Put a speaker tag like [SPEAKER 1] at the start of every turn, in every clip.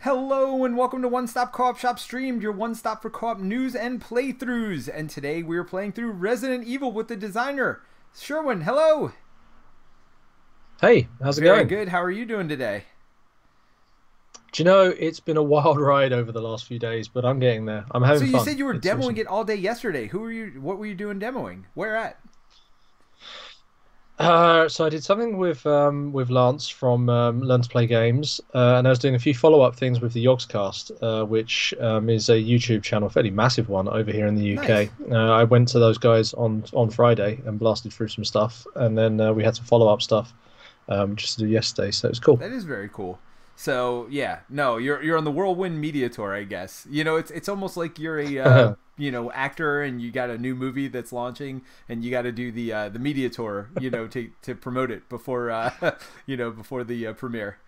[SPEAKER 1] Hello and welcome to One Stop Co-op Shop Streamed, your one stop for co-op news and playthroughs. And today we are playing through Resident Evil with the designer, Sherwin. Hello.
[SPEAKER 2] Hey, how's it
[SPEAKER 1] Very
[SPEAKER 2] going?
[SPEAKER 1] good. How are you doing today?
[SPEAKER 2] Do you know it's been a wild ride over the last few days, but I'm getting there. I'm having
[SPEAKER 1] so you
[SPEAKER 2] fun.
[SPEAKER 1] said you were
[SPEAKER 2] It's
[SPEAKER 1] demoing
[SPEAKER 2] awesome.
[SPEAKER 1] it all day yesterday. Who were you? What were you doing demoing? Where at?
[SPEAKER 2] Uh, so I did something with um, with Lance from um, Learn to Play Games, uh, and I was doing a few follow up things with the Yogscast, uh, which um, is a YouTube channel, a fairly massive one over here in the UK.
[SPEAKER 1] Nice.
[SPEAKER 2] Uh, I went to those guys on on Friday and blasted through some stuff, and then uh, we had some follow up stuff um, just to do yesterday, so it was cool.
[SPEAKER 1] That is very cool. So yeah, no, you're you're on the Whirlwind Media Tour, I guess. You know, it's it's almost like you're a uh, you know actor and you got a new movie that's launching and you got to do the uh, the media tour, you know, to to promote it before uh, you know before the uh, premiere.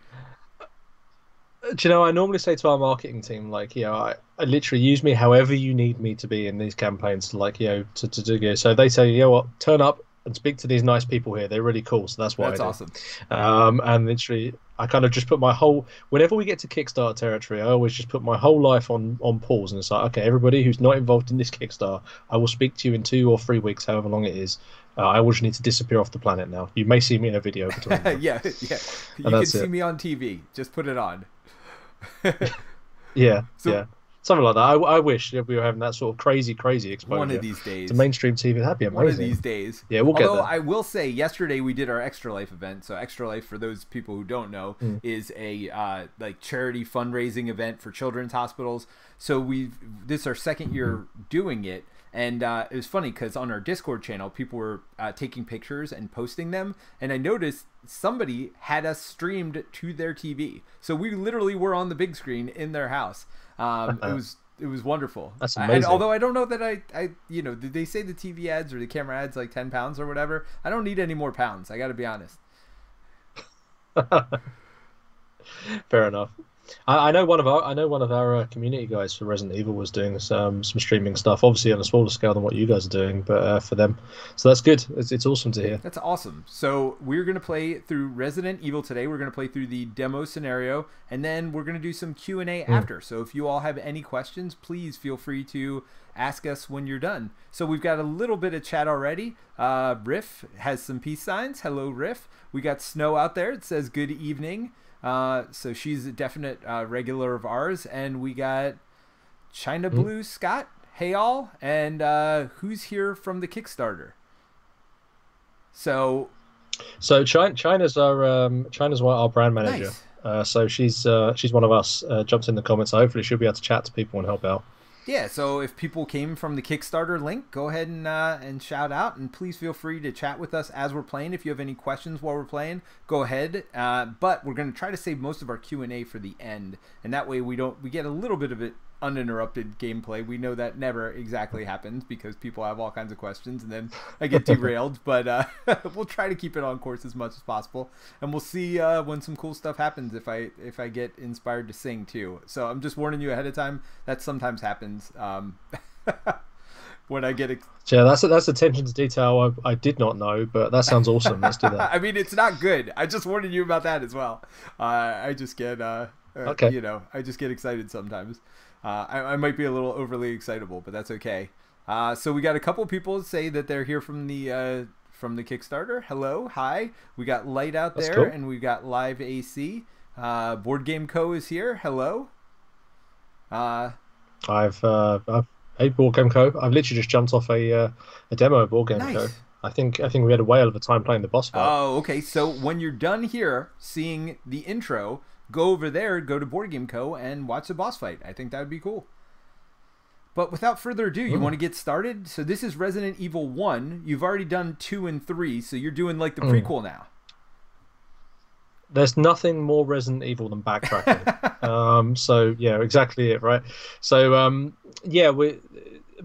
[SPEAKER 2] Do you know, I normally say to our marketing team, like, you know, I, I literally use me however you need me to be in these campaigns, like, you know, to, to do it. So they say, you know what, turn up and speak to these nice people here. They're really cool. So that's why.
[SPEAKER 1] That's
[SPEAKER 2] I do.
[SPEAKER 1] awesome.
[SPEAKER 2] Um, and literally, I kind of just put my whole, whenever we get to Kickstarter territory, I always just put my whole life on, on pause. And it's like, okay, everybody who's not involved in this Kickstarter, I will speak to you in two or three weeks, however long it is. Uh, I will just need to disappear off the planet now. You may see me in a video
[SPEAKER 1] yeah, yeah. You can see
[SPEAKER 2] it.
[SPEAKER 1] me on TV. Just put it on.
[SPEAKER 2] Yeah,
[SPEAKER 1] So-
[SPEAKER 2] yeah. Something like that. I, I wish we were having that sort of crazy, crazy exposure.
[SPEAKER 1] One of these days.
[SPEAKER 2] to mainstream TV. That'd be amazing.
[SPEAKER 1] One of these days.
[SPEAKER 2] Yeah, we'll get
[SPEAKER 1] Although
[SPEAKER 2] there.
[SPEAKER 1] I will say, yesterday we did our Extra Life event. So Extra Life, for those people who don't know,
[SPEAKER 2] Mm.
[SPEAKER 1] is a uh, like charity fundraising event for children's hospitals. So we this is our second year
[SPEAKER 2] Mm.
[SPEAKER 1] doing it, and uh, it was funny because on our Discord channel, people were uh, taking pictures and posting them, and I noticed somebody had us streamed to their TV. So we literally were on the big screen in their house. Um, it was. It was wonderful.
[SPEAKER 2] That's
[SPEAKER 1] I-
[SPEAKER 2] amazing.
[SPEAKER 1] although I don't know that I, I, you know, did they say the TV ads or the camera ads like ten pounds or whatever? I don't need any more pounds. I got to be honest.
[SPEAKER 2] Fair enough. I, I know one of our I know one of our uh, community guys for Resident Evil was doing some some streaming stuff, obviously on a smaller scale than what you guys are doing, but uh, for them, so that's good. It's, it's awesome to hear.
[SPEAKER 1] That's awesome. So we're gonna play through Resident Evil today. We're gonna play through the demo scenario, and then we're gonna do some Q and A after. So if you all have any questions, please feel free to ask us when you're done. So we've got a little bit of chat already. Uh, Riff has some peace signs. Hello, Riff. We got Snow out there. It says good evening. Uh, so she's a definite uh, regular of ours, and we got China Blue Scott. Hey all, and uh, who's here from the Kickstarter? So
[SPEAKER 2] So China, China's our um, China's our brand manager.
[SPEAKER 1] Nice.
[SPEAKER 2] Uh, so she's uh, she's one of us. Uh, jumped in the comments. So hopefully she'll be able to chat to people and help out.
[SPEAKER 1] Yeah, so if people came from the Kickstarter link, go ahead and uh, and shout out, and please feel free to chat with us as we're playing. If you have any questions while we're playing, go ahead. Uh, but we're going to try to save most of our Q and A for the end, and that way we don't we get a little bit of it uninterrupted gameplay. We know that never exactly happens because people have all kinds of questions, and then I get derailed. but uh, we'll try to keep it on course as much as possible, and we'll see uh, when some cool stuff happens if I if I get inspired to sing too. So I'm just warning you ahead of time. That sometimes happens. Um, when I get ex-
[SPEAKER 2] yeah, that's that's attention to detail. I, I did not know, but that sounds awesome. Let's do that.
[SPEAKER 1] I mean, it's not good. I just warned you about that as well. Uh, I just get, uh, uh,
[SPEAKER 2] Okay.
[SPEAKER 1] you know, I just get excited sometimes. Uh, I, I might be a little overly excitable, but that's okay. Uh, so we got a couple people say that they're here from the uh, from the Kickstarter. Hello, hi. We got Light out
[SPEAKER 2] That's
[SPEAKER 1] there,
[SPEAKER 2] cool.
[SPEAKER 1] and we got Live AC. Uh, Board Game Co is here. Hello. Uh,
[SPEAKER 2] I've uh, I've hey Board Game Co. I've literally just jumped off a uh, a demo of Board Game Co. I think I think we had a whale of a time playing the boss fight.
[SPEAKER 1] Oh, okay. So when you're done here seeing the intro, go over there, go to Board Game Co. and watch the boss fight. I think that would be cool. But without further ado, you
[SPEAKER 2] Ooh.
[SPEAKER 1] want to get started? So this is Resident Evil 1. You've already done 2 and 3, so you're doing like the
[SPEAKER 2] Mm.
[SPEAKER 1] prequel now.
[SPEAKER 2] There's nothing more Resident Evil than backtracking. um, so yeah, exactly it, right? So um, yeah, we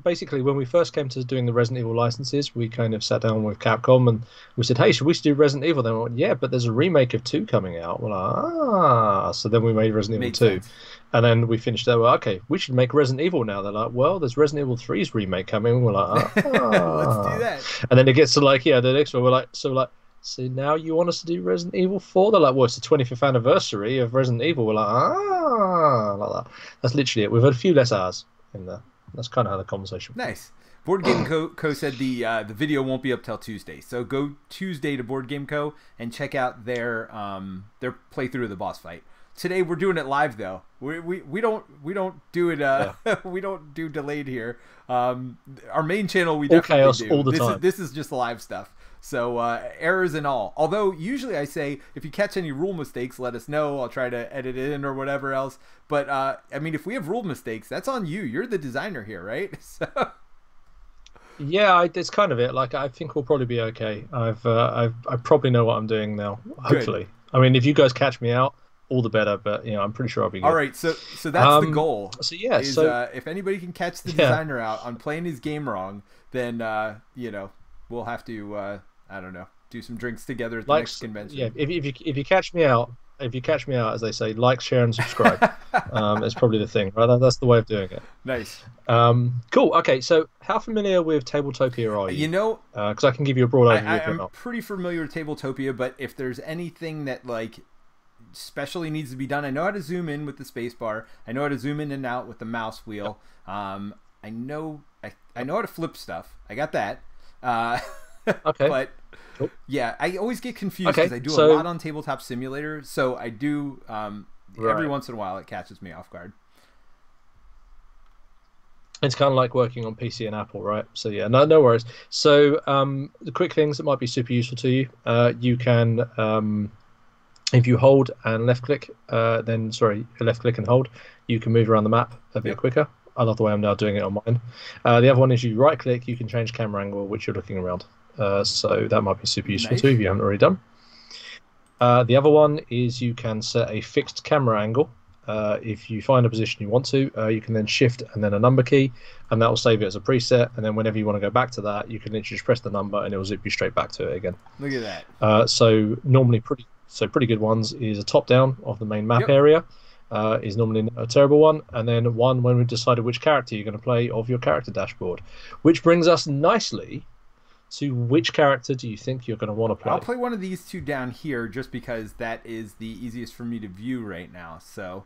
[SPEAKER 2] basically when we first came to doing the Resident Evil licenses, we kind of sat down with Capcom and we said, "Hey, should we do Resident Evil?" They went, "Yeah, but there's a remake of two coming out." We're like, "Ah!" So then we made Resident Evil two,
[SPEAKER 1] sense.
[SPEAKER 2] and then we finished there. Well, okay, we should make Resident Evil now. They're like, "Well, there's Resident Evil 3's remake coming." We're like, "Ah."
[SPEAKER 1] Let's do that.
[SPEAKER 2] And then it gets to like, yeah, the next one, we're like, so we're like, So now you want us to do Resident Evil 4? They're like, well, it's the 25th anniversary of Resident Evil. We're like, ah, like that. That's literally it. We've had a few less hours in there. That's kind of how the conversation. Went.
[SPEAKER 1] Nice. Board Game Co. Co said the uh, the video won't be up till Tuesday, so go Tuesday to Board Game Co. and check out their um, their playthrough of the boss fight. Today we're doing it live though. We, we, we don't we don't do it uh yeah. we don't do delayed here. Um, our main channel we
[SPEAKER 2] all
[SPEAKER 1] definitely
[SPEAKER 2] chaos
[SPEAKER 1] do.
[SPEAKER 2] all the
[SPEAKER 1] this
[SPEAKER 2] time.
[SPEAKER 1] Is, this is just live stuff. So uh, errors and all. Although usually I say if you catch any rule mistakes, let us know. I'll try to edit it in or whatever else. But uh, I mean, if we have rule mistakes, that's on you. You're the designer here, right? So.
[SPEAKER 2] Yeah, I, it's kind of it. Like I think we'll probably be okay. I've uh, I've I probably know what I'm doing now. Hopefully, good. I mean, if you guys catch me out, all the better. But you know, I'm pretty sure I'll be good.
[SPEAKER 1] All right, so so that's um, the goal.
[SPEAKER 2] So yeah,
[SPEAKER 1] is,
[SPEAKER 2] so
[SPEAKER 1] uh, if anybody can catch the yeah. designer out on playing his game wrong, then uh, you know we'll have to uh, I don't know do some drinks together at the
[SPEAKER 2] like,
[SPEAKER 1] next convention.
[SPEAKER 2] Yeah, if, if you if you catch me out, if you catch me out, as they say, like, share, and subscribe. um, is probably the thing, right? That's the way of doing it.
[SPEAKER 1] Nice.
[SPEAKER 2] Um, cool. Okay, so how familiar with Tabletopia are you?
[SPEAKER 1] You know,
[SPEAKER 2] because uh, I can give you a broad overview.
[SPEAKER 1] I, I, am pretty familiar with Tabletopia, but if there's anything that like specially needs to be done, I know how to zoom in with the spacebar. I know how to zoom in and out with the mouse wheel. Um, I know I, I know how to flip stuff. I got that. Uh,
[SPEAKER 2] okay.
[SPEAKER 1] But. Yeah, I always get confused
[SPEAKER 2] Okay,
[SPEAKER 1] because I do
[SPEAKER 2] so-
[SPEAKER 1] a lot on Tabletop Simulator, so I do um, every once in a while it catches me off guard.
[SPEAKER 2] It's kind of like working on PC and Apple, right? So yeah, no, no worries. So um, the quick things that might be super useful to you, uh, you can, um, if you hold and left click, uh, then sorry, left click and hold, you can move around the map a bit
[SPEAKER 1] Yep.
[SPEAKER 2] quicker. I love the way I'm now doing it on mine. Uh, the other one is you right click, you can change camera angle which you're looking around. Uh, so that might be super useful
[SPEAKER 1] Nice.
[SPEAKER 2] too if you haven't already done. Uh, the other one is you can set a fixed camera angle. Uh, if you find a position you want to, uh, you can then shift and then a number key, and that will save it as a preset. And then whenever you want to go back to that, you can literally just press the number and it will zip you straight back to it again.
[SPEAKER 1] Look at that.
[SPEAKER 2] Uh, so normally pretty so pretty good ones is a top down of the main map
[SPEAKER 1] Yep.
[SPEAKER 2] area. Uh, is normally a terrible one, and then one when we've decided which character you're going to play of your character dashboard, which brings us nicely to which character do you think you're going to want to play?
[SPEAKER 1] I'll play one of these two down here just because that is the easiest for me to view right now. So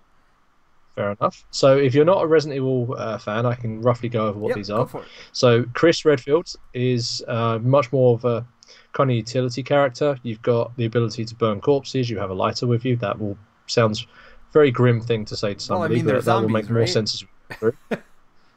[SPEAKER 2] Fair enough. So if you're not a Resident Evil uh, fan, I can roughly go over what
[SPEAKER 1] yep,
[SPEAKER 2] these are. So Chris Redfield is uh, much more of a kind of utility character. You've got the ability to burn corpses. You have a lighter with you. That will sounds very grim thing to say to
[SPEAKER 1] Well, I
[SPEAKER 2] somebody,
[SPEAKER 1] mean,
[SPEAKER 2] but that will
[SPEAKER 1] zombies,
[SPEAKER 2] make more
[SPEAKER 1] right?
[SPEAKER 2] sense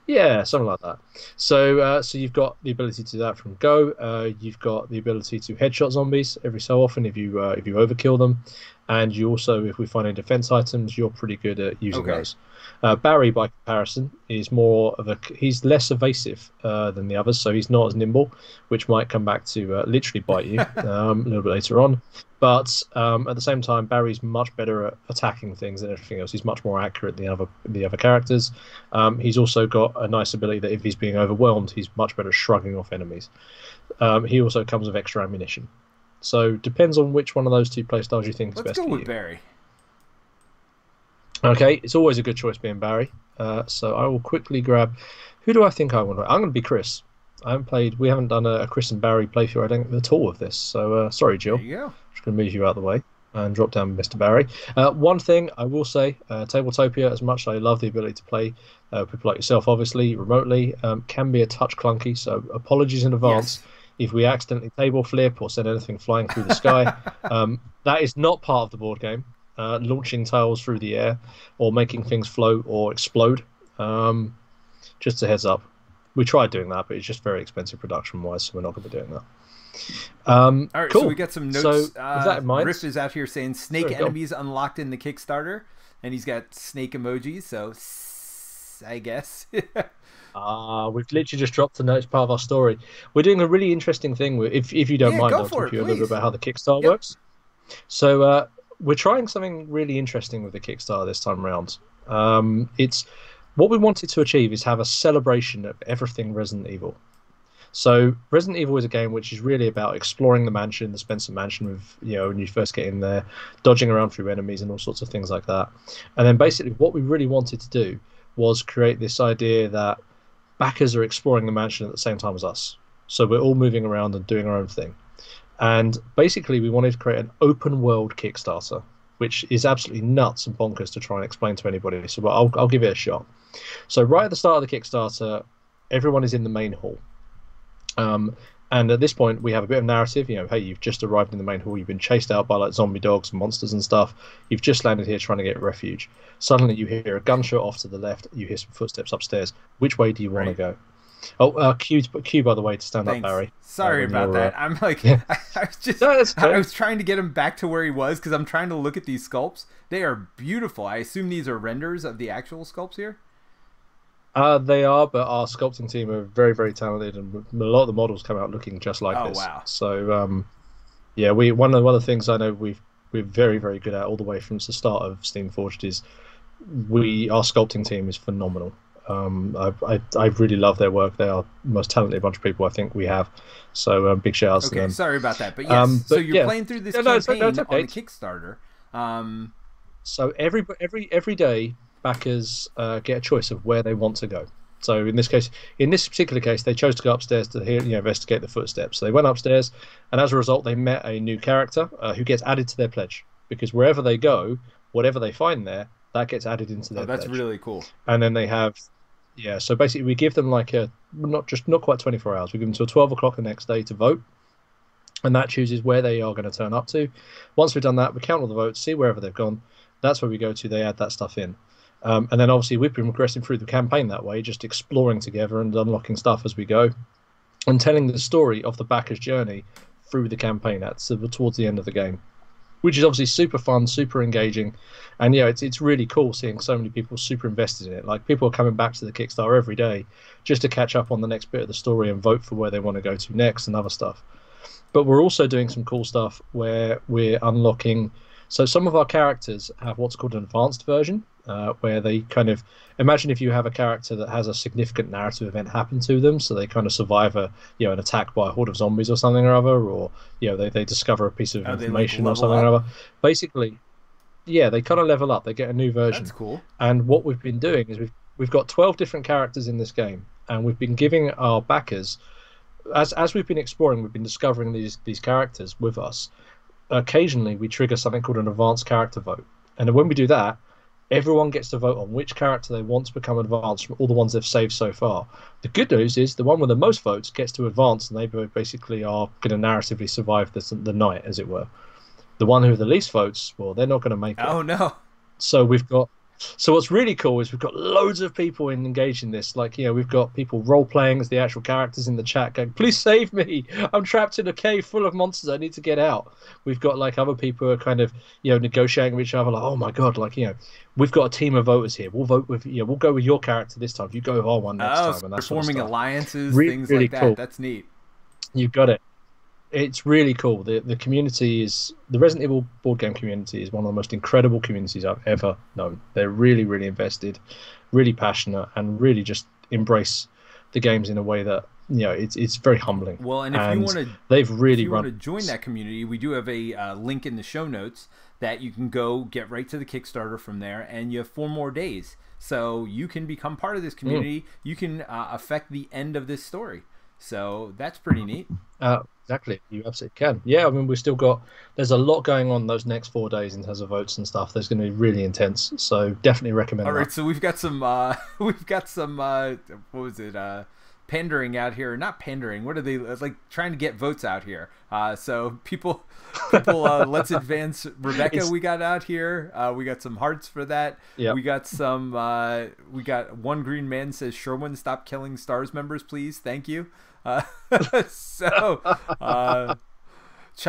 [SPEAKER 2] Yeah, something like that. So, uh, so you've got the ability to do that from go. Uh, you've got the ability to headshot zombies every so often if you uh, if you overkill them, and you also, if we find any defense items, you're pretty good at using
[SPEAKER 1] Okay.
[SPEAKER 2] those. Uh, Barry, by comparison, is more of a he's less evasive uh, than the others, so he's not as nimble, which might come back to uh, literally bite you um, a little bit later on. But um, at the same time, Barry's much better at attacking things than everything else. He's much more accurate than the other the other characters. Um, he's also got a nice ability that if he's being overwhelmed, he's much better at shrugging off enemies. Um, he also comes with extra ammunition. So depends on which one of those two playstyles you think is
[SPEAKER 1] Let's
[SPEAKER 2] best
[SPEAKER 1] go
[SPEAKER 2] for
[SPEAKER 1] with
[SPEAKER 2] you.
[SPEAKER 1] Barry.
[SPEAKER 2] Okay, it's always a good choice being Barry. Uh, so I will quickly grab. Who do I think I want to? I'm going to be Chris. I haven't played. We haven't done a, a Chris and Barry playthrough. I don't at all of this. So uh, sorry, Jill.
[SPEAKER 1] There you go.
[SPEAKER 2] Going to move you out of the way and drop down Mr. Barry. Uh, one thing I will say, uh, Tabletopia, as much as I love the ability to play uh, people like yourself, obviously remotely, um, can be a touch clunky. So apologies in advance
[SPEAKER 1] Yes.
[SPEAKER 2] if we accidentally table flip or send anything flying through the sky. um, that is not part of the board game. Uh, launching tiles through the air or making things float or explode. Um, just a heads up. We tried doing that, but it's just very expensive production wise, so we're not going to be doing that. Um,
[SPEAKER 1] All right,
[SPEAKER 2] cool.
[SPEAKER 1] so we got some notes.
[SPEAKER 2] So,
[SPEAKER 1] uh, Riff is out here saying snake
[SPEAKER 2] Sorry, go.
[SPEAKER 1] enemies unlocked in the Kickstarter, and he's got snake emojis. So I guess.
[SPEAKER 2] Ah, we've literally just dropped a note as part of our story. We're doing a really interesting thing. If if you don't
[SPEAKER 1] Yeah,
[SPEAKER 2] mind, I'll talk to you a little bit about how the Kickstarter
[SPEAKER 1] Yep.
[SPEAKER 2] works. So uh, we're trying something really interesting with the Kickstarter this time around. Um, it's what we wanted to achieve is have a celebration of everything Resident Evil. So Resident Evil is a game which is really about exploring the mansion, the Spencer Mansion, with you know when you first get in there, dodging around through enemies and all sorts of things like that. And then basically what we really wanted to do was create this idea that backers are exploring the mansion at the same time as us. So we're all moving around and doing our own thing. And basically, we wanted to create an open world Kickstarter, which is absolutely nuts and bonkers to try and explain to anybody. So I'll, I'll give it a shot. So, right at the start of the Kickstarter, everyone is in the main hall. Um, and at this point, we have a bit of narrative. You know, hey, you've just arrived in the main hall. You've been chased out by like zombie dogs and monsters and stuff. You've just landed here trying to get refuge. Suddenly, you hear a gunshot off to the left. You hear some footsteps upstairs. Which way do you want
[SPEAKER 1] Right.
[SPEAKER 2] to go? Oh, uh, Q, Q, by the way, to stand
[SPEAKER 1] Thanks.
[SPEAKER 2] up, Barry.
[SPEAKER 1] Sorry
[SPEAKER 2] Uh,
[SPEAKER 1] about that. I'm like,
[SPEAKER 2] yeah.
[SPEAKER 1] I, I was just,
[SPEAKER 2] No,
[SPEAKER 1] I was trying to get him back to where he was because I'm trying to look at these sculpts. They are beautiful. I assume these are renders of the actual sculpts here.
[SPEAKER 2] Uh, they are, but our sculpting team are very, very talented, and a lot of the models come out looking just like
[SPEAKER 1] Oh,
[SPEAKER 2] this.
[SPEAKER 1] wow.
[SPEAKER 2] So, um, yeah, we one of the, one of the things I know we've we're very, very good at all the way from the start of Steamforged is we our sculpting team is phenomenal. Um, I, I I really love their work. They are the most talented bunch of people I think we have. So, um, big shout outs to them.
[SPEAKER 1] sorry about that. But yes,
[SPEAKER 2] Um,
[SPEAKER 1] so you're
[SPEAKER 2] yeah.
[SPEAKER 1] playing through this
[SPEAKER 2] No, no, it's- no, okay.
[SPEAKER 1] on the Kickstarter. Um,
[SPEAKER 2] So every every every day, backers uh, get a choice of where they want to go. So in this case, in this particular case, they chose to go upstairs to hear, you know, investigate the footsteps. So they went upstairs, and as a result, they met a new character uh, who gets added to their pledge. Because wherever they go, whatever they find there, that gets added into their
[SPEAKER 1] oh, that's
[SPEAKER 2] pledge.
[SPEAKER 1] really cool.
[SPEAKER 2] And then they have, yeah. So basically, we give them like a not just not quite 24 hours. We give them till 12 o'clock the next day to vote, and that chooses where they are going to turn up to. Once we've done that, we count all the votes, see wherever they've gone. That's where we go to. They add that stuff in. Um, and then obviously we've been progressing through the campaign that way, just exploring together and unlocking stuff as we go, and telling the story of the backer's journey through the campaign at towards the end of the game, which is obviously super fun, super engaging, and yeah, it's it's really cool seeing so many people super invested in it. Like people are coming back to the Kickstarter every day just to catch up on the next bit of the story and vote for where they want to go to next and other stuff. But we're also doing some cool stuff where we're unlocking. So some of our characters have what's called an advanced version, uh, where they kind of imagine if you have a character that has a significant narrative event happen to them, so they kind of survive a you know an attack by a horde of zombies or something or other, or you know they, they discover a piece of
[SPEAKER 1] Oh, they, like,
[SPEAKER 2] information or something or other. Basically, yeah, they kind of level up. They get a new version.
[SPEAKER 1] That's cool.
[SPEAKER 2] And what we've been doing is we've we've got twelve different characters in this game, and we've been giving our backers, as as we've been exploring, we've been discovering these these characters with us. Occasionally, we trigger something called an advanced character vote, and when we do that, everyone gets to vote on which character they want to become advanced from all the ones they've saved so far. The good news is the one with the most votes gets to advance, and they basically are going to narratively survive the the night, as it were. The one who the least votes, well, they're not going to make it.
[SPEAKER 1] Oh no.
[SPEAKER 2] So we've got. So what's really cool is we've got loads of people in, engaged in this. Like you know, we've got people role playing as the actual characters in the chat, going, "Please save me! I'm trapped in a cave full of monsters. I need to get out." We've got like other people who are kind of you know negotiating with each other, like, "Oh my god!" Like you know, we've got a team of voters here. We'll vote with you. Know, we'll go with your character this time. You go with our one next
[SPEAKER 1] Oh,
[SPEAKER 2] time, and
[SPEAKER 1] they're
[SPEAKER 2] sort of
[SPEAKER 1] forming alliances,
[SPEAKER 2] Re-
[SPEAKER 1] things
[SPEAKER 2] really
[SPEAKER 1] like that.
[SPEAKER 2] cool.
[SPEAKER 1] That's neat.
[SPEAKER 2] You've got it. It's really cool. The the community is the Resident Evil board game community is one of the most incredible communities I've ever known. They're really, really invested, really passionate, and really just embrace the games in a way that you know it's it's very humbling.
[SPEAKER 1] Well, and if
[SPEAKER 2] And
[SPEAKER 1] you want to
[SPEAKER 2] They've really
[SPEAKER 1] want to join that community, we do have a uh, link in the show notes that you can go get right to the Kickstarter from there, and you have four more days, so you can become part of this community. You can uh, affect the end of this story. So that's pretty neat.
[SPEAKER 2] Uh, exactly, you absolutely can. Yeah, I mean we've still got. There's a lot going on those next four days in terms of votes and stuff. There's going to be really intense. So definitely recommend
[SPEAKER 1] All
[SPEAKER 2] that.
[SPEAKER 1] so we've got some uh, we've got some uh, what was it uh, pandering out here? Not pandering. What are they like trying to get votes out here? Uh, so people people uh, let's advance Rebecca.
[SPEAKER 2] It's-
[SPEAKER 1] We got out here. Uh, we got some hearts for that.
[SPEAKER 2] Yep.
[SPEAKER 1] We got some. Uh, we got one green man says Sherwin stop killing stars members please. Thank you. Uh, so. Uh, Ch-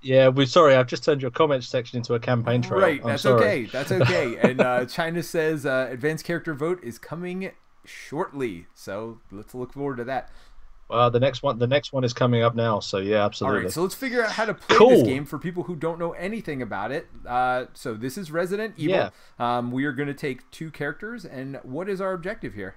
[SPEAKER 2] Yeah, we're sorry. I've just turned your comments section into a campaign trail.
[SPEAKER 1] Right,
[SPEAKER 2] I'm
[SPEAKER 1] that's
[SPEAKER 2] sorry.
[SPEAKER 1] okay. That's okay. and uh, China says uh, advanced character vote is coming shortly, so let's look forward to that.
[SPEAKER 2] Well, the next one, the next one is coming up now. So yeah, absolutely.
[SPEAKER 1] right, so let's figure out how to play this game for people who don't know anything about it. Uh, so this is Resident Evil.
[SPEAKER 2] Yeah.
[SPEAKER 1] Um, we are going to take two characters, and what is our objective here?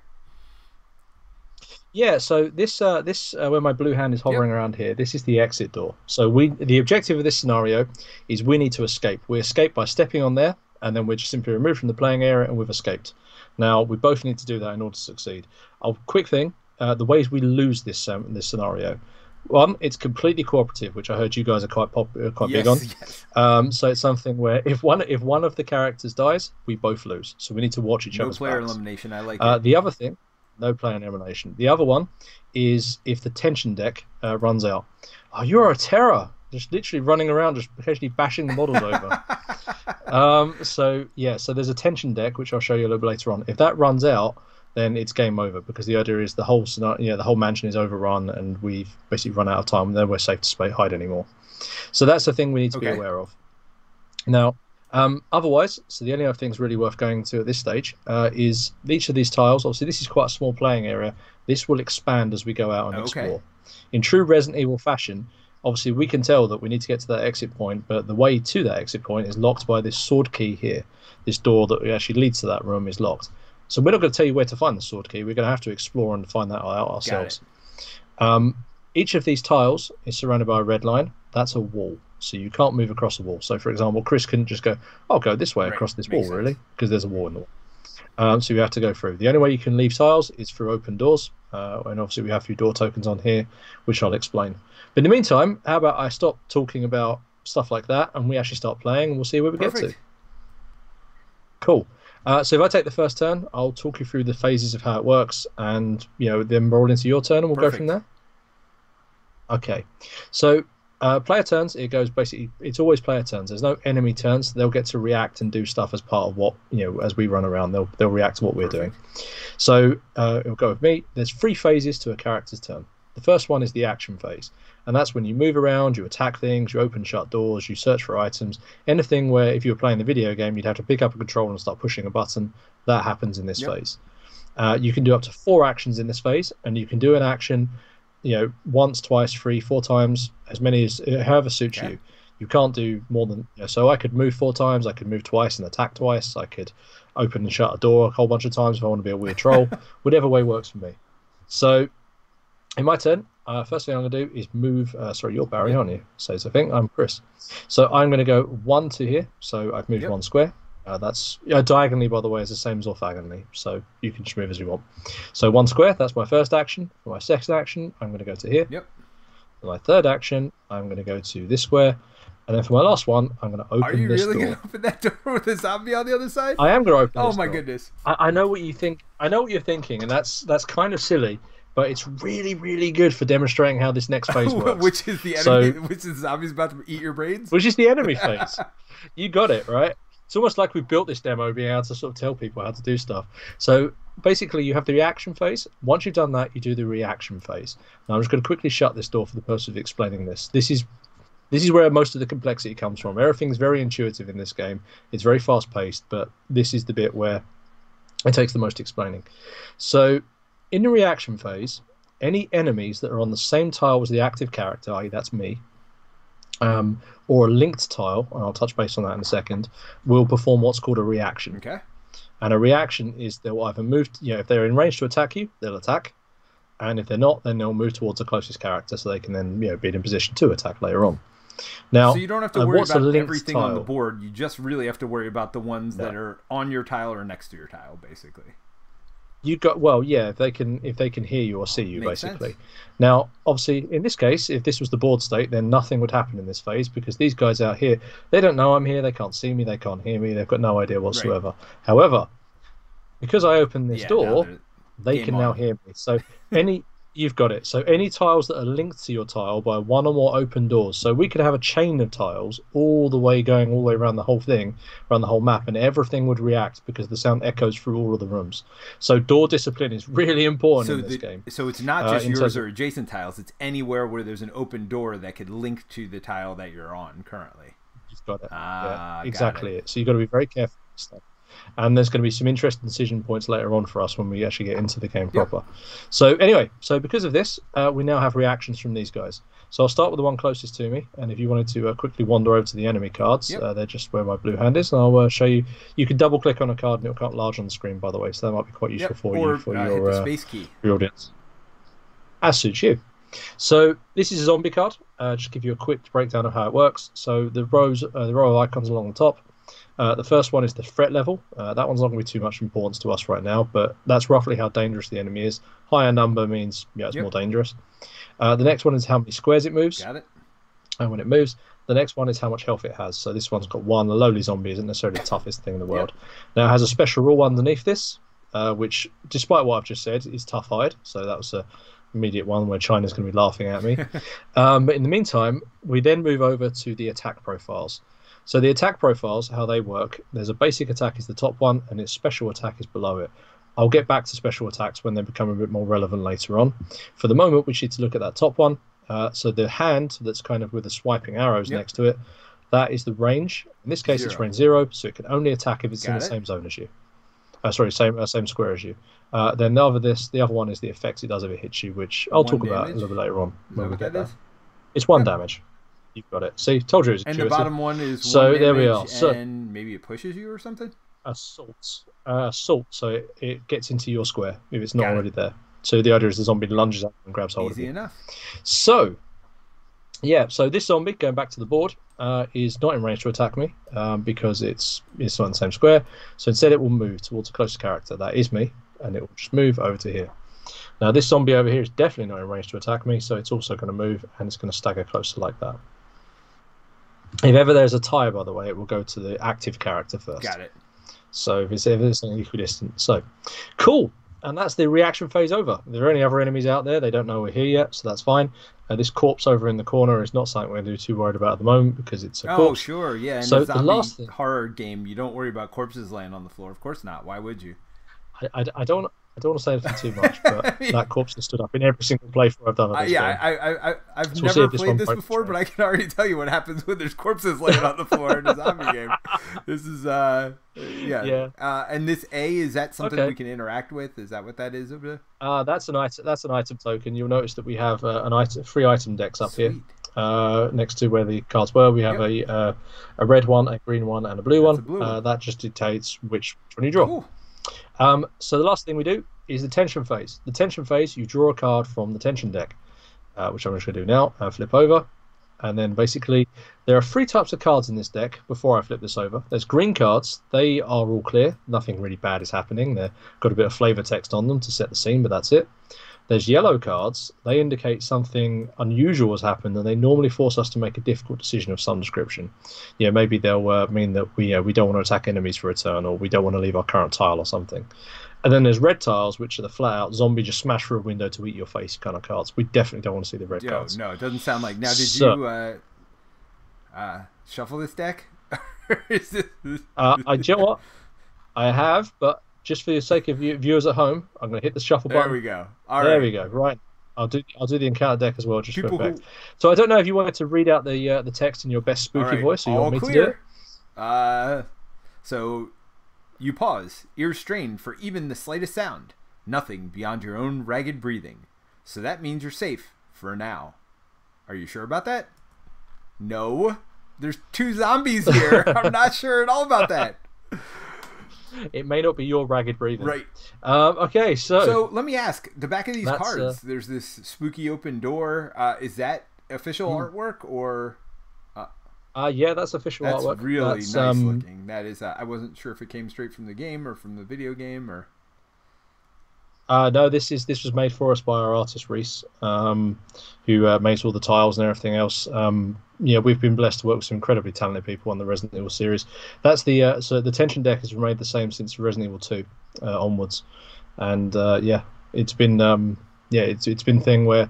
[SPEAKER 2] Yeah, so this uh, this uh, where my blue hand is hovering around here, this is the exit door. So we the objective of this scenario is we need to escape. We escape by stepping on there, and then we're just simply removed from the playing area, and we've escaped. Now we both need to do that in order to succeed. A quick thing: uh, the ways we lose this um, this scenario. One, it's completely cooperative, which I heard you guys are quite pop- uh, quite
[SPEAKER 1] yes,
[SPEAKER 2] big on.
[SPEAKER 1] yes.
[SPEAKER 2] Um, so it's something where if one if one of the characters dies, we both lose. So we need to watch each
[SPEAKER 1] No
[SPEAKER 2] other's
[SPEAKER 1] player
[SPEAKER 2] backs.
[SPEAKER 1] elimination. I like
[SPEAKER 2] Uh,
[SPEAKER 1] it.
[SPEAKER 2] the other thing, no player elimination. The other one is if the tension deck uh, runs out. Oh, you're a terror! Just literally running around, just occasionally bashing the models over. um, so yeah, so there's a tension deck which I'll show you a little bit later on. If that runs out, then it's game over because the idea is the whole scenario, yeah, the whole mansion is overrun and we've basically run out of time. and Then we're safe to hide anymore. So that's the thing we need to be aware of. Now, um, otherwise, so the only other things really worth going to at this stage uh, is each of these tiles. Obviously, this is quite a small playing area. This will expand as we go out and
[SPEAKER 1] Okay.
[SPEAKER 2] explore. In true Resident Evil fashion, obviously we can tell that we need to get to that exit point, but the way to that exit point is locked by this sword key here. This door that actually leads to that room is locked. So we're not going to tell you where to find the sword key. We're going to have to explore and find that out ourselves. Um, each of these tiles is surrounded by a red line. That's a wall, so you can't move across a wall. So, for example, Chris couldn't just go, "I'll go this way
[SPEAKER 1] Right,
[SPEAKER 2] across this
[SPEAKER 1] makes
[SPEAKER 2] wall,"
[SPEAKER 1] sense.
[SPEAKER 2] really, because there's a wall in the wall. Um, so you have to go through. The only way you can leave tiles is through open doors, uh, and obviously we have a few door tokens on here, which I'll explain. But in the meantime, how about I stop talking about stuff like that, and we actually start playing, and we'll see where we get to. Cool. Uh, so if I take the first turn, I'll talk you through the phases of how it works, and you know then roll into your turn, and we'll go from there. Okay. So uh, player turns. It goes basically. It's always player turns. There's no enemy turns. They'll get to react and do stuff as part of what you know as we run around. They'll they'll react to what we're doing. So uh, it'll go with me. There's three phases to a character's turn. The first one is the action phase, and that's when you move around, you attack things, you open shut doors, you search for items. Anything where if you were playing the video game, you'd have to pick up a controller and start pushing a button. That happens in this
[SPEAKER 1] Yep.
[SPEAKER 2] phase. Uh, you can do up to four actions in this phase, and you can do an action, you know, once, twice, three, four times, as many as however suits you. You can't do more than you know, so. I could move four times. I could move twice and attack twice. I could open and shut a door a whole bunch of times if I want to be a weird troll. Whatever way works for me. So, in my turn, uh, first thing I'm going to do is move. Uh, sorry, you're Barry, aren't you? Says I think I'm Chris. So I'm going to go one to here. So I've moved
[SPEAKER 1] Yep.
[SPEAKER 2] one square. Uh, that's yeah, diagonally, by the way, is the same as orthogonally. So you can just move as you want. So one square. That's my first action. For my second action, I'm going to go to here.
[SPEAKER 1] Yep.
[SPEAKER 2] For my third action, I'm going to go to this square. And then for my last one, I'm going to open
[SPEAKER 1] Are you really gonna open that door with a zombie on the other side?
[SPEAKER 2] I am going to open.
[SPEAKER 1] oh my
[SPEAKER 2] door.
[SPEAKER 1] goodness!
[SPEAKER 2] I, I know what you think. I know what you're thinking, and that's that's kind of silly, but it's really, really good for demonstrating how this next phase works.
[SPEAKER 1] which is the
[SPEAKER 2] So-
[SPEAKER 1] enemy? which is the zombies about to eat your brains?
[SPEAKER 2] which is the enemy phase. you got it right. It's almost like we built this demo, being able to sort of tell people how to do stuff. So basically, you have the reaction phase. Once you've done that, you do the reaction phase. Now, I'm just going to quickly shut this door for the purpose of explaining this. This is this is where most of the complexity comes from. Everything's very intuitive in this game. It's very fast paced, but this is the bit where it takes the most explaining. So, in the reaction phase, any enemies that are on the same tile as the active character, i.e., that's me, um, or a linked tile, and I'll touch base on that in a second, will perform what's called a reaction.
[SPEAKER 1] Okay.
[SPEAKER 2] And a reaction is they'll either move, you know, if they're in range to attack you, they'll attack, and if they're not, then they'll move towards the closest character so they can then, you know, be in position to attack later on. Now,
[SPEAKER 1] so you don't have to
[SPEAKER 2] uh,
[SPEAKER 1] worry about everything on the board. You just really have to worry about the ones that are on your tile or next to your tile, basically.
[SPEAKER 2] You got well yeah if they can if they can hear you or see you
[SPEAKER 1] Makes
[SPEAKER 2] basically.
[SPEAKER 1] Sense.
[SPEAKER 2] now obviously in this case if this was the board state then nothing would happen in this phase because these guys out here they don't know i'm here they can't see me they can't hear me they've got no idea whatsoever. However because i open this
[SPEAKER 1] Yeah,
[SPEAKER 2] door
[SPEAKER 1] game
[SPEAKER 2] can now hear me. So any you've got it so any tiles that are linked to your tile by one or more open doors so we could have a chain of tiles all the way going all the way around the whole thing around the whole map and everything would react because the sound echoes through all of the rooms so door discipline is really important
[SPEAKER 1] So,
[SPEAKER 2] in this
[SPEAKER 1] the,
[SPEAKER 2] game
[SPEAKER 1] so it's not
[SPEAKER 2] Uh,
[SPEAKER 1] just
[SPEAKER 2] in
[SPEAKER 1] yours or adjacent tiles. It's anywhere where there's an open door that could link to the tile that you're on currently.
[SPEAKER 2] You've got it.
[SPEAKER 1] Ah,
[SPEAKER 2] yeah,
[SPEAKER 1] got
[SPEAKER 2] exactly it. So you've got to be very careful with stuff. And there's going to be some interesting decision points later on for us when we actually get into the game
[SPEAKER 1] Yep.
[SPEAKER 2] proper. So anyway, so because of this, uh, we now have reactions from these guys. So I'll start with the one closest to me, and if you wanted to uh, quickly wander over to the enemy cards,
[SPEAKER 1] Yep.
[SPEAKER 2] uh, they're just where my blue hand is, and I'll uh, show you. You can double click on a card, and it'll come up large on the screen, by the way. So that might be quite useful
[SPEAKER 1] Yep.
[SPEAKER 2] for
[SPEAKER 1] or
[SPEAKER 2] you for
[SPEAKER 1] uh,
[SPEAKER 2] your uh,
[SPEAKER 1] space key.
[SPEAKER 2] your audience. As suits you. So this is a zombie card. Uh, just give you a quick breakdown of how it works. So the rows, uh, the row of icons along the top. Uh, the first one is the threat level. Uh, that one's not going to be too much importance to us right now, but that's roughly how dangerous the enemy is. Higher number means yeah, it's
[SPEAKER 1] Yep.
[SPEAKER 2] more dangerous. Uh, the next one is how many squares it moves,
[SPEAKER 1] Got it.
[SPEAKER 2] and when it moves. The next one is how much health it has. So this one's got one. The lowly zombie isn't necessarily the toughest thing in the world. Now it has a special rule underneath this, uh, which, despite what I've just said, is tough hide. So that was a immediate one where China's going to be laughing at me. um, but in the meantime, we then move over to the attack profiles. So the attack profiles, how they work, there's a basic attack is the top one, and its special attack is below it. I'll get back to special attacks when they become a bit more relevant later on. For the moment, we need to look at that top one. Uh, so the hand that's kind of with the swiping arrows
[SPEAKER 1] Yep.
[SPEAKER 2] next to it, that is the range. In this case, it's range zero, so it can only attack if it's in
[SPEAKER 1] Got
[SPEAKER 2] the
[SPEAKER 1] it.
[SPEAKER 2] same zone as you. Uh, sorry, same uh, same square as you. Uh, then the other this, the other one is the effects it does if it hits you, which I'll
[SPEAKER 1] One
[SPEAKER 2] talk about a little bit later on when we get there. It's one
[SPEAKER 1] Yep.
[SPEAKER 2] damage. You've got it. See, told you it was
[SPEAKER 1] And the bottom one is
[SPEAKER 2] So
[SPEAKER 1] one
[SPEAKER 2] there we are. So-
[SPEAKER 1] and maybe it pushes you or something.
[SPEAKER 2] assault. Uh, assault, so it, it gets into your square if it's not
[SPEAKER 1] Got it.
[SPEAKER 2] already there. So the idea is the zombie lunges up and grabs hold of
[SPEAKER 1] Easy
[SPEAKER 2] you.
[SPEAKER 1] enough.
[SPEAKER 2] So, yeah, so this zombie, going back to the board, uh, is not in range to attack me um, because it's it's not in the same square. So instead, it will move towards a closer character. That is me, and it will just move over to here. Now, this zombie over here is definitely not in range to attack me, so it's also going to move and it's going to stagger closer like that. If ever there's a tie, by the way, it will go to the active character first.
[SPEAKER 1] Got it.
[SPEAKER 2] So if it's if it's equidistant. So cool. And that's the reaction phase over. If there are any other enemies out there, they don't know we're here yet, so that's fine. Uh, this corpse over in the corner is not something we're going to be too worried about at the moment because it's a
[SPEAKER 1] Oh,
[SPEAKER 2] corpse.
[SPEAKER 1] sure, yeah. In
[SPEAKER 2] So
[SPEAKER 1] the
[SPEAKER 2] the last thing-
[SPEAKER 1] horror game, you don't worry about corpses laying on the floor. Of course not. Why would you?
[SPEAKER 2] I, I, I don't I don't want to say anything too much, but
[SPEAKER 1] Yeah.
[SPEAKER 2] that corpse has stood up in every single playthrough I've done
[SPEAKER 1] Uh,
[SPEAKER 2] this
[SPEAKER 1] yeah,
[SPEAKER 2] game.
[SPEAKER 1] I, I, I, I've
[SPEAKER 2] So
[SPEAKER 1] never
[SPEAKER 2] if this
[SPEAKER 1] played this before, but I can already tell you what happens when there's corpses laying on the floor in a zombie game. This is, uh, yeah.
[SPEAKER 2] Yeah.
[SPEAKER 1] Uh, and this A is that something
[SPEAKER 2] Okay.
[SPEAKER 1] we can interact with? Is that what that is? Over
[SPEAKER 2] Uh, that's an item. That's an item token. You'll notice that we have uh, an item, free item decks up here. Uh, next to where the cards were. We have a uh, a red one, a green one, and a blue
[SPEAKER 1] That's
[SPEAKER 2] one.
[SPEAKER 1] a blue
[SPEAKER 2] Uh,
[SPEAKER 1] one.
[SPEAKER 2] that just dictates which, one you draw. Um, so the last thing we do is the tension phase. The tension phase, you draw a card from the tension deck, uh, which I'm just going to do now. Uh, flip over, and then basically there are three types of cards in this deck. Before I flip this over, there's green cards. They are all clear. Nothing really bad is happening. They've got a bit of flavor text on them to set the scene, but that's it. There's yellow cards. They indicate something unusual has happened, and they normally force us to make a difficult decision of some description. Yeah, maybe they'll uh, mean that we uh, we don't want to attack enemies for a turn, or we don't want to leave our current tile or something. And then there's red tiles, which are the flat out zombie just smash through a window to eat your face kind of cards. We definitely don't want to see the red
[SPEAKER 1] Yo,
[SPEAKER 2] cards.
[SPEAKER 1] no, it doesn't sound like. Now, did
[SPEAKER 2] So-
[SPEAKER 1] you uh, uh, shuffle this deck? Is this...
[SPEAKER 2] Uh, I, do you know what? I have, but just for the sake of you viewers at home, I'm going to hit the shuffle
[SPEAKER 1] There
[SPEAKER 2] button.
[SPEAKER 1] There we go. All
[SPEAKER 2] there
[SPEAKER 1] right.
[SPEAKER 2] we go. Right. I'll do I'll do the encounter deck as well, just
[SPEAKER 1] People
[SPEAKER 2] for
[SPEAKER 1] who-.
[SPEAKER 2] So I don't know if you wanted to read out the uh, the text in your best spooky
[SPEAKER 1] right,
[SPEAKER 2] voice, or you
[SPEAKER 1] all
[SPEAKER 2] want me to do it.
[SPEAKER 1] Uh, so you pause, ears strained for even the slightest sound. Nothing beyond your own ragged breathing. So that means you're safe for now. Are you sure about that? No. There's two zombies here. I'm not sure at all about that.
[SPEAKER 2] It may not be your ragged breathing.
[SPEAKER 1] Right.
[SPEAKER 2] Um, okay, so,
[SPEAKER 1] So let me ask: the back of these cards,
[SPEAKER 2] uh,
[SPEAKER 1] there's this spooky open door. Uh, is that official
[SPEAKER 2] Hmm.
[SPEAKER 1] artwork or
[SPEAKER 2] uh, yeah, that's official artwork.
[SPEAKER 1] that's
[SPEAKER 2] artwork.
[SPEAKER 1] really
[SPEAKER 2] That's,
[SPEAKER 1] nice
[SPEAKER 2] um,
[SPEAKER 1] looking? That is. Uh, I wasn't sure if it came straight from the game or from the video game or.
[SPEAKER 2] Uh, no, this is this was made for us by our artist Reese, um, who uh, makes all the tiles and everything else. Um, yeah, we've been blessed to work with some incredibly talented people on the Resident Evil series. That's the uh, so the tension deck has remained the same since Resident Evil Two uh, onwards, and uh, yeah, it's been um, yeah it's it's been thing where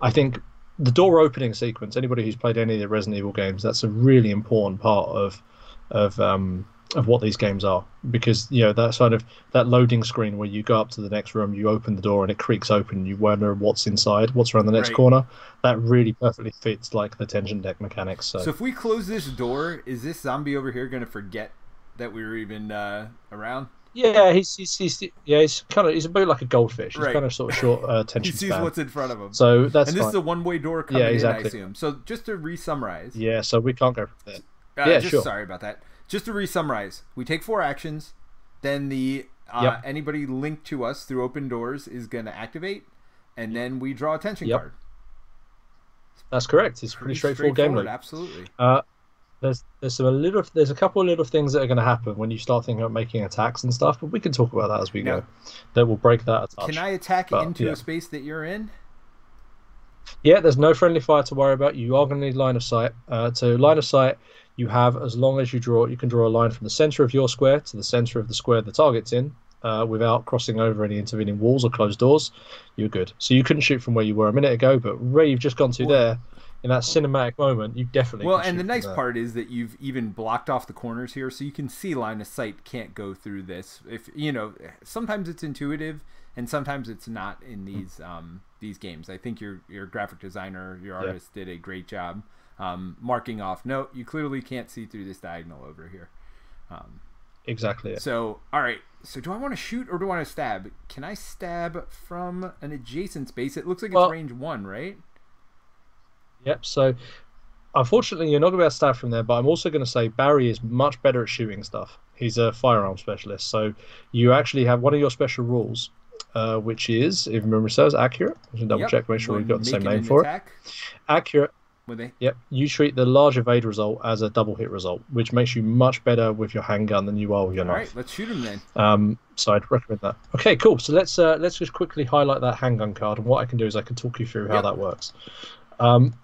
[SPEAKER 2] I think the door opening sequence. Anybody who's played any of the Resident Evil games, that's a really important part of of um, of what these games are because you know that sort of that loading screen where you go up to the next room you open the door and it creaks open you wonder what's inside what's around the next
[SPEAKER 1] Right.
[SPEAKER 2] corner that really perfectly fits like the tension deck mechanics so,
[SPEAKER 1] So if we close this door, is this zombie over here going to forget that we were even uh, around?
[SPEAKER 2] yeah he's, he's he's yeah he's kind of he's a bit like a goldfish he's
[SPEAKER 1] Right.
[SPEAKER 2] kind of sort of short uh,
[SPEAKER 1] He sees
[SPEAKER 2] span
[SPEAKER 1] what's in front of him.
[SPEAKER 2] so that's
[SPEAKER 1] and this
[SPEAKER 2] fine.
[SPEAKER 1] is a one-way door coming
[SPEAKER 2] Yeah,
[SPEAKER 1] in, I
[SPEAKER 2] exactly.
[SPEAKER 1] assume. So just to re-summarize.
[SPEAKER 2] yeah so we can't go from there
[SPEAKER 1] Uh,
[SPEAKER 2] Yeah,
[SPEAKER 1] just,
[SPEAKER 2] sure.
[SPEAKER 1] Sorry about that. Just to re-summarize, we take four actions, then the uh,
[SPEAKER 2] Yep.
[SPEAKER 1] anybody linked to us through open doors is going to activate, and then we draw attention
[SPEAKER 2] Yep.
[SPEAKER 1] card.
[SPEAKER 2] that's correct it's pretty straightforward game loop
[SPEAKER 1] Absolutely.
[SPEAKER 2] Uh, there's there's some a little there's a couple of little things that are going to happen when you start thinking about making attacks and stuff, but we can talk about that as we
[SPEAKER 1] No.
[SPEAKER 2] go. That will break that.
[SPEAKER 1] Can I attack
[SPEAKER 2] but,
[SPEAKER 1] into
[SPEAKER 2] yeah.
[SPEAKER 1] a space that you're in?
[SPEAKER 2] Yeah, there's no friendly fire to worry about. You are going to need line of sight. Uh, to line of sight, you have as long as you draw, you can draw a line from the center of your square to the center of the square the target's in, uh, without crossing over any intervening walls or closed doors. You're good. So you couldn't shoot from where you were a minute ago, but where you've just gone to there, in that cinematic moment, you definitely.
[SPEAKER 1] Well, and the nice
[SPEAKER 2] there.
[SPEAKER 1] part is that you've even blocked off the corners here, so you can see line of sight can't go through this. If you know, sometimes it's intuitive, and sometimes it's not in these um, these games. I think your your graphic designer, your
[SPEAKER 2] Yeah.
[SPEAKER 1] artist, did a great job um, marking off. No, you clearly can't see through this diagonal over here. Um,
[SPEAKER 2] exactly.
[SPEAKER 1] So, all right. So, do I want to shoot or do I want to stab? Can I stab from an adjacent space? It looks like it's range one, right?
[SPEAKER 2] Yep. So, unfortunately, you're not going to be able to stab from there. But I'm also going to say Barry is much better at shooting stuff. He's a firearm specialist. So you actually have one of your special rules, uh, which is, if memory serves, accurate. I should double
[SPEAKER 1] Yep.
[SPEAKER 2] check, make sure we've got the same name for
[SPEAKER 1] attack,
[SPEAKER 2] it. Accurate.
[SPEAKER 1] Would they?
[SPEAKER 2] Yep. You treat the large evade result as a double hit result, which makes you much better with your handgun than you are with your
[SPEAKER 1] All
[SPEAKER 2] knife.
[SPEAKER 1] right, let's shoot him then.
[SPEAKER 2] Um, so I'd recommend that. Okay, cool. So let's uh, let's just quickly highlight that handgun card, and what I can do is I can talk you through how
[SPEAKER 1] Yep.
[SPEAKER 2] that works. Um,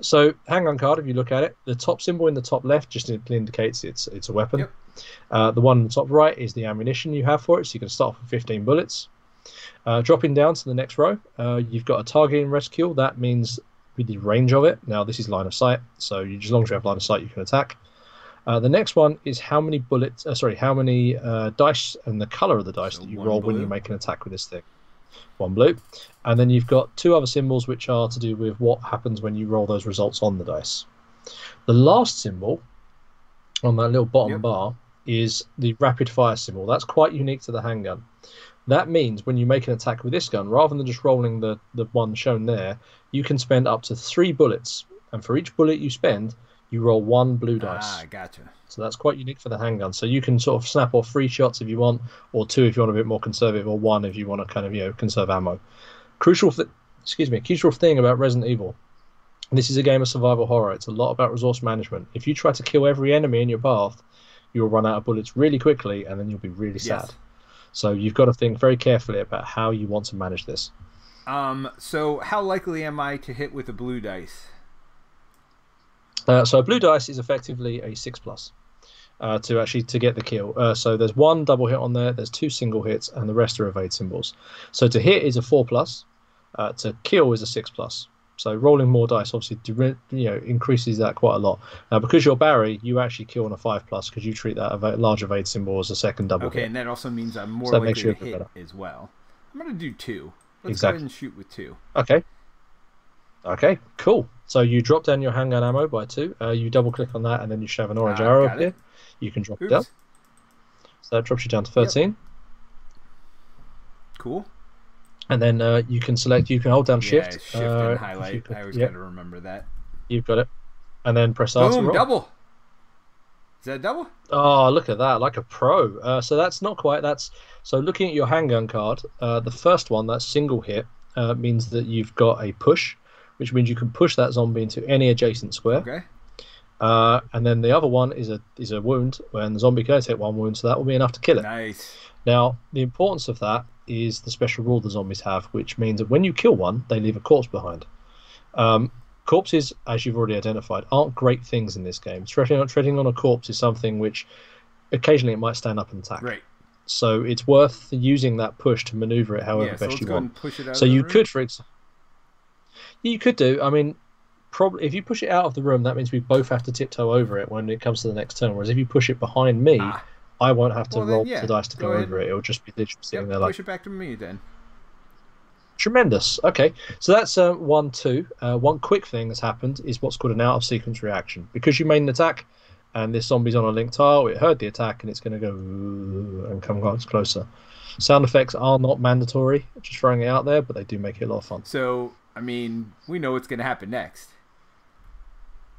[SPEAKER 2] so handgun card, if you look at it, the top symbol in the top left just indicates it's it's a weapon.
[SPEAKER 1] Yep.
[SPEAKER 2] Uh, the one in the top right is the ammunition you have for it, so you can start off with 15 bullets. Uh, dropping down to the next row, uh, you've got a targeting rescue. That means with the range of it. Now this is line of sight, so you, as long as you have line of sight, you can attack. Uh, the next one is how many bullets, uh, sorry, how many uh, dice and the color of the dice
[SPEAKER 1] So
[SPEAKER 2] that you roll when you make an attack with this thing. One blue. And then you've got two other symbols which are to do with what happens when you roll those results on the dice. The last symbol on that little bottom
[SPEAKER 1] Yep.
[SPEAKER 2] bar is the rapid fire symbol. That's quite unique to the handgun. That means when you make an attack with this gun, rather than just rolling the, the one shown there, you can spend up to three bullets. And for each bullet you spend, you roll one blue dice.
[SPEAKER 1] Ah, gotcha.
[SPEAKER 2] So that's quite unique for the handgun. So you can sort of snap off three shots if you want, or two if you want a bit more conservative, or one if you want to kind of you know conserve ammo. Crucial, th- excuse me, crucial thing about Resident Evil. This is a game of survival horror. It's a lot about resource management. If you try to kill every enemy in your path, you'll run out of bullets really quickly, and then you'll be really sad. So you've got to think very carefully about how you want to manage this.
[SPEAKER 1] Um, so how likely am I to hit with a blue dice?
[SPEAKER 2] Uh, so a blue dice is effectively a six plus uh, to actually to get the kill. Uh, so there's one double hit on there. There's two single hits, and the rest are evade symbols. So to hit is a four plus. Uh, to kill is a six plus. So rolling more dice obviously you know increases that quite a lot. Now because you're Barry, you actually kill on a five plus because you treat that large evade symbol as a second double
[SPEAKER 1] Okay,
[SPEAKER 2] hit.
[SPEAKER 1] and that also means I'm more
[SPEAKER 2] So
[SPEAKER 1] likely to hit
[SPEAKER 2] better.
[SPEAKER 1] as well. I'm gonna do two. Let's
[SPEAKER 2] Exactly.
[SPEAKER 1] go ahead and shoot with two.
[SPEAKER 2] Okay. Okay, cool. So you drop down your handgun ammo by two. Uh, you double click on that, and then you should have an orange
[SPEAKER 1] Ah,
[SPEAKER 2] arrow up here. You can drop it down. So that drops you down to 13.
[SPEAKER 1] Cool.
[SPEAKER 2] And then uh, you can select. You can hold down
[SPEAKER 1] yeah,
[SPEAKER 2] Shift.
[SPEAKER 1] shift
[SPEAKER 2] uh,
[SPEAKER 1] and highlight.
[SPEAKER 2] could-
[SPEAKER 1] I always
[SPEAKER 2] yep,
[SPEAKER 1] gotta remember that.
[SPEAKER 2] you've got it, and then press R to
[SPEAKER 1] Boom, double. Is that double?
[SPEAKER 2] Oh, look at that, like a pro. Uh, so that's not quite. That's so looking at your handgun card. Uh, the first one, that single hit, uh, means that you've got a push, which means you can push that zombie into any adjacent square.
[SPEAKER 1] Okay.
[SPEAKER 2] Uh, and then the other one is a is a wound, when the zombie can take one wound, so that will be enough to kill it.
[SPEAKER 1] Nice.
[SPEAKER 2] Now, the importance of that is the special rule the zombies have, which means that when you kill one, they leave a corpse behind. Um, corpses, as you've already identified, aren't great things in this game. Treading on, treading on a corpse is something which occasionally it might stand up and attack.
[SPEAKER 1] Great.
[SPEAKER 2] So it's worth using that push to maneuver it however
[SPEAKER 1] yeah, so
[SPEAKER 2] best you want.
[SPEAKER 1] push it out.
[SPEAKER 2] So you
[SPEAKER 1] room.
[SPEAKER 2] could, for example, you could do. I mean, probably if you push it out of the room, that means we both have to tiptoe over it when it comes to the next turn. Whereas if you push it behind me,
[SPEAKER 1] Ah.
[SPEAKER 2] I won't have to
[SPEAKER 1] Well, then,
[SPEAKER 2] roll
[SPEAKER 1] yeah,
[SPEAKER 2] the dice to
[SPEAKER 1] go
[SPEAKER 2] go, over it. It'll just be literally sitting
[SPEAKER 1] Yep,
[SPEAKER 2] there like
[SPEAKER 1] push it back to me then.
[SPEAKER 2] tremendous. Okay, so that's uh, one, two. Uh, one quick thing that's happened is what's called an out of sequence reaction. Because you made an attack, and this zombie's on a linked tile, it heard the attack and it's going to go and come close- closer. Sound effects are not mandatory, just throwing it out there, but they do make it a lot of fun.
[SPEAKER 1] So I mean, we know what's gonna happen next.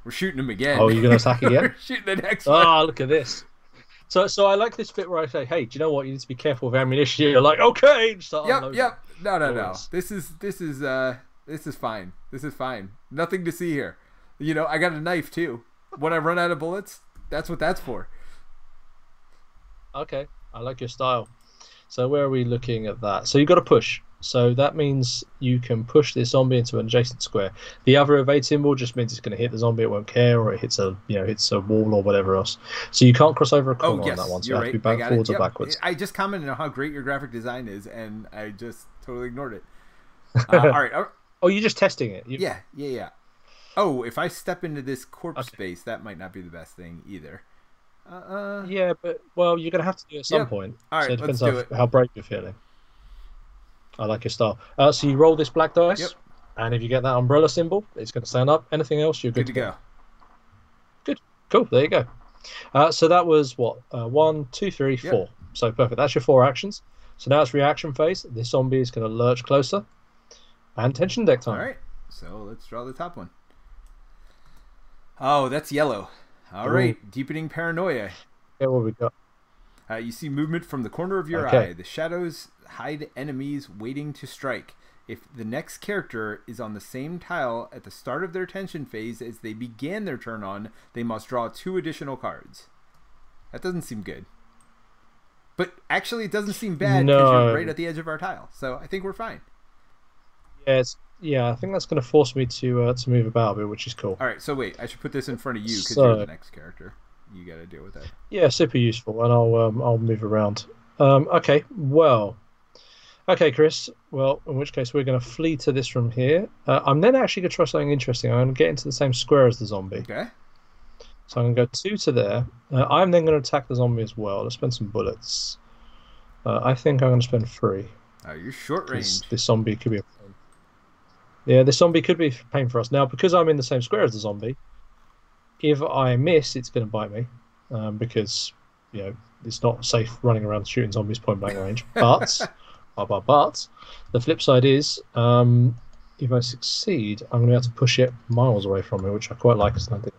[SPEAKER 1] We're shooting him again.
[SPEAKER 2] Oh, you're going to attack again?
[SPEAKER 1] We're shooting the next one.
[SPEAKER 2] Ah, look at this. So, so I like this bit where I say, "Hey, do you know what? You need to be careful with ammunition." You're like, "Okay," start
[SPEAKER 1] Yep, yep. No, no, no. This is this is uh this is fine. This is fine. Nothing to see here. You know, I got a knife too. When I run out of bullets, that's what that's for.
[SPEAKER 2] Okay, I like your style. So where are we looking at that? So you got to push. So that means you can push this zombie into an adjacent square. The other evade symbol just means it's going to hit the zombie, it won't care, or it hits a you know hits a wall or whatever else. So you can't cross over a corner
[SPEAKER 1] Oh yes,
[SPEAKER 2] on that one. So you have
[SPEAKER 1] right.
[SPEAKER 2] to be back forwards
[SPEAKER 1] it.
[SPEAKER 2] or
[SPEAKER 1] Yep.
[SPEAKER 2] backwards.
[SPEAKER 1] I just commented on how great your graphic design is, and I just totally ignored it. Uh, all right.
[SPEAKER 2] Oh, you're just testing it. You,
[SPEAKER 1] Yeah, yeah, yeah. Oh, if I step into this corpse
[SPEAKER 2] Okay.
[SPEAKER 1] space, that might not be the best thing either. Uh, uh,
[SPEAKER 2] Yeah, but well, you're going to have to do it at some
[SPEAKER 1] Yep.
[SPEAKER 2] point.
[SPEAKER 1] All
[SPEAKER 2] so
[SPEAKER 1] right,
[SPEAKER 2] it depends
[SPEAKER 1] let's
[SPEAKER 2] how,
[SPEAKER 1] do it.
[SPEAKER 2] how brave you're feeling. I like your style. Uh, so you roll this black dice,
[SPEAKER 1] Yep.
[SPEAKER 2] and if you get that umbrella symbol, it's going to stand up. Anything else, you're
[SPEAKER 1] good
[SPEAKER 2] good,
[SPEAKER 1] to go. Good.
[SPEAKER 2] Cool. There you go. Uh, so that was what uh, one, two, three,
[SPEAKER 1] Yep.
[SPEAKER 2] four. So perfect. That's your four actions. So now it's reaction phase. This zombie is going to lurch closer, and tension deck time.
[SPEAKER 1] All right. So let's draw the top one. Oh, that's yellow. All
[SPEAKER 2] Ooh.
[SPEAKER 1] right. Deepening paranoia.
[SPEAKER 2] Yeah, what we got?
[SPEAKER 1] Uh, you see movement from the corner of your
[SPEAKER 2] Okay.
[SPEAKER 1] eye. The shadows hide enemies waiting to strike. If the next character is on the same tile at the start of their tension phase as they began their turn on, they must draw two additional cards. That doesn't seem good. But actually, it doesn't seem bad because
[SPEAKER 2] No.
[SPEAKER 1] you're right at the edge of our tile. So I think we're fine.
[SPEAKER 2] Yeah, it's, yeah. I think that's going to force me to uh, to move about a bit, which is cool.
[SPEAKER 1] All right, so wait, I should put this in front of you because
[SPEAKER 2] So-
[SPEAKER 1] you're the next character. You got to deal with that.
[SPEAKER 2] Yeah, super useful, and I'll um, I'll move around. Um, okay, well, okay, Chris. Well, in which case we're going to flee to this from here. Uh, I'm then actually going to try something interesting. I'm going to get into the same square as the zombie.
[SPEAKER 1] Okay.
[SPEAKER 2] So I'm going to go two to there. Uh, I'm then going to attack the zombie as well. Let's spend some bullets. Uh, I think I'm going to spend three.
[SPEAKER 1] three Oh, you're short range.
[SPEAKER 2] this zombie could be a pain. Yeah, this zombie could be a pain for us now because I'm in the same square as the zombie. If I miss, it's going to bite me um, because you know it's not safe running around shooting zombies point blank range. But, but, but, but, the flip side is um, if I succeed, I'm going to be able to push it miles away from me, which I quite like as an idea.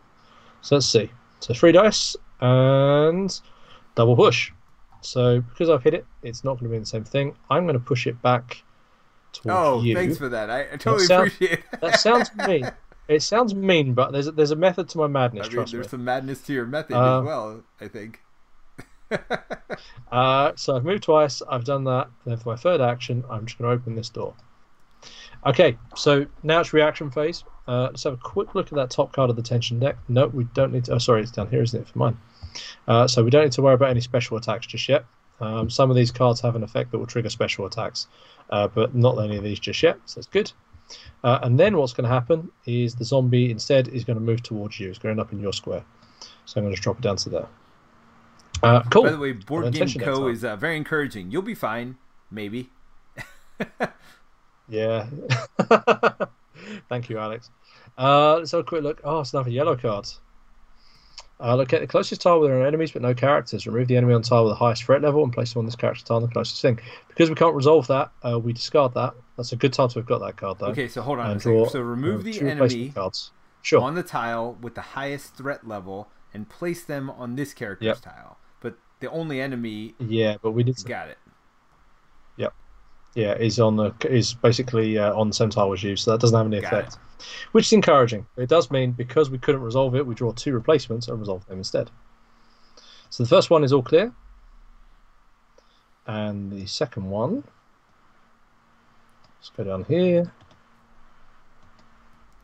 [SPEAKER 2] So let's see. So three dice and double push. So because I've hit it, it's not going to be the same thing. I'm going to push it back towards
[SPEAKER 1] Oh,
[SPEAKER 2] you.
[SPEAKER 1] thanks for that. I, I totally
[SPEAKER 2] sound-
[SPEAKER 1] appreciate it.
[SPEAKER 2] That sounds mean. It sounds mean, but there's a, there's a method to my madness.
[SPEAKER 1] I mean, there's
[SPEAKER 2] me.
[SPEAKER 1] some madness to your method
[SPEAKER 2] Uh,
[SPEAKER 1] as well. I think.
[SPEAKER 2] Uh, so I've moved twice. I've done that. Then for my third action, I'm just going to open this door. Okay, so now it's reaction phase. Uh, let's have a quick look at that top card of the tension deck. No, we don't need to. Oh, sorry, it's down here, isn't it, for mine? Uh, so we don't need to worry about any special attacks just yet. Um, some of these cards have an effect that will trigger special attacks, uh, but not any of these just yet, so that's good. Uh, and then what's going to happen is the zombie instead is going to move towards you. It's going to end up in your square. So I'm going to just drop it down to there. Uh, cool.
[SPEAKER 1] By the way, Board Game Co. is uh, very encouraging. You'll be fine, maybe.
[SPEAKER 2] Yeah. Thank you, Alex. Uh, let's have a quick look. Oh, it's another yellow card. Uh, look at the closest tile where there are enemies but no characters. Remove the enemy on tile with the highest threat level and place them on this character tile on the closest thing. Because we can't resolve that, uh, we discard that. That's a good time to have got that card, though.
[SPEAKER 1] Okay, so hold on
[SPEAKER 2] And draw
[SPEAKER 1] So remove the enemy
[SPEAKER 2] cards. Sure.
[SPEAKER 1] on the tile with the highest threat level and place them on this character's
[SPEAKER 2] Yep.
[SPEAKER 1] tile. But the only enemy
[SPEAKER 2] Yeah, but we did.
[SPEAKER 1] got it. Yep.
[SPEAKER 2] Yeah, is on the is basically uh, on the same tile as you, so that doesn't have any
[SPEAKER 1] Got
[SPEAKER 2] effect. Which is encouraging. It does mean because we couldn't resolve it, we draw two replacements and resolve them instead. So the first one is all clear, and the second one. Let's go down here.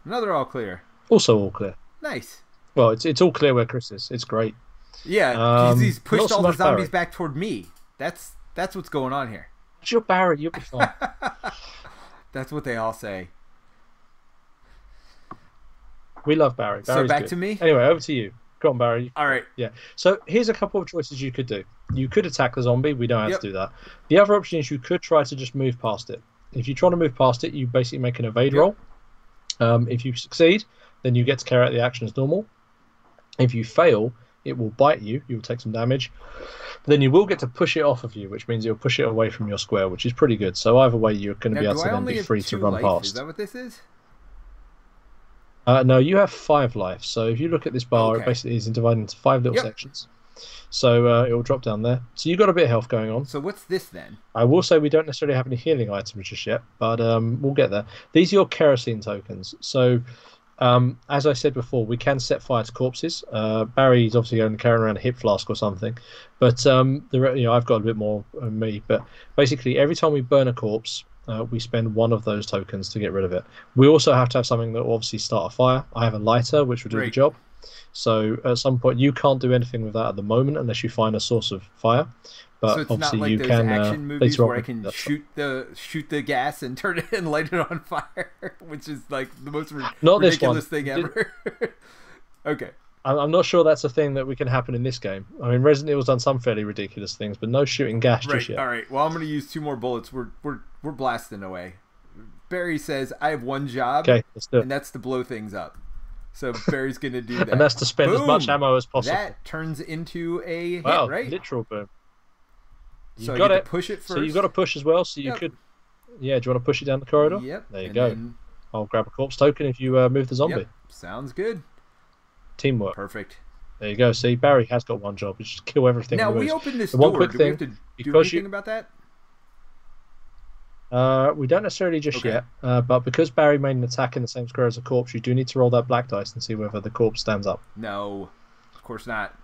[SPEAKER 1] Another all clear.
[SPEAKER 2] Also all clear.
[SPEAKER 1] Nice.
[SPEAKER 2] Well, it's it's all clear where Chris is. It's great.
[SPEAKER 1] Yeah,
[SPEAKER 2] Um,
[SPEAKER 1] he's, pushed
[SPEAKER 2] so
[SPEAKER 1] all the zombies
[SPEAKER 2] Barry.
[SPEAKER 1] back toward me. That's that's what's going on here.
[SPEAKER 2] It's your Barry. You'll be fine.
[SPEAKER 1] That's what they all say.
[SPEAKER 2] We love Barry.
[SPEAKER 1] So back
[SPEAKER 2] good.
[SPEAKER 1] to me?
[SPEAKER 2] Anyway, over to you. Go on, Barry.
[SPEAKER 1] All right.
[SPEAKER 2] Yeah. So here's a couple of choices you could do. You could attack the zombie. We don't have
[SPEAKER 1] Yep.
[SPEAKER 2] to do that. The other option is you could try to just move past it. If you try to move past it, you basically make an evade
[SPEAKER 1] Yep.
[SPEAKER 2] roll. Um, if you succeed, then you get to carry out the action as normal. If you fail, it will bite you. You'll take some damage. But Then you will get to push it off of you, which means you'll push it away from your square, which is pretty good. So either way, you're going to
[SPEAKER 1] Now,
[SPEAKER 2] be able to then be free to run
[SPEAKER 1] life?
[SPEAKER 2] past.
[SPEAKER 1] Is that what this is?
[SPEAKER 2] Uh, no, you have five life. So if you look at this bar,
[SPEAKER 1] Okay.
[SPEAKER 2] it basically is divided into five little
[SPEAKER 1] Yep.
[SPEAKER 2] sections. So uh, it will drop down there. So you've got a bit of health going on.
[SPEAKER 1] So what's this then?
[SPEAKER 2] I will say we don't necessarily have any healing items just yet, but um, we'll get there. These are your kerosene tokens. So, um, as I said before, we can set fire to corpses. Uh, Barry's obviously only carrying around a hip flask or something, but um, the you know I've got a bit more on me. But basically, every time we burn a corpse, uh, we spend one of those tokens to get rid of it. We also have to have something that will obviously start a fire. I have a lighter, which will do the
[SPEAKER 1] Great.
[SPEAKER 2] job. So at some point, you can't do anything with that at the moment unless you find a source of fire. But
[SPEAKER 1] so it's
[SPEAKER 2] obviously,
[SPEAKER 1] not like
[SPEAKER 2] you
[SPEAKER 1] those
[SPEAKER 2] can
[SPEAKER 1] action
[SPEAKER 2] uh,
[SPEAKER 1] movies where I can shoot the shoot the gas and turn it and light it on fire, which is like the most
[SPEAKER 2] Not
[SPEAKER 1] ridiculous thing ever. okay.
[SPEAKER 2] I'm not sure that's a thing that we can happen in this game. I mean, Resident Evil's done some fairly ridiculous things, but no shooting gas
[SPEAKER 1] Right.
[SPEAKER 2] just yet.
[SPEAKER 1] All right. Well, I'm going to use two more bullets. We're we're we're blasting away. Barry says I have one job,
[SPEAKER 2] Okay, let's do it.
[SPEAKER 1] and that's to blow things up. So Barry's going to do that.
[SPEAKER 2] And that's to spend as much ammo as possible.
[SPEAKER 1] That turns into a
[SPEAKER 2] wow,
[SPEAKER 1] hit, right?
[SPEAKER 2] literal boom. You
[SPEAKER 1] so
[SPEAKER 2] got it.
[SPEAKER 1] to push it first.
[SPEAKER 2] So you've got to push as well. So you
[SPEAKER 1] Yep.
[SPEAKER 2] could, yeah. Do you want to push it down the corridor?
[SPEAKER 1] Yep.
[SPEAKER 2] There you
[SPEAKER 1] and
[SPEAKER 2] go.
[SPEAKER 1] then-
[SPEAKER 2] I'll grab a corpse token if you uh, move the zombie.
[SPEAKER 1] yep. Sounds good.
[SPEAKER 2] Teamwork.
[SPEAKER 1] Perfect.
[SPEAKER 2] There you go. See, Barry has got one job: is just kill everything.
[SPEAKER 1] Now we open this
[SPEAKER 2] The one
[SPEAKER 1] door.
[SPEAKER 2] quick
[SPEAKER 1] Do we have to
[SPEAKER 2] thing,
[SPEAKER 1] do anything
[SPEAKER 2] you-
[SPEAKER 1] about that?
[SPEAKER 2] Uh, we don't necessarily just
[SPEAKER 1] Okay.
[SPEAKER 2] yet, uh, but because Barry made an attack in the same square as a corpse, you do need to roll that black dice and see whether the corpse stands up.
[SPEAKER 1] No, of course not.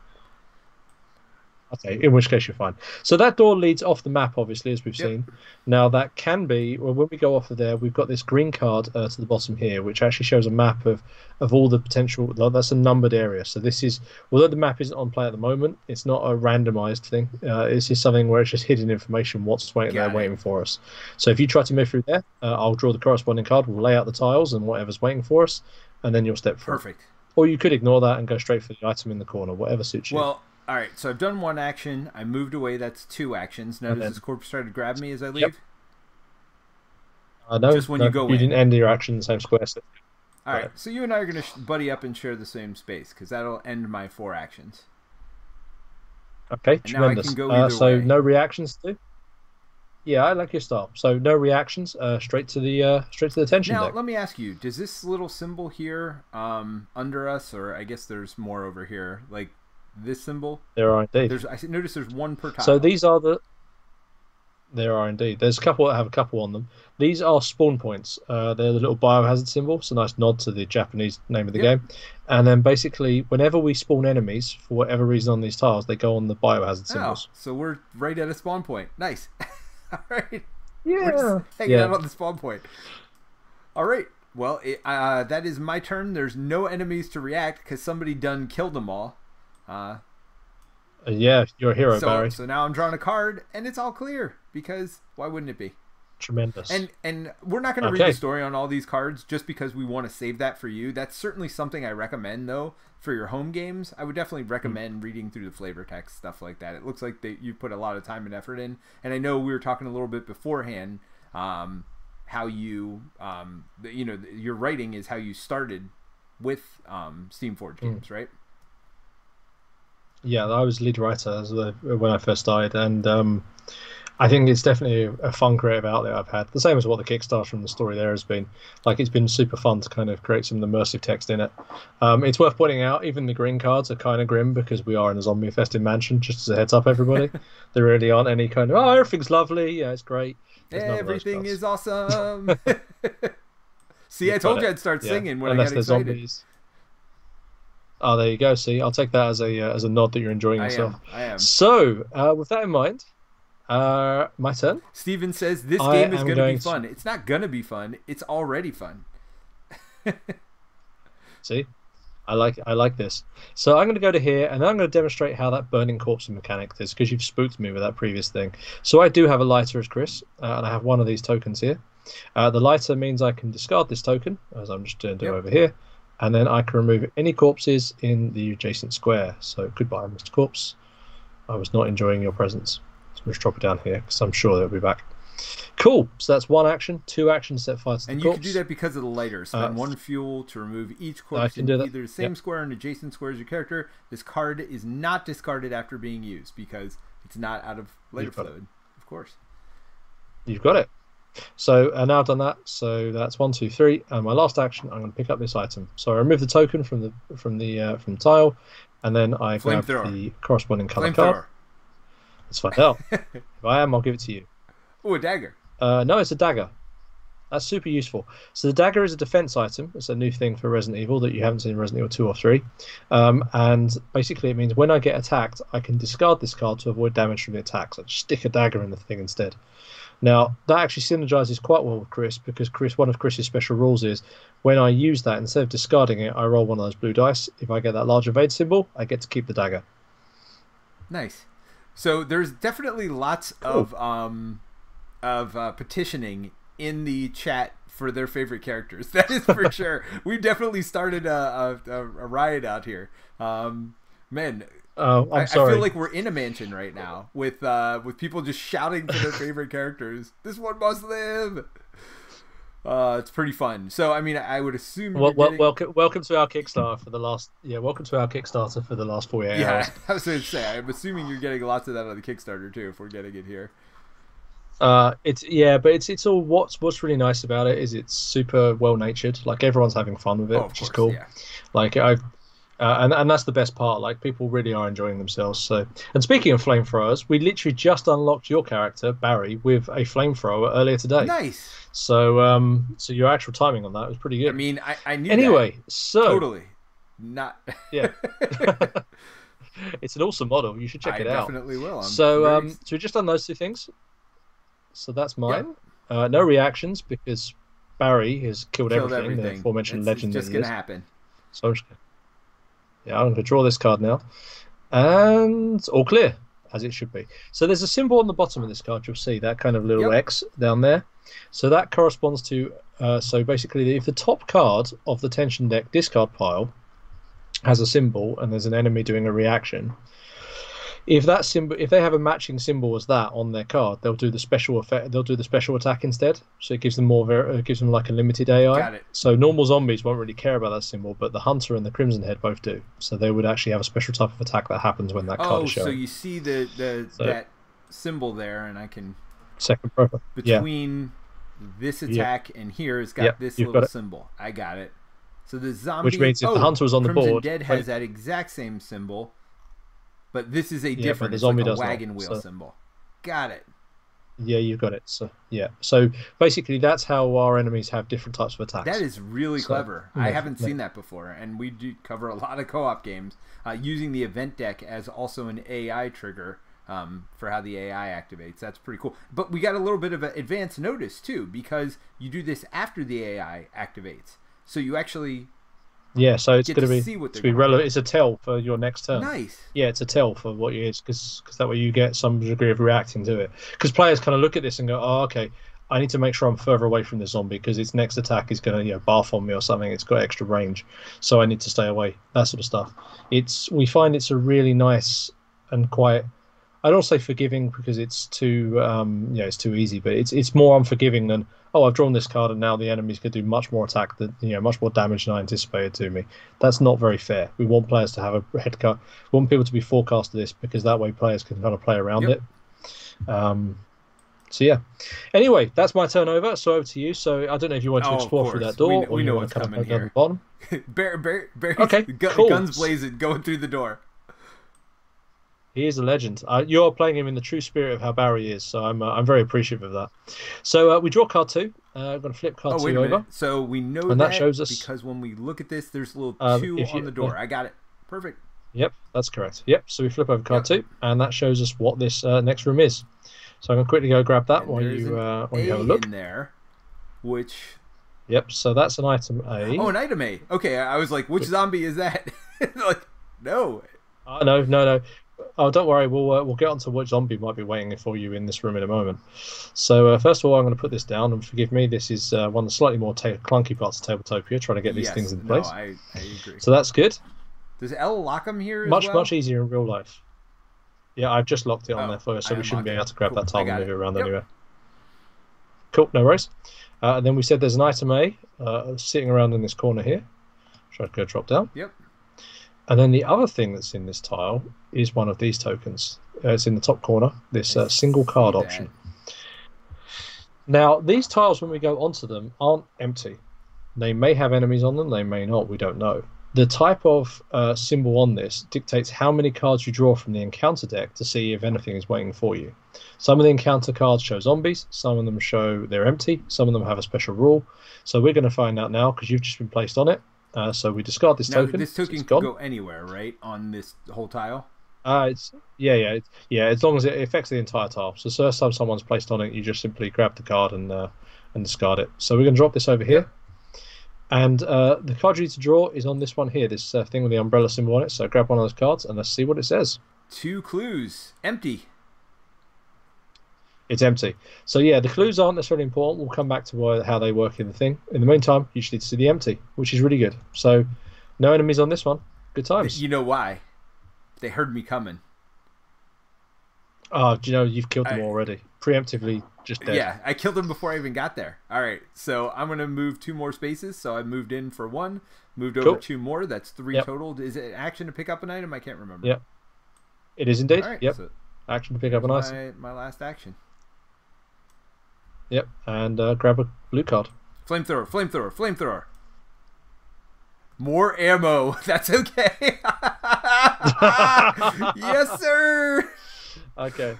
[SPEAKER 2] Okay, in which case you're fine. So that door leads off the map, obviously, as we've
[SPEAKER 1] Yep.
[SPEAKER 2] seen. Now that can be well, when we go off of there, we've got this green card uh, to the bottom here, which actually shows a map of of all the potential. That's a numbered area. So this is, although the map isn't on play at the moment, it's not a randomized thing. Uh, this is something where it's just hidden information, what's waiting
[SPEAKER 1] Got
[SPEAKER 2] there,
[SPEAKER 1] it.
[SPEAKER 2] waiting for us. So if you try to move through there, uh, I'll draw the corresponding card. We'll lay out the tiles and whatever's waiting for us, and then you'll step through.
[SPEAKER 1] Perfect.
[SPEAKER 2] Or you could ignore that and go straight for the item in the corner, whatever suits you.
[SPEAKER 1] Well, all right. So I've done one action. I moved away. That's two actions. Now
[SPEAKER 2] And
[SPEAKER 1] does
[SPEAKER 2] then-
[SPEAKER 1] this corpse try to grab me as I leave?
[SPEAKER 2] Yep. uh, no,
[SPEAKER 1] just when
[SPEAKER 2] no,
[SPEAKER 1] you go
[SPEAKER 2] you
[SPEAKER 1] in.
[SPEAKER 2] didn't end your action in the same square. So
[SPEAKER 1] All right. So you and I are gonna sh- buddy up and share the same space because that'll end my four actions.
[SPEAKER 2] Okay,
[SPEAKER 1] And
[SPEAKER 2] tremendous. uh, so
[SPEAKER 1] way.
[SPEAKER 2] no reactions to. Yeah, I like your style. So no reactions. Uh, straight to the uh, straight to the tension
[SPEAKER 1] Now
[SPEAKER 2] deck.
[SPEAKER 1] let me ask you: Does this little symbol here um, under us, or I guess there's more over here, like this symbol?
[SPEAKER 2] There are indeed.
[SPEAKER 1] There's I notice there's one per tile.
[SPEAKER 2] So these are the. There are indeed. There's a couple that have a couple on them. These are spawn points. Uh, they're the little biohazard symbol. It's a nice nod to the Japanese name of the
[SPEAKER 1] Yep.
[SPEAKER 2] game. And then basically, whenever we spawn enemies, for whatever reason on these tiles, they go on the biohazard
[SPEAKER 1] Oh,
[SPEAKER 2] symbols.
[SPEAKER 1] so we're right at a spawn point. Nice. All right.
[SPEAKER 2] Yeah.
[SPEAKER 1] Hanging
[SPEAKER 2] Yeah.
[SPEAKER 1] out on the spawn point. All right. Well, it, uh, that is my turn. There's no enemies to react because somebody done killed them all. Uh,
[SPEAKER 2] yeah, you're a hero,
[SPEAKER 1] so,
[SPEAKER 2] Barry.
[SPEAKER 1] so now I'm drawing a card, and it's all clear because why wouldn't it be?
[SPEAKER 2] Tremendous.
[SPEAKER 1] And and we're not going to read the story on all these cards just because we want to save that for you. That's certainly something I recommend though for your home games. I would definitely recommend reading through the flavor text stuff like that. It looks like that you put a lot of time and effort in. And I know we were talking a little bit beforehand um, how you um, you know your writing is how you started with um, Steamforged
[SPEAKER 2] Hmm.
[SPEAKER 1] games, right?
[SPEAKER 2] Yeah, I was lead writer as the, when I first started, and um, I think it's definitely a, fun creative outlet I've had. The same as what the Kickstarter from the story there has been. Like it's been super fun to kind of create some immersive text in it. Um, it's worth pointing out, even the green cards are kind of grim because we are in a zombie-infested mansion. Just as a heads up, everybody, there really aren't any kind of oh everything's lovely, yeah, it's great. There's none of those
[SPEAKER 1] Everything is awesome. See, I
[SPEAKER 2] You've
[SPEAKER 1] told you. I'd start
[SPEAKER 2] Yeah,
[SPEAKER 1] singing when
[SPEAKER 2] unless
[SPEAKER 1] I got excited.
[SPEAKER 2] zombies. Oh, there you go. See, I'll take that as a uh, as a nod that you're enjoying
[SPEAKER 1] I
[SPEAKER 2] yourself.
[SPEAKER 1] am. I am.
[SPEAKER 2] So, uh, with that in mind, uh, my turn.
[SPEAKER 1] Steven says this
[SPEAKER 2] I
[SPEAKER 1] game is
[SPEAKER 2] am
[SPEAKER 1] going to be
[SPEAKER 2] going to-
[SPEAKER 1] fun. It's not going to be fun. It's already fun.
[SPEAKER 2] See, I like I like this. So I'm going to go to here, and I'm going to demonstrate how that burning corpse mechanic is because you've spooked me with that previous thing. So I do have a lighter as Chris, uh, and I have one of these tokens here. Uh, the lighter means I can discard this token, as I'm just going doing
[SPEAKER 1] Yep.
[SPEAKER 2] over here, and then I can remove any corpses in the adjacent square. So goodbye, Mr. Corpse. I was not enjoying your presence. So let's drop it down here because I'm sure they'll be back. Cool. So that's one action. Two actions set fire to the
[SPEAKER 1] And you can do that because of the lighter. Spend
[SPEAKER 2] Uh,
[SPEAKER 1] one fuel to remove each corpse in either the same
[SPEAKER 2] Yep.
[SPEAKER 1] square and adjacent square as your character. This card is not discarded after being used because it's not out of lighter
[SPEAKER 2] You've it.
[SPEAKER 1] fluid. Of course.
[SPEAKER 2] You've got it. So uh, now I've done that. So that's one, two, three. And my last action, I'm going to pick up this item. So I remove the token from the from the uh, from the tile, and then I grab
[SPEAKER 1] Flamethrower.
[SPEAKER 2] the corresponding color card.
[SPEAKER 1] Flamethrower.
[SPEAKER 2] Let's find out. if I am, I'll give it to you.
[SPEAKER 1] Oh, a dagger.
[SPEAKER 2] Uh, no, it's a dagger. That's super useful. So the dagger is a defense item. It's a new thing for Resident Evil that you haven't seen in Resident Evil 2 or 3. Um, and basically it means when I get attacked, I can discard this card to avoid damage from the attack. So I just stick a dagger in the thing instead. Now that actually synergizes quite well with Chris because Chris, one of Chris's special rules is when I use that instead of discarding it, I roll one of those blue dice. If I get that large evade symbol, I get to keep the dagger.
[SPEAKER 1] Nice. So there's definitely lots cool. of um, of uh, petitioning in the chat for their favorite characters. That is for sure. We've definitely started a, a, a riot out here. Um, man,
[SPEAKER 2] Oh, I'm I, sorry.
[SPEAKER 1] I feel like we're in a mansion right now with uh, with people just shouting for their favorite characters. This one must live. Uh, it's pretty fun. So I mean, I would assume.
[SPEAKER 2] Well, well, getting... welcome, welcome to our Kickstarter for the last. Yeah, welcome to our Kickstarter for the last forty eight yeah, hours.
[SPEAKER 1] I was going to say, I'm assuming you're getting lots of that on the Kickstarter too. If we're getting it here.
[SPEAKER 2] Uh, it's yeah, but it's it's all what's what's really nice about it is it's super well natured. Like everyone's having fun with it, oh, which course, is cool. Yeah. Like I uh, and and that's the best part. Like people really are enjoying themselves. So, and speaking of flamethrowers, we literally just unlocked your character Barry with a flamethrower earlier today.
[SPEAKER 1] Nice.
[SPEAKER 2] So, um, so your actual timing on that was pretty good. I
[SPEAKER 1] mean, I, I knew.
[SPEAKER 2] Anyway, so
[SPEAKER 1] totally not.
[SPEAKER 2] yeah. it's an awesome model. You should check
[SPEAKER 1] I
[SPEAKER 2] it
[SPEAKER 1] out. Definitely will. I'm
[SPEAKER 2] so, um, so we just done those two things. So that's mine. Yep. Uh, no reactions because Barry has killed, killed everything. everything. The aforementioned it's, legend.
[SPEAKER 1] It's just gonna happen.
[SPEAKER 2] So I'm just gonna yeah, I'm going to draw this card now. And all clear, as it should be. So there's a symbol on the bottom of this card, you'll see, that kind of little yep. X down there. So that corresponds to, uh, so basically, if the top card of the tension deck discard pile has a symbol and there's an enemy doing a reaction, if that symbol if they have a matching symbol as that on their card they'll do the special effect they'll do the special attack instead. So it gives them more ver- it gives them like a limited ai
[SPEAKER 1] Got it.
[SPEAKER 2] so normal zombies won't really care about that symbol but the hunter and the crimson head both do. So they would actually have a special type of attack that happens when that
[SPEAKER 1] oh,
[SPEAKER 2] card is shown
[SPEAKER 1] so you see the, the so, that symbol there and i can
[SPEAKER 2] second profile.
[SPEAKER 1] Between
[SPEAKER 2] yeah.
[SPEAKER 1] this attack yeah. and here it's got yeah, this little symbol. I got it. So the zombie
[SPEAKER 2] which means if oh, the hunter was on the
[SPEAKER 1] crimson
[SPEAKER 2] board
[SPEAKER 1] dead has that exact same symbol but this is a yeah, different. It's like a wagon not, wheel so. symbol. Got it.
[SPEAKER 2] Yeah, you've got it. So yeah. So basically, that's how our enemies have different types of attacks.
[SPEAKER 1] That is really so, clever. Yeah, I haven't yeah. seen that before, and we do cover a lot of co-op games uh, using the event deck as also an AI trigger. Um, for how the AI activates. That's pretty cool. But we got a little bit of an advance notice too, because you do this after the AI activates. So you actually
[SPEAKER 2] yeah, so it's going to be to be relevant. It's a tell for your next turn.
[SPEAKER 1] Nice.
[SPEAKER 2] Yeah, it's a tell for what it is because that way you get some degree of reacting to it. Because players kind of look at this and go, "Oh, okay, I need to make sure I'm further away from the zombie because its next attack is going to you know barf on me or something. It's got extra range, so I need to stay away. That sort of stuff. It's we find it's a really nice and quite I don't say forgiving because it's too um, know it's too easy, but it's it's more unforgiving than oh I've drawn this card and now the enemy's going to do much more attack than you know much more damage than I anticipated to me. That's not very fair. We want players to have a head card. We want people to be forecast to this because that way players can kind of play around yep. it. Um, so yeah. Anyway, that's my turnover. So over to you. So I don't know if you want to
[SPEAKER 1] oh,
[SPEAKER 2] explore through that door
[SPEAKER 1] we, we know what's coming here.
[SPEAKER 2] bottom.
[SPEAKER 1] bear, bear, bear,
[SPEAKER 2] okay,
[SPEAKER 1] gu-
[SPEAKER 2] cool.
[SPEAKER 1] guns blazing, going through the door.
[SPEAKER 2] He is a legend. Uh, you're playing him in the true spirit of how Barry is, so I'm uh, I'm very appreciative of that. So uh, we draw card two. Uh, I'm going to flip card
[SPEAKER 1] oh,
[SPEAKER 2] two over.
[SPEAKER 1] So we know
[SPEAKER 2] and
[SPEAKER 1] that,
[SPEAKER 2] that shows us
[SPEAKER 1] because when we look at this, there's a little um, two you, on the door. I got it. Perfect.
[SPEAKER 2] Yep, that's correct. Yep. So we flip over card yep. two, and that shows us what this uh, next room is. So I'm going to quickly go grab that and while you uh, while you have a look
[SPEAKER 1] in there, which.
[SPEAKER 2] Yep. So that's an item A.
[SPEAKER 1] Oh, an item A. Okay, I was like, which zombie is that? like, no.
[SPEAKER 2] Uh, no, no, no. Oh, don't worry. We'll uh, we'll get onto what zombie might be waiting for you in this room in a moment. So uh, first of all, I'm going to put this down, and forgive me. This is uh, one of the slightly more ta- clunky parts of Tabletopia, trying to get these
[SPEAKER 1] yes,
[SPEAKER 2] things in place.
[SPEAKER 1] No, I, I agree.
[SPEAKER 2] So that's good.
[SPEAKER 1] Does L lock them here?
[SPEAKER 2] Much
[SPEAKER 1] well?
[SPEAKER 2] much easier in real life. Yeah, I've just locked it on
[SPEAKER 1] oh,
[SPEAKER 2] there first, so
[SPEAKER 1] I
[SPEAKER 2] we shouldn't be able to grab
[SPEAKER 1] cool.
[SPEAKER 2] that tile and move it around
[SPEAKER 1] yep.
[SPEAKER 2] anywhere. Cool, no worries. Uh, and then we said there's an item A uh, sitting around in this corner here. Should I go drop down?
[SPEAKER 1] Yep.
[SPEAKER 2] And then the other thing that's in this tile is one of these tokens. Uh, it's in the top corner, this uh, single card option. Now, these tiles, when we go onto them, aren't empty. They may have enemies on them, they may not, we don't know. The type of uh, symbol on this dictates how many cards you draw from the encounter deck to see if anything is waiting for you. Some of the encounter cards show zombies, some of them show they're empty, some of them have a special rule. So we're going to find out now because you've just been placed on it. Uh, so we discard this
[SPEAKER 1] now,
[SPEAKER 2] token.
[SPEAKER 1] This token can go anywhere, right? On this whole tile.
[SPEAKER 2] Uh, it's yeah, yeah, it's, yeah. As long as it affects the entire tile. So first time someone's placed on it, you just simply grab the card and uh, and discard it. So we're gonna drop this over here, and uh, the card you need to draw is on this one here, this uh, thing with the umbrella symbol on it. So grab one of those cards and let's see what it says.
[SPEAKER 1] Two clues. Empty.
[SPEAKER 2] It's empty. So yeah, the clues aren't necessarily important. We'll come back to why, how they work in the thing. In the meantime, you just need to see the empty, which is really good. So no enemies on this one. Good times.
[SPEAKER 1] You know why? They heard me coming.
[SPEAKER 2] Oh, do you know you've killed them
[SPEAKER 1] I-
[SPEAKER 2] already? Preemptively, just dead.
[SPEAKER 1] Yeah, I killed them before I even got there. All right, so I'm gonna move two more spaces. So I moved in for one, moved over
[SPEAKER 2] Cool.
[SPEAKER 1] two more. That's three
[SPEAKER 2] Yep.
[SPEAKER 1] total. Is it action to pick up an item? I can't remember.
[SPEAKER 2] Yep. It is indeed.
[SPEAKER 1] Right.
[SPEAKER 2] yep.
[SPEAKER 1] So
[SPEAKER 2] Action to pick up an item.
[SPEAKER 1] my, my last action.
[SPEAKER 2] Yep. And uh, grab a blue card.
[SPEAKER 1] Flamethrower, flamethrower, flamethrower. More ammo. That's okay. yes, sir.
[SPEAKER 2] Okay.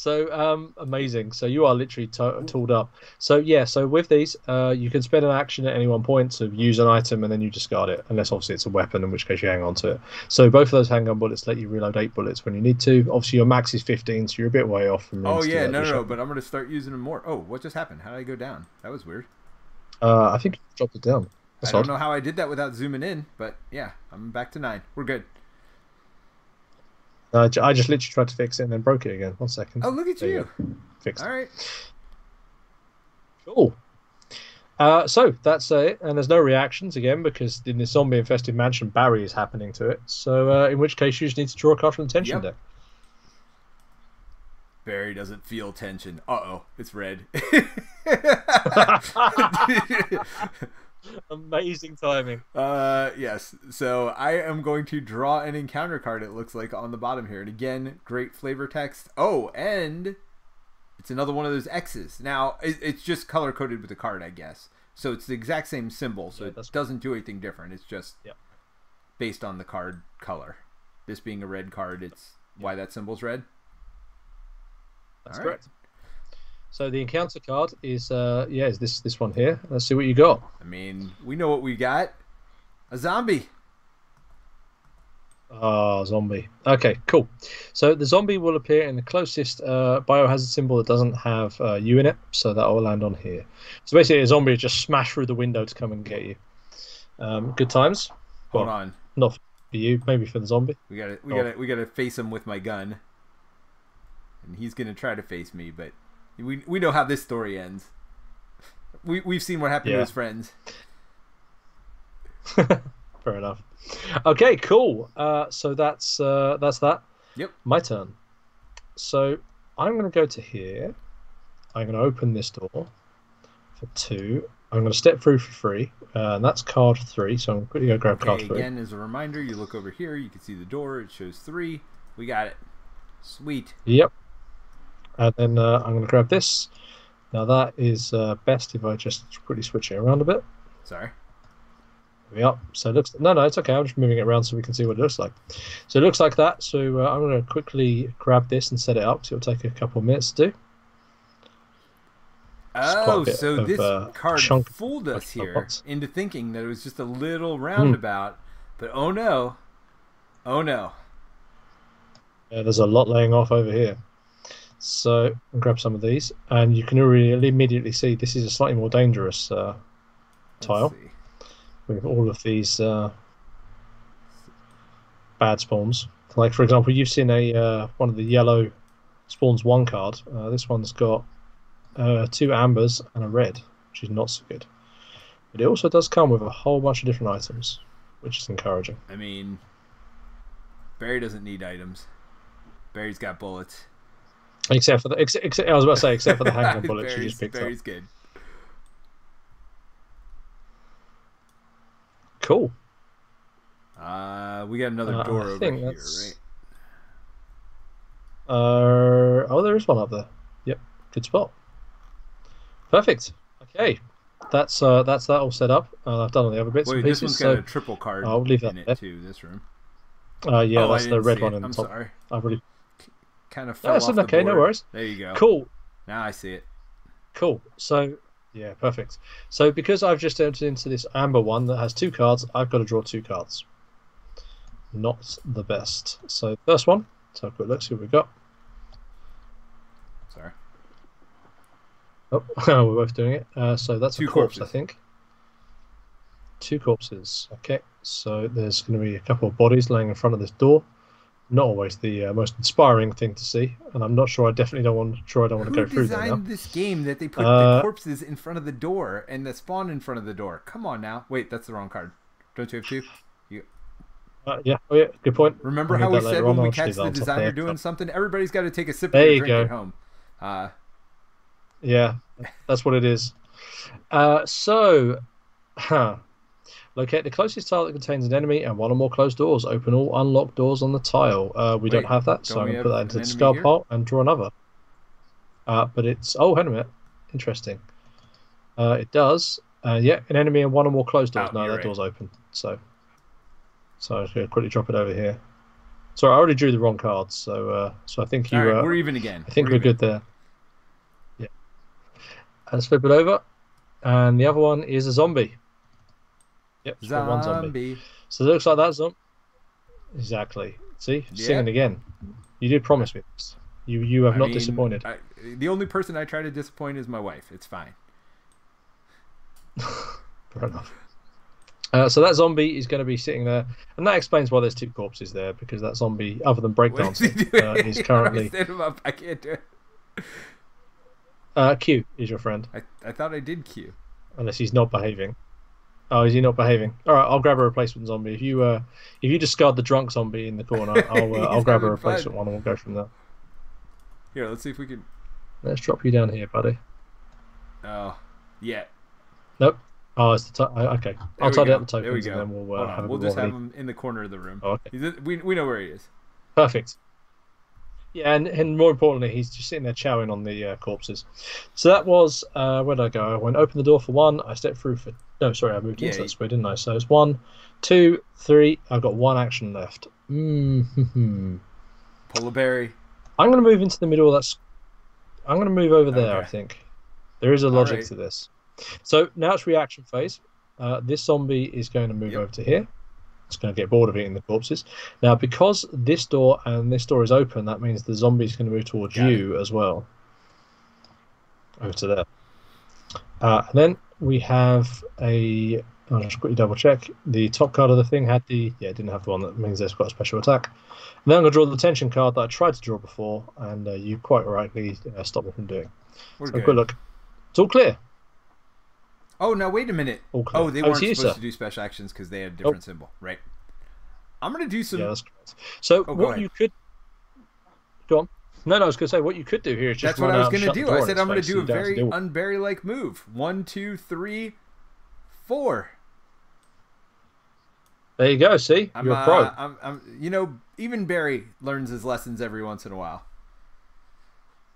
[SPEAKER 2] So um, amazing. So you are literally to- tooled up. So yeah. So with these, uh, you can spend an action at any one point to use an item, and then you discard it, unless obviously it's a weapon, in which case you hang on to it. So both of those handgun bullets let you reload eight bullets when you need to. Obviously your max is fifteen, so you're a bit way off from.
[SPEAKER 1] Oh yeah, no, no, no. But I'm gonna start using them more. Oh, what just happened? How did I go down? That was weird.
[SPEAKER 2] Uh, I think you dropped it down. That's
[SPEAKER 1] I don't
[SPEAKER 2] odd.
[SPEAKER 1] know how I did that without zooming in, but yeah, I'm back to nine. We're good.
[SPEAKER 2] Uh, j- I just literally tried to fix it and then broke it again. One second.
[SPEAKER 1] Oh, look at
[SPEAKER 2] There you
[SPEAKER 1] you.
[SPEAKER 2] go. Fixed.
[SPEAKER 1] All right.
[SPEAKER 2] Cool. Uh, so that's uh, it, and there's no reactions again because in the zombie-infested mansion, Barry is happening to it. So uh, in which case, you just need to draw a card from the tension
[SPEAKER 1] Yep.
[SPEAKER 2] deck.
[SPEAKER 1] Barry doesn't feel tension. Uh oh, it's red.
[SPEAKER 2] Amazing timing.
[SPEAKER 1] uh, yes. So I am going to draw an encounter card. It looks like on the bottom here, and again, great flavor text. Oh, and it's another one of those X's. Now it's just color coded with the card, I guess. So it's the exact same symbol, so
[SPEAKER 2] Yeah,
[SPEAKER 1] it doesn't do anything different. It's just
[SPEAKER 2] Yep.
[SPEAKER 1] based on the card color. This being a red card, it's why that symbol's red.
[SPEAKER 2] That's
[SPEAKER 1] All right.
[SPEAKER 2] So the encounter card is uh, yeah, is this this one here? Let's see what you got.
[SPEAKER 1] I mean, we know what we got. A zombie.
[SPEAKER 2] Ah, zombie. Okay, cool. So the zombie will appear in the closest uh, biohazard symbol that doesn't have uh, you in it, so that will land on here. So basically, a zombie just smash through the window to come and get you. Um, good times.
[SPEAKER 1] Hold
[SPEAKER 2] Well,
[SPEAKER 1] on.
[SPEAKER 2] Not for you, maybe for the zombie.
[SPEAKER 1] We gotta we
[SPEAKER 2] Oh.
[SPEAKER 1] gotta we gotta face him with my gun. And he's gonna try to face me, but we we know how this story ends. We we've seen what happened to his friends.
[SPEAKER 2] Fair enough. Okay, cool. Uh, so that's uh, that's that.
[SPEAKER 1] Yep.
[SPEAKER 2] My turn. So I'm going to go to here. I'm going to open this door for two. I'm going to step through for three, uh, and that's card three. So I'm quickly going to go grab card three.
[SPEAKER 1] again as a reminder, you look over here, you can see the door, it shows three. We got it. Sweet.
[SPEAKER 2] Yep. And then uh, I'm going to grab this. Now that is uh, best if I just quickly switch it around a bit.
[SPEAKER 1] Sorry.
[SPEAKER 2] There we are. So it looks no, no, it's okay. I'm just moving it around so we can see what it looks like. So it looks like that. So uh, I'm going to quickly grab this and set it up. So it'll take a couple of minutes to do. It's
[SPEAKER 1] Oh, so
[SPEAKER 2] of,
[SPEAKER 1] this
[SPEAKER 2] uh,
[SPEAKER 1] card
[SPEAKER 2] chunk
[SPEAKER 1] fooled us here into thinking that it was just a little
[SPEAKER 2] Hmm.
[SPEAKER 1] roundabout. But oh no. Oh no.
[SPEAKER 2] Yeah, there's a lot laying off over here. So grab some of these, and you can already immediately see this is a slightly more dangerous uh, tile with all of these uh, bad spawns. Like for example, you've seen a uh, one of the yellow spawns one card. Uh, this one's got uh, two ambers and a red, which is not so good. But it also does come with a whole bunch of different items, which is encouraging.
[SPEAKER 1] I mean, Barry doesn't need items. Barry's got bullets.
[SPEAKER 2] Except for the, ex- except, I was about to say, except for the handgun bullets you
[SPEAKER 1] Barry's,
[SPEAKER 2] just picked up.
[SPEAKER 1] Barry's good.
[SPEAKER 2] Cool.
[SPEAKER 1] Uh, we got another
[SPEAKER 2] Uh,
[SPEAKER 1] door
[SPEAKER 2] I
[SPEAKER 1] over here,
[SPEAKER 2] that's-
[SPEAKER 1] right?
[SPEAKER 2] Uh, oh, there is one up there. Yep, good spot. Perfect. Okay, that's uh, that's that all set up. Uh, I've done all the other bits
[SPEAKER 1] Wait,
[SPEAKER 2] and
[SPEAKER 1] this one's got
[SPEAKER 2] So,
[SPEAKER 1] a triple card
[SPEAKER 2] I'll leave that
[SPEAKER 1] in it
[SPEAKER 2] there.
[SPEAKER 1] too. This room.
[SPEAKER 2] uh, yeah,
[SPEAKER 1] oh,
[SPEAKER 2] that's the red one
[SPEAKER 1] it.
[SPEAKER 2] in the
[SPEAKER 1] I'm
[SPEAKER 2] top.
[SPEAKER 1] sorry.
[SPEAKER 2] I've really
[SPEAKER 1] Kind of fell
[SPEAKER 2] it's
[SPEAKER 1] off the
[SPEAKER 2] okay, no worries.
[SPEAKER 1] There you go.
[SPEAKER 2] cool.
[SPEAKER 1] Now I see it.
[SPEAKER 2] Cool. So, yeah, perfect. So, because I've just entered into this amber one that has two cards, I've got to draw two cards. not the best. So first one. So a quick look, see what we got.
[SPEAKER 1] Sorry.
[SPEAKER 2] Oh, we're both doing it. Uh, so that's
[SPEAKER 1] Two
[SPEAKER 2] a corpse,
[SPEAKER 1] corpses.
[SPEAKER 2] I think. Two corpses. Okay, so there's going to be a couple of bodies laying in front of this door. Not always the uh, most inspiring thing to see, and I'm not sure. I definitely don't want. Sure, I don't want to go through there now.
[SPEAKER 1] designed this game that they put the
[SPEAKER 2] Uh,
[SPEAKER 1] corpses in front of the door and the spawn in front of the door? Come on now. Wait, that's the wrong card. Don't you have two? You
[SPEAKER 2] Uh, yeah, oh yeah, good point.
[SPEAKER 1] remember how we
[SPEAKER 2] that
[SPEAKER 1] said
[SPEAKER 2] later
[SPEAKER 1] when
[SPEAKER 2] on.
[SPEAKER 1] we catch the designer doing something? Everybody's got to take a sip
[SPEAKER 2] There
[SPEAKER 1] of drink
[SPEAKER 2] go.
[SPEAKER 1] at home. Uh,
[SPEAKER 2] Yeah, that's what it is. Uh, so, huh. Locate the closest tile that contains an enemy and one or more closed doors. Open all unlocked doors on the tile. Uh, we don't have that, so I'm going to put that into the discard
[SPEAKER 1] here?
[SPEAKER 2] pile and draw another. Uh, but it's oh, hang on a minute, interesting. Uh, it does. Uh, yeah, an enemy and one or more closed doors.
[SPEAKER 1] Oh,
[SPEAKER 2] no, that
[SPEAKER 1] right.
[SPEAKER 2] door's open. So, so I'm just going to quickly drop it over here. Sorry, I already drew the wrong cards, so uh, so I think you.
[SPEAKER 1] all right,
[SPEAKER 2] uh,
[SPEAKER 1] we're even again.
[SPEAKER 2] I think we're,
[SPEAKER 1] even.
[SPEAKER 2] good there. Yeah. Let's flip it over. And the other one is a zombie. Yep, got one zombie.
[SPEAKER 1] Zombie.
[SPEAKER 2] So it looks like that zombie. Exactly. See?
[SPEAKER 1] Yeah.
[SPEAKER 2] Singing again. You did promise me this. You you have
[SPEAKER 1] I
[SPEAKER 2] not
[SPEAKER 1] mean,
[SPEAKER 2] disappointed.
[SPEAKER 1] I, the only person I try to disappoint is my wife. It's fine.
[SPEAKER 2] Fair enough. Uh, so that zombie is going to be sitting there, and that explains why there's two corpses there, because that zombie, other than
[SPEAKER 1] is
[SPEAKER 2] breakdancing, uh, is
[SPEAKER 1] How do I
[SPEAKER 2] currently
[SPEAKER 1] up? I can't do it.
[SPEAKER 2] uh, Q is your friend,
[SPEAKER 1] I, I thought I did Q.
[SPEAKER 2] unless he's not behaving. Oh, is he not behaving? All right, I'll grab a replacement zombie. If you uh, if you discard the drunk zombie in the corner, I'll uh, I'll grab a
[SPEAKER 1] having fun.
[SPEAKER 2] replacement one, and we'll go from there.
[SPEAKER 1] Here, let's see if we can.
[SPEAKER 2] Let's drop you down here, buddy.
[SPEAKER 1] Oh, yeah.
[SPEAKER 2] Nope. Oh, it's the to- uh, okay.
[SPEAKER 1] There
[SPEAKER 2] I'll tidy
[SPEAKER 1] go.
[SPEAKER 2] up the
[SPEAKER 1] There we go.
[SPEAKER 2] and then we'll uh, have
[SPEAKER 1] We'll just have him in the corner of the room.
[SPEAKER 2] Oh, okay.
[SPEAKER 1] We, we know where he is.
[SPEAKER 2] Perfect. Yeah, and, and more importantly, he's just sitting there chowing on the uh, corpses. So that was uh, where did I go? I went open the door for one. I stepped through for no, sorry, I moved
[SPEAKER 1] Yeah,
[SPEAKER 2] into that square, didn't I? So it's one, two, three. I've got one action left. Mm-hmm.
[SPEAKER 1] Pull a Barry.
[SPEAKER 2] I'm going to move into the middle of that. s- I'm going to move over there. I think there is a logic
[SPEAKER 1] right.
[SPEAKER 2] to this. So now it's reaction phase. Uh, this zombie is going to move
[SPEAKER 1] Yep.
[SPEAKER 2] over to here. It's going to get bored of eating the corpses. Now, because this door and this door is open, that means the zombie is going to move towards
[SPEAKER 1] Got
[SPEAKER 2] you as well. Over to there. Uh, and then we have a. I'll just quickly double check. The top card of the thing had the. Yeah, it didn't have the one that means there's got a special attack. And then I'm going to draw the tension card that I tried to draw before, and uh, you quite rightly uh, stopped me from doing.
[SPEAKER 1] We're
[SPEAKER 2] So,
[SPEAKER 1] good.
[SPEAKER 2] good look. It's all clear.
[SPEAKER 1] Oh, no, wait a minute.
[SPEAKER 2] All clear.
[SPEAKER 1] Oh, they
[SPEAKER 2] Oh,
[SPEAKER 1] weren't supposed
[SPEAKER 2] sir.
[SPEAKER 1] to do special actions because they had a different symbol. Right. I'm going to do some.
[SPEAKER 2] Yeah, that's correct. So
[SPEAKER 1] Oh,
[SPEAKER 2] what you could go on. No, no, I was going to say what you could do here is just
[SPEAKER 1] That's what I was going to do. I said I'm
[SPEAKER 2] gonna
[SPEAKER 1] do a
[SPEAKER 2] you don't have to
[SPEAKER 1] very
[SPEAKER 2] deal with it.
[SPEAKER 1] unberry like move. One, two, three, four.
[SPEAKER 2] There you go. See,
[SPEAKER 1] I'm,
[SPEAKER 2] you're
[SPEAKER 1] uh,
[SPEAKER 2] a pro.
[SPEAKER 1] I'm, I'm, you know, even Barry learns his lessons every once in a while.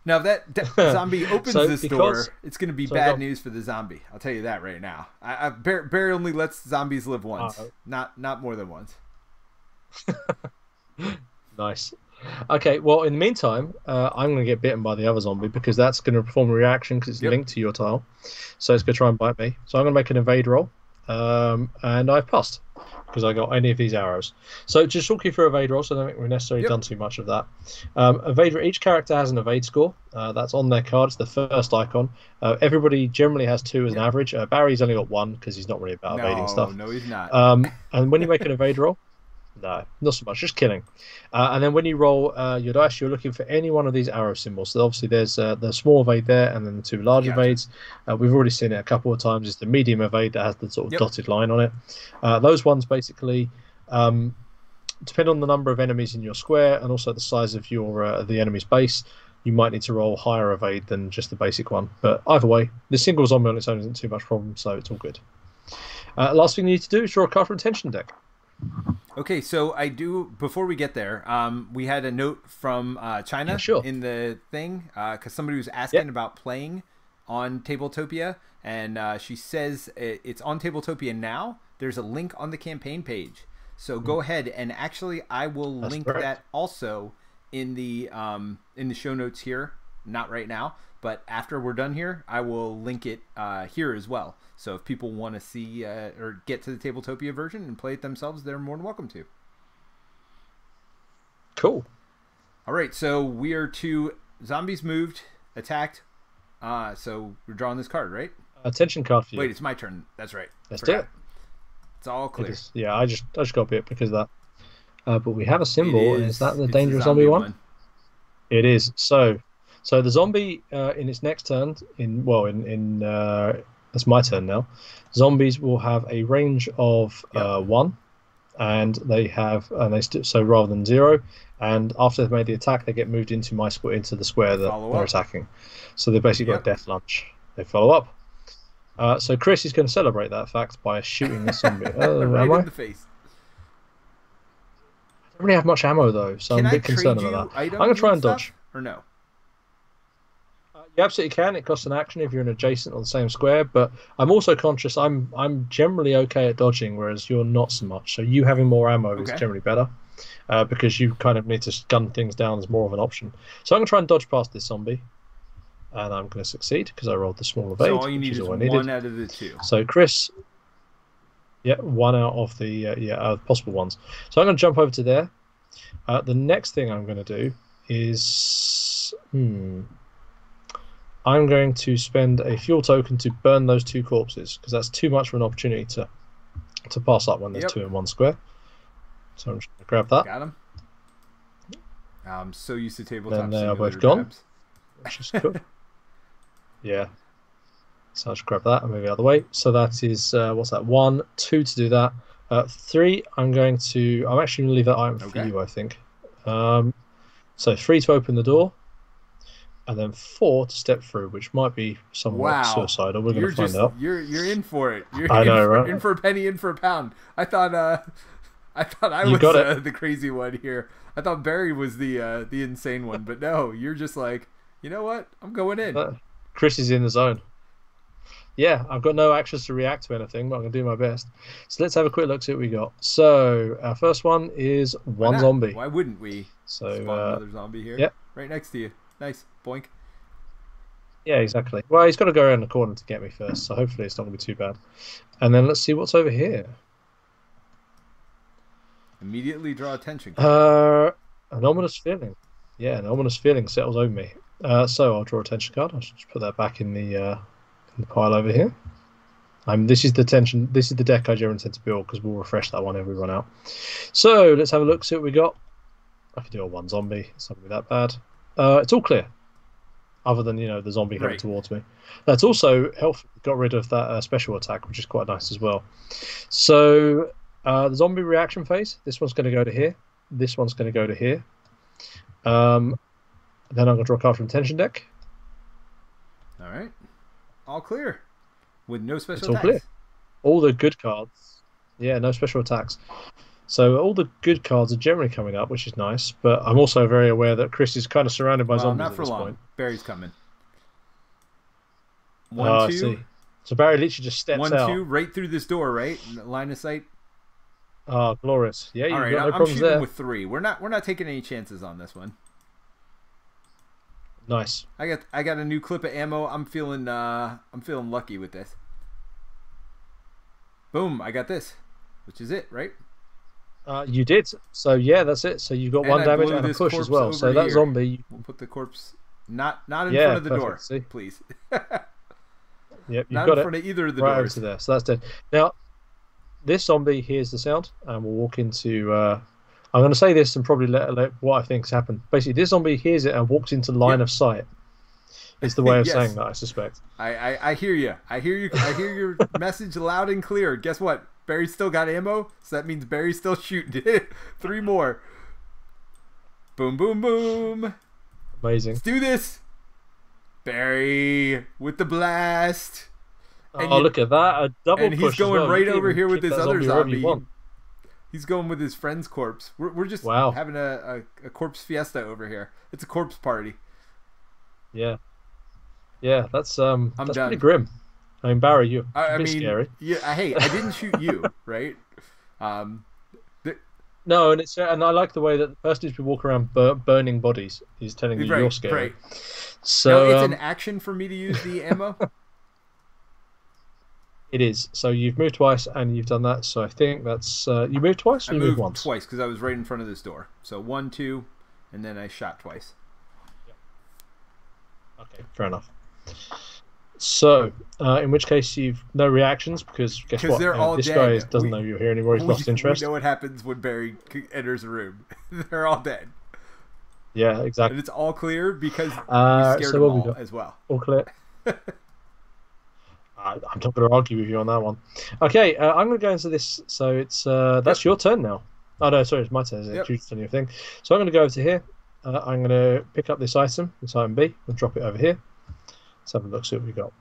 [SPEAKER 1] Now, if that, that zombie opens
[SPEAKER 2] So,
[SPEAKER 1] this
[SPEAKER 2] because-
[SPEAKER 1] door, it's going to be
[SPEAKER 2] so
[SPEAKER 1] bad news for the zombie. I'll tell you that right now. I, I, Barry, Barry only lets zombies live once,
[SPEAKER 2] Uh,
[SPEAKER 1] not not more than once.
[SPEAKER 2] Nice. Okay, well, in the meantime, uh, I'm going to get bitten by the other zombie because that's going to perform a reaction because it's
[SPEAKER 1] Yep.
[SPEAKER 2] linked to your tile. So it's going to try and bite me. So I'm going to make an evade roll. Um, and I've passed because I got any of these arrows. So just talk you through evade roll, so I don't think we've necessarily
[SPEAKER 1] Yep.
[SPEAKER 2] done too much of that. Um, evade each character has an evade score. Uh, that's on their card. It's the first icon. Uh, everybody generally has two as an average. Uh, Barry's only got one because he's not really about evading stuff.
[SPEAKER 1] no, he's not.
[SPEAKER 2] Um, and when you make an evade roll, no, not so much, just killing. Uh, and then when you roll uh, your dice, you're looking for any one of these arrow symbols. So obviously there's uh, the small evade there, and then the two large
[SPEAKER 1] Gotcha.
[SPEAKER 2] evades. Uh, we've already seen it a couple of times. It's the medium evade that has the sort of
[SPEAKER 1] Yep.
[SPEAKER 2] dotted line on it. Uh, those ones basically um, depend on the number of enemies in your square and also the size of your uh, the enemy's base. You might need to roll higher evade than just the basic one. But either way, the single zombie on its own isn't too much problem, so it's all good. Uh, last thing you need to do is draw a card from attention deck.
[SPEAKER 1] Okay, so I do. Before we get there, um, we had a note from uh, China
[SPEAKER 2] Yeah, sure.
[SPEAKER 1] in the thing because somebody was asking
[SPEAKER 2] Yep.
[SPEAKER 1] about playing on Tabletopia, and uh, she says it, it's on Tabletopia now. There's a link on the campaign page, so go ahead and actually I will.
[SPEAKER 2] That's
[SPEAKER 1] link
[SPEAKER 2] correct.
[SPEAKER 1] that also in the um, in the show notes here. Not right now, but after we're done here, I will link it uh, here as well. So if people want to see uh, or get to the Tabletopia version and play it themselves, they're more than welcome to.
[SPEAKER 2] Cool.
[SPEAKER 1] All right, so we are to zombies moved, attacked. Uh, so we're drawing this card, right?
[SPEAKER 2] Attention card for you.
[SPEAKER 1] Wait, it's my turn. That's right.
[SPEAKER 2] Let's do it.
[SPEAKER 1] It's all
[SPEAKER 2] It
[SPEAKER 1] clear.
[SPEAKER 2] is- Yeah, I just I just got it because of that. Uh, but we have a symbol.
[SPEAKER 1] It
[SPEAKER 2] Is, that the dangerous zombie, one? It is. So, so the zombie uh, in its next turn, in well, in in uh, it's my turn now. Zombies will have a range of uh, one, and they have and they st- so rather than zero. And after they've made the attack, they get moved into my square into the square that
[SPEAKER 1] Follow
[SPEAKER 2] they're
[SPEAKER 1] up.
[SPEAKER 2] attacking. So they basically
[SPEAKER 1] Yep.
[SPEAKER 2] got a death lunch. They follow up. Uh, so Chris is going to celebrate that fact by shooting the zombie. Oh,
[SPEAKER 1] right
[SPEAKER 2] am I?
[SPEAKER 1] in the face.
[SPEAKER 2] I don't really have much ammo though, so
[SPEAKER 1] Can
[SPEAKER 2] I'm a bit concerned
[SPEAKER 1] you
[SPEAKER 2] about that. I'm gonna try and
[SPEAKER 1] stuff,
[SPEAKER 2] dodge.
[SPEAKER 1] or no?
[SPEAKER 2] You absolutely can. It costs an action if you're in adjacent or the same square, but I'm also conscious I'm I'm generally okay at dodging, whereas you're not so much. So you having more ammo is generally better, uh, because you kind of need to gun things down as more of an option. So I'm gonna try and dodge past this zombie, and I'm gonna succeed because I rolled the small evade,
[SPEAKER 1] So all you need
[SPEAKER 2] is
[SPEAKER 1] is one out of the two.
[SPEAKER 2] So Chris, yeah, one out of the uh, yeah uh, possible ones. So I'm going to jump over to there. Uh, the next thing I'm going to do is hmm, I'm going to spend a fuel token to burn those two corpses because that's too much of an opportunity to to pass up when there's
[SPEAKER 1] Yep.
[SPEAKER 2] two in one square. So I'm just going to grab that.
[SPEAKER 1] Got him. I'm so used to tabletop
[SPEAKER 2] Then they are both gone.
[SPEAKER 1] grabs.
[SPEAKER 2] which is cool. yeah. So I'll just grab that and move it out of the way. So that is uh, what's that? One, two to do that. Uh, three, I'm going to. I'm actually going to leave that item for you. I think. Um, so three to open the door, and then four to step through, which might be somewhat
[SPEAKER 1] Wow.
[SPEAKER 2] suicidal. We're going to find
[SPEAKER 1] just
[SPEAKER 2] out.
[SPEAKER 1] you're you're in for it. You're
[SPEAKER 2] I
[SPEAKER 1] in,
[SPEAKER 2] know,
[SPEAKER 1] for,
[SPEAKER 2] right?
[SPEAKER 1] in for a penny, in for a pound. I thought uh, I thought I
[SPEAKER 2] You
[SPEAKER 1] was
[SPEAKER 2] got
[SPEAKER 1] uh, the crazy one here. I thought Barry was the uh, the insane one, but no, you're just like, you know what? I'm going in.
[SPEAKER 2] Uh, Chris is in the zone. Yeah, I've got no actions to react to anything, but I'm going to do my best. So let's have a quick look, see what we got. So our first one is one zombie.
[SPEAKER 1] Why wouldn't we
[SPEAKER 2] So
[SPEAKER 1] spawn
[SPEAKER 2] uh,
[SPEAKER 1] another zombie here?
[SPEAKER 2] yep.
[SPEAKER 1] Right next to you. Nice. Boink.
[SPEAKER 2] Yeah, exactly. Well, he's got to go around the corner to get me first, so hopefully it's not going to be too bad. And then let's see what's over here.
[SPEAKER 1] Immediately draw attention.
[SPEAKER 2] Uh, an ominous feeling. Yeah, an ominous feeling settles over me. Uh, so I'll draw attention card. I'll just put that back in the uh, in the pile over here. Um, this is the tension. This is the deck I generally tend to build because we'll refresh that one every run out. So let's have a look. See what we got. I could do a one zombie. It's not gonna be that bad. Uh, it's all clear, other than you know the zombie coming
[SPEAKER 1] Right.
[SPEAKER 2] towards me. That's also helpful. Got rid of that uh, special attack, which is quite nice as well. So uh, the zombie reaction phase. This one's going to go to here. This one's going to go to here. Um, then I'm going to draw a card from tension deck.
[SPEAKER 1] All right. All clear. With no special
[SPEAKER 2] all
[SPEAKER 1] attacks.
[SPEAKER 2] clear. All the good cards. Yeah, no special attacks. So all the good cards are generally coming up, which is nice. But I'm also very aware that Chris is kind of surrounded by
[SPEAKER 1] Well,
[SPEAKER 2] zombies
[SPEAKER 1] not for
[SPEAKER 2] this
[SPEAKER 1] long.
[SPEAKER 2] point.
[SPEAKER 1] Barry's coming.
[SPEAKER 2] Oh,
[SPEAKER 1] One,
[SPEAKER 2] I
[SPEAKER 1] two.
[SPEAKER 2] So Barry literally just steps
[SPEAKER 1] One,
[SPEAKER 2] out.
[SPEAKER 1] two, right through this door, right? Line of sight.
[SPEAKER 2] Oh, glorious. Yeah,
[SPEAKER 1] right,
[SPEAKER 2] got no
[SPEAKER 1] I'm
[SPEAKER 2] problems
[SPEAKER 1] shooting
[SPEAKER 2] there.
[SPEAKER 1] with three. We're not we're not taking any chances on this one.
[SPEAKER 2] Nice.
[SPEAKER 1] I got I got a new clip of ammo. I'm feeling uh I'm feeling lucky with this. Boom! I got this, which is it, right?
[SPEAKER 2] Uh, you did. So yeah, that's it. So you've got
[SPEAKER 1] And
[SPEAKER 2] one
[SPEAKER 1] I
[SPEAKER 2] damage and a push as well. So
[SPEAKER 1] over
[SPEAKER 2] that
[SPEAKER 1] here.
[SPEAKER 2] zombie,
[SPEAKER 1] We'll put the corpse not not in
[SPEAKER 2] Yeah,
[SPEAKER 1] front of the door,
[SPEAKER 2] see?
[SPEAKER 1] please.
[SPEAKER 2] yep, you've
[SPEAKER 1] not
[SPEAKER 2] got
[SPEAKER 1] in
[SPEAKER 2] it.
[SPEAKER 1] front of either of the
[SPEAKER 2] right over
[SPEAKER 1] doors.
[SPEAKER 2] to there. So that's dead. Now, this zombie hears the sound, and we'll walk into. Uh, I'm going to say this and probably let, let what I think's happened. Basically, this zombie hears it and walks into line
[SPEAKER 1] Yep.
[SPEAKER 2] of sight. Is the way of
[SPEAKER 1] Yes.
[SPEAKER 2] saying that, I suspect.
[SPEAKER 1] I, I I hear you. I hear you. I hear your message loud and clear. Guess what? Barry still got ammo, so that means Barry's still shooting. Three more. Boom, boom, boom.
[SPEAKER 2] Amazing.
[SPEAKER 1] Let's do this. Barry with the blast. And
[SPEAKER 2] oh,
[SPEAKER 1] you-
[SPEAKER 2] look at that! A double
[SPEAKER 1] and he's going
[SPEAKER 2] well.
[SPEAKER 1] right over here with this other
[SPEAKER 2] wherever
[SPEAKER 1] zombie. He's going with his friend's corpse. We're, we're just
[SPEAKER 2] Wow.
[SPEAKER 1] having a, a, a corpse fiesta over here. It's a corpse party.
[SPEAKER 2] Yeah, yeah. That's um,
[SPEAKER 1] I'm
[SPEAKER 2] that's
[SPEAKER 1] done.
[SPEAKER 2] pretty grim. I mean, Barry, you.
[SPEAKER 1] I, I,
[SPEAKER 2] a
[SPEAKER 1] I
[SPEAKER 2] bit
[SPEAKER 1] mean,
[SPEAKER 2] scary.
[SPEAKER 1] yeah. Hey, I didn't shoot you, right? Um,
[SPEAKER 2] No, and it's and I like the way that the person who's been walking around bur- burning bodies is telling you
[SPEAKER 1] right,
[SPEAKER 2] you're scary.
[SPEAKER 1] right.
[SPEAKER 2] So
[SPEAKER 1] now, it's
[SPEAKER 2] um,
[SPEAKER 1] an action for me to use the ammo.
[SPEAKER 2] it is. So you've moved twice and you've done that. So I think that's uh, you moved twice. Or
[SPEAKER 1] I
[SPEAKER 2] you
[SPEAKER 1] moved
[SPEAKER 2] moved once.
[SPEAKER 1] twice because I was right in front of this door. So one, two, and then I shot twice.
[SPEAKER 2] Okay, fair enough. So, uh, in which case you've no reactions because guess what?
[SPEAKER 1] they're all
[SPEAKER 2] this
[SPEAKER 1] dead.
[SPEAKER 2] guy is- doesn't
[SPEAKER 1] We-
[SPEAKER 2] know you're here anymore. He's
[SPEAKER 1] we,
[SPEAKER 2] lost interest.
[SPEAKER 1] we know what happens when Barry enters a room. They're all dead,
[SPEAKER 2] Yeah,
[SPEAKER 1] and
[SPEAKER 2] exactly.
[SPEAKER 1] it's all clear because
[SPEAKER 2] Uh,
[SPEAKER 1] we scared
[SPEAKER 2] so
[SPEAKER 1] them
[SPEAKER 2] what we
[SPEAKER 1] all as well.
[SPEAKER 2] All clear. I, I'm not going to argue with you on that one. Okay, uh, I'm going to go into this. So it's uh, that's your turn now. Oh no, sorry, it's my turn. It's
[SPEAKER 1] Yep.
[SPEAKER 2] turn your thing. So I'm going to go over to here. Uh, I'm going to pick up this item, this item B, and drop it over here. Let's have a look, see what we got.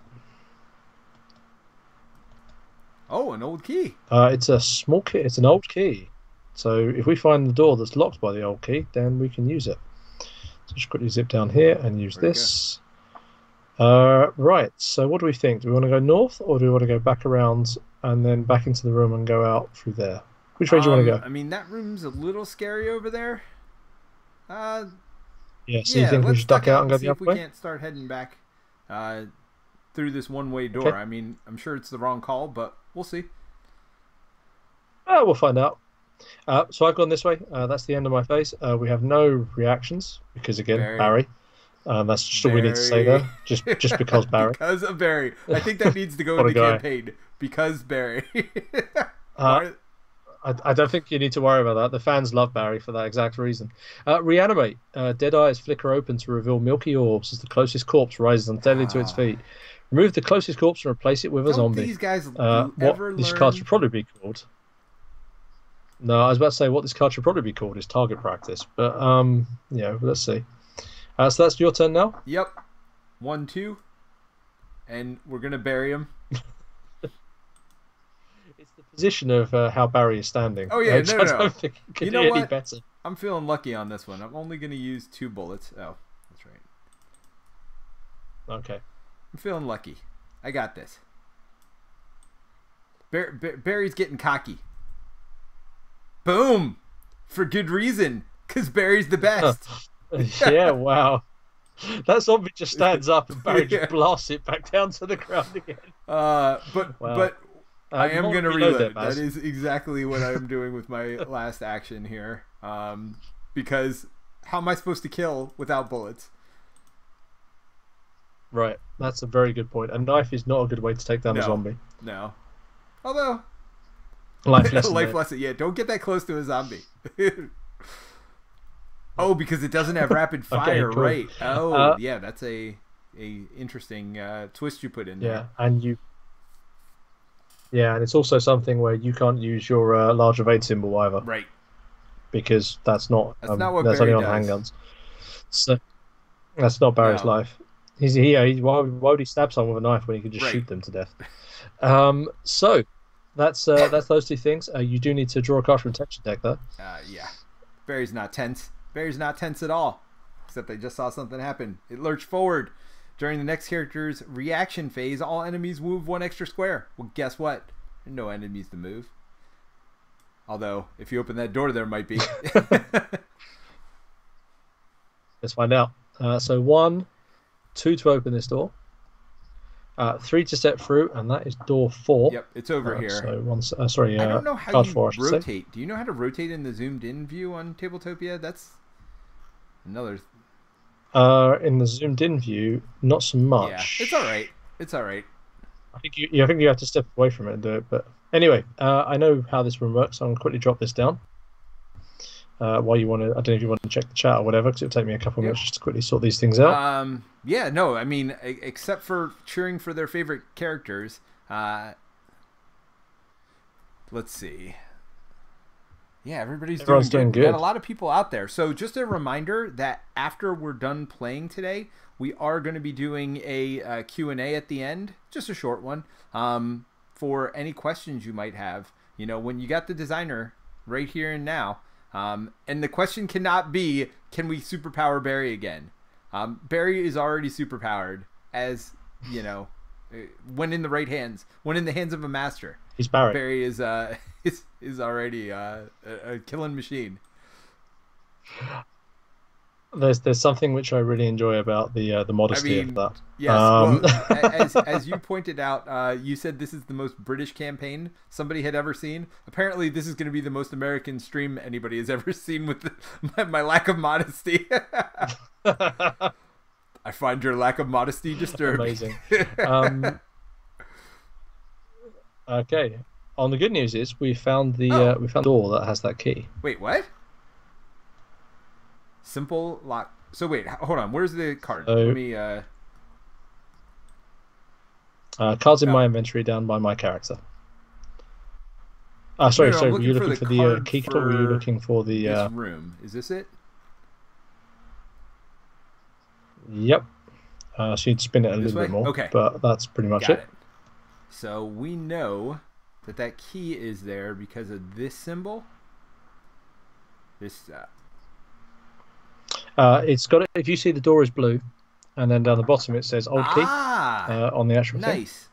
[SPEAKER 1] Oh, an old key.
[SPEAKER 2] Uh, it's a small key. It's an old key. So if we find the door that's locked by the old key, then we can use it. So just quickly zip down here and use
[SPEAKER 1] Very
[SPEAKER 2] this. Uh, right. So what do we think? Do we want to go north or do we want to go back around and then back into the room and go out through there? Which way do you want to
[SPEAKER 1] Um,
[SPEAKER 2] go?
[SPEAKER 1] I mean, that room's a little scary over there. Uh,
[SPEAKER 2] Yeah. So
[SPEAKER 1] yeah,
[SPEAKER 2] you think we should duck out and go the
[SPEAKER 1] if
[SPEAKER 2] other
[SPEAKER 1] we can't start heading back uh, through this one-way door.
[SPEAKER 2] Okay.
[SPEAKER 1] I mean, I'm sure it's the wrong call, but we'll see.
[SPEAKER 2] Uh, we'll find out. Uh, so I've gone this way. Uh, that's the end of my phase. Uh, we have no reactions because again,
[SPEAKER 1] Barry.
[SPEAKER 2] Barry. Uh, that's just all we need to say there. Just just because Barry.
[SPEAKER 1] because of Barry. I think that needs to go in the
[SPEAKER 2] guy.
[SPEAKER 1] campaign because Barry.
[SPEAKER 2] Uh, I, I don't think you need to worry about that. The fans love Barry for that exact reason. Uh, reanimate. Uh, dead eyes flicker open to reveal milky orbs as the closest corpse rises unsteadily to its
[SPEAKER 1] Ah.
[SPEAKER 2] feet. Remove the closest corpse and replace it with a
[SPEAKER 1] Don't
[SPEAKER 2] zombie.
[SPEAKER 1] these guys
[SPEAKER 2] Uh, what
[SPEAKER 1] ever
[SPEAKER 2] this card should probably be called. No, I was about to say what this card should probably be called is target practice, but um, yeah, let's see. Uh, so that's your turn now.
[SPEAKER 1] Yep. One, two. And we're going to bury him.
[SPEAKER 2] Position of uh, how Barry is standing.
[SPEAKER 1] Oh, yeah, no,
[SPEAKER 2] I
[SPEAKER 1] no.
[SPEAKER 2] don't think it could
[SPEAKER 1] You know
[SPEAKER 2] any
[SPEAKER 1] what?
[SPEAKER 2] better.
[SPEAKER 1] I'm feeling lucky on this one. I'm only going to use two bullets. Oh, that's right.
[SPEAKER 2] Okay.
[SPEAKER 1] I'm feeling lucky. I got this. Bar- Bar- Barry's getting cocky. Boom! For good reason. Because Barry's the best.
[SPEAKER 2] yeah, wow. That zombie just stands up and Barry
[SPEAKER 1] Yeah.
[SPEAKER 2] just blasts it back down to the ground again.
[SPEAKER 1] Uh, but
[SPEAKER 2] Wow.
[SPEAKER 1] but I am going to
[SPEAKER 2] reload
[SPEAKER 1] reload. that is exactly what I'm doing with my last action here. Um, because how am I supposed to kill without bullets?
[SPEAKER 2] Right, that's a very good point. A knife is not a good way to take down a zombie.
[SPEAKER 1] No. Although,
[SPEAKER 2] Life lesson.
[SPEAKER 1] life lesson. Yeah, don't get that close to a zombie. oh, because it doesn't have rapid fire,
[SPEAKER 2] cool.
[SPEAKER 1] right? Oh,
[SPEAKER 2] Uh,
[SPEAKER 1] yeah, that's a a interesting uh, twist you put in
[SPEAKER 2] Yeah,
[SPEAKER 1] there.
[SPEAKER 2] Yeah, and you. Yeah, and it's also something where you can't use your uh, large evade symbol either
[SPEAKER 1] Right.
[SPEAKER 2] because that's not
[SPEAKER 1] That's
[SPEAKER 2] um,
[SPEAKER 1] not what
[SPEAKER 2] that's
[SPEAKER 1] Barry
[SPEAKER 2] only on
[SPEAKER 1] does.
[SPEAKER 2] handguns. So that's not Barry's
[SPEAKER 1] No.
[SPEAKER 2] life. He's yeah. He, why, would- why would he stab someone with a knife when he could just
[SPEAKER 1] Right.
[SPEAKER 2] shoot them to death? Um, so that's uh, that's those two things. Uh, you do need to draw a card from protection deck though.
[SPEAKER 1] Uh, yeah. Barry's not tense. Barry's not tense at all. Except they just saw something happen. It lurched forward. During the next character's reaction phase, all enemies move one extra square. Well, guess what? No enemies to move. Although, if you open that door, there might be.
[SPEAKER 2] Let's find out. Uh, so one, two to open this door. Uh, three to step through, and that is door four.
[SPEAKER 1] yep, it's over
[SPEAKER 2] Uh,
[SPEAKER 1] here.
[SPEAKER 2] So one, uh, sorry, uh,
[SPEAKER 1] I don't know how you
[SPEAKER 2] four,
[SPEAKER 1] rotate. Do you know how to rotate in the zoomed in view on Tabletopia? That's another.
[SPEAKER 2] Uh, in the zoomed in view, not so much.
[SPEAKER 1] Yeah, it's all right. It's all right.
[SPEAKER 2] I think you, yeah, I think you have to step away from it and do it. But anyway, uh, I know how this room works. So I'm gonna quickly drop this down. Uh, while you want to, I don't know if you want to check the chat or whatever, because it'll take me a couple of
[SPEAKER 1] Yep.
[SPEAKER 2] minutes just to quickly sort these things out.
[SPEAKER 1] Um, yeah, no, I mean, except for cheering for their favorite characters. Uh, let's see. Yeah, everybody's
[SPEAKER 2] Everyone's
[SPEAKER 1] doing, good.
[SPEAKER 2] Good.
[SPEAKER 1] a lot of people out there. So just a reminder that after we're done playing today, we are going to be doing a, uh Q&A at the end, just a short one, um, for any questions you might have. You know, when you got the designer right here and now, um, and the question cannot be, can we superpower Barry again? Um, Barry is already superpowered, as you know, uh, when in the right hands, when in the hands of a master.
[SPEAKER 2] He's Barry.
[SPEAKER 1] Barry is uh is is already uh, a, a killing machine.
[SPEAKER 2] there's there's something which I really enjoy about the uh, the modesty
[SPEAKER 1] mean,
[SPEAKER 2] of that.
[SPEAKER 1] Yes.
[SPEAKER 2] Um,
[SPEAKER 1] well, as, as you pointed out, uh, you said this is the most British campaign somebody had ever seen. Apparently, this is going to be the most American stream anybody has ever seen with the, my, my lack of modesty. I find your lack of modesty disturbing.
[SPEAKER 2] Amazing. Um, okay. On the good news is we found the
[SPEAKER 1] Oh.
[SPEAKER 2] uh, we found the door that has that key.
[SPEAKER 1] Wait, what? Simple lock. So wait, hold on. Where's the card?
[SPEAKER 2] So-
[SPEAKER 1] Let me. Uh,
[SPEAKER 2] Uh, cards in
[SPEAKER 1] Oh.
[SPEAKER 2] my inventory down by my character. Ah, sorry,
[SPEAKER 1] no, I'm
[SPEAKER 2] sorry. Were you
[SPEAKER 1] looking for
[SPEAKER 2] for
[SPEAKER 1] the
[SPEAKER 2] the, uh, key card, or were you looking for the?
[SPEAKER 1] this
[SPEAKER 2] Uh...
[SPEAKER 1] room. Is this it?
[SPEAKER 2] Yep. Uh, so you'd spin it a
[SPEAKER 1] This
[SPEAKER 2] little bit more.
[SPEAKER 1] Okay.
[SPEAKER 2] But that's pretty much
[SPEAKER 1] Got
[SPEAKER 2] it.
[SPEAKER 1] it. So we know that that key is there because of this symbol. This. Uh,
[SPEAKER 2] Uh, it's got. If you see the door is blue, and then down the bottom it says old key
[SPEAKER 1] ah,
[SPEAKER 2] uh, on the actual thing.
[SPEAKER 1] nice.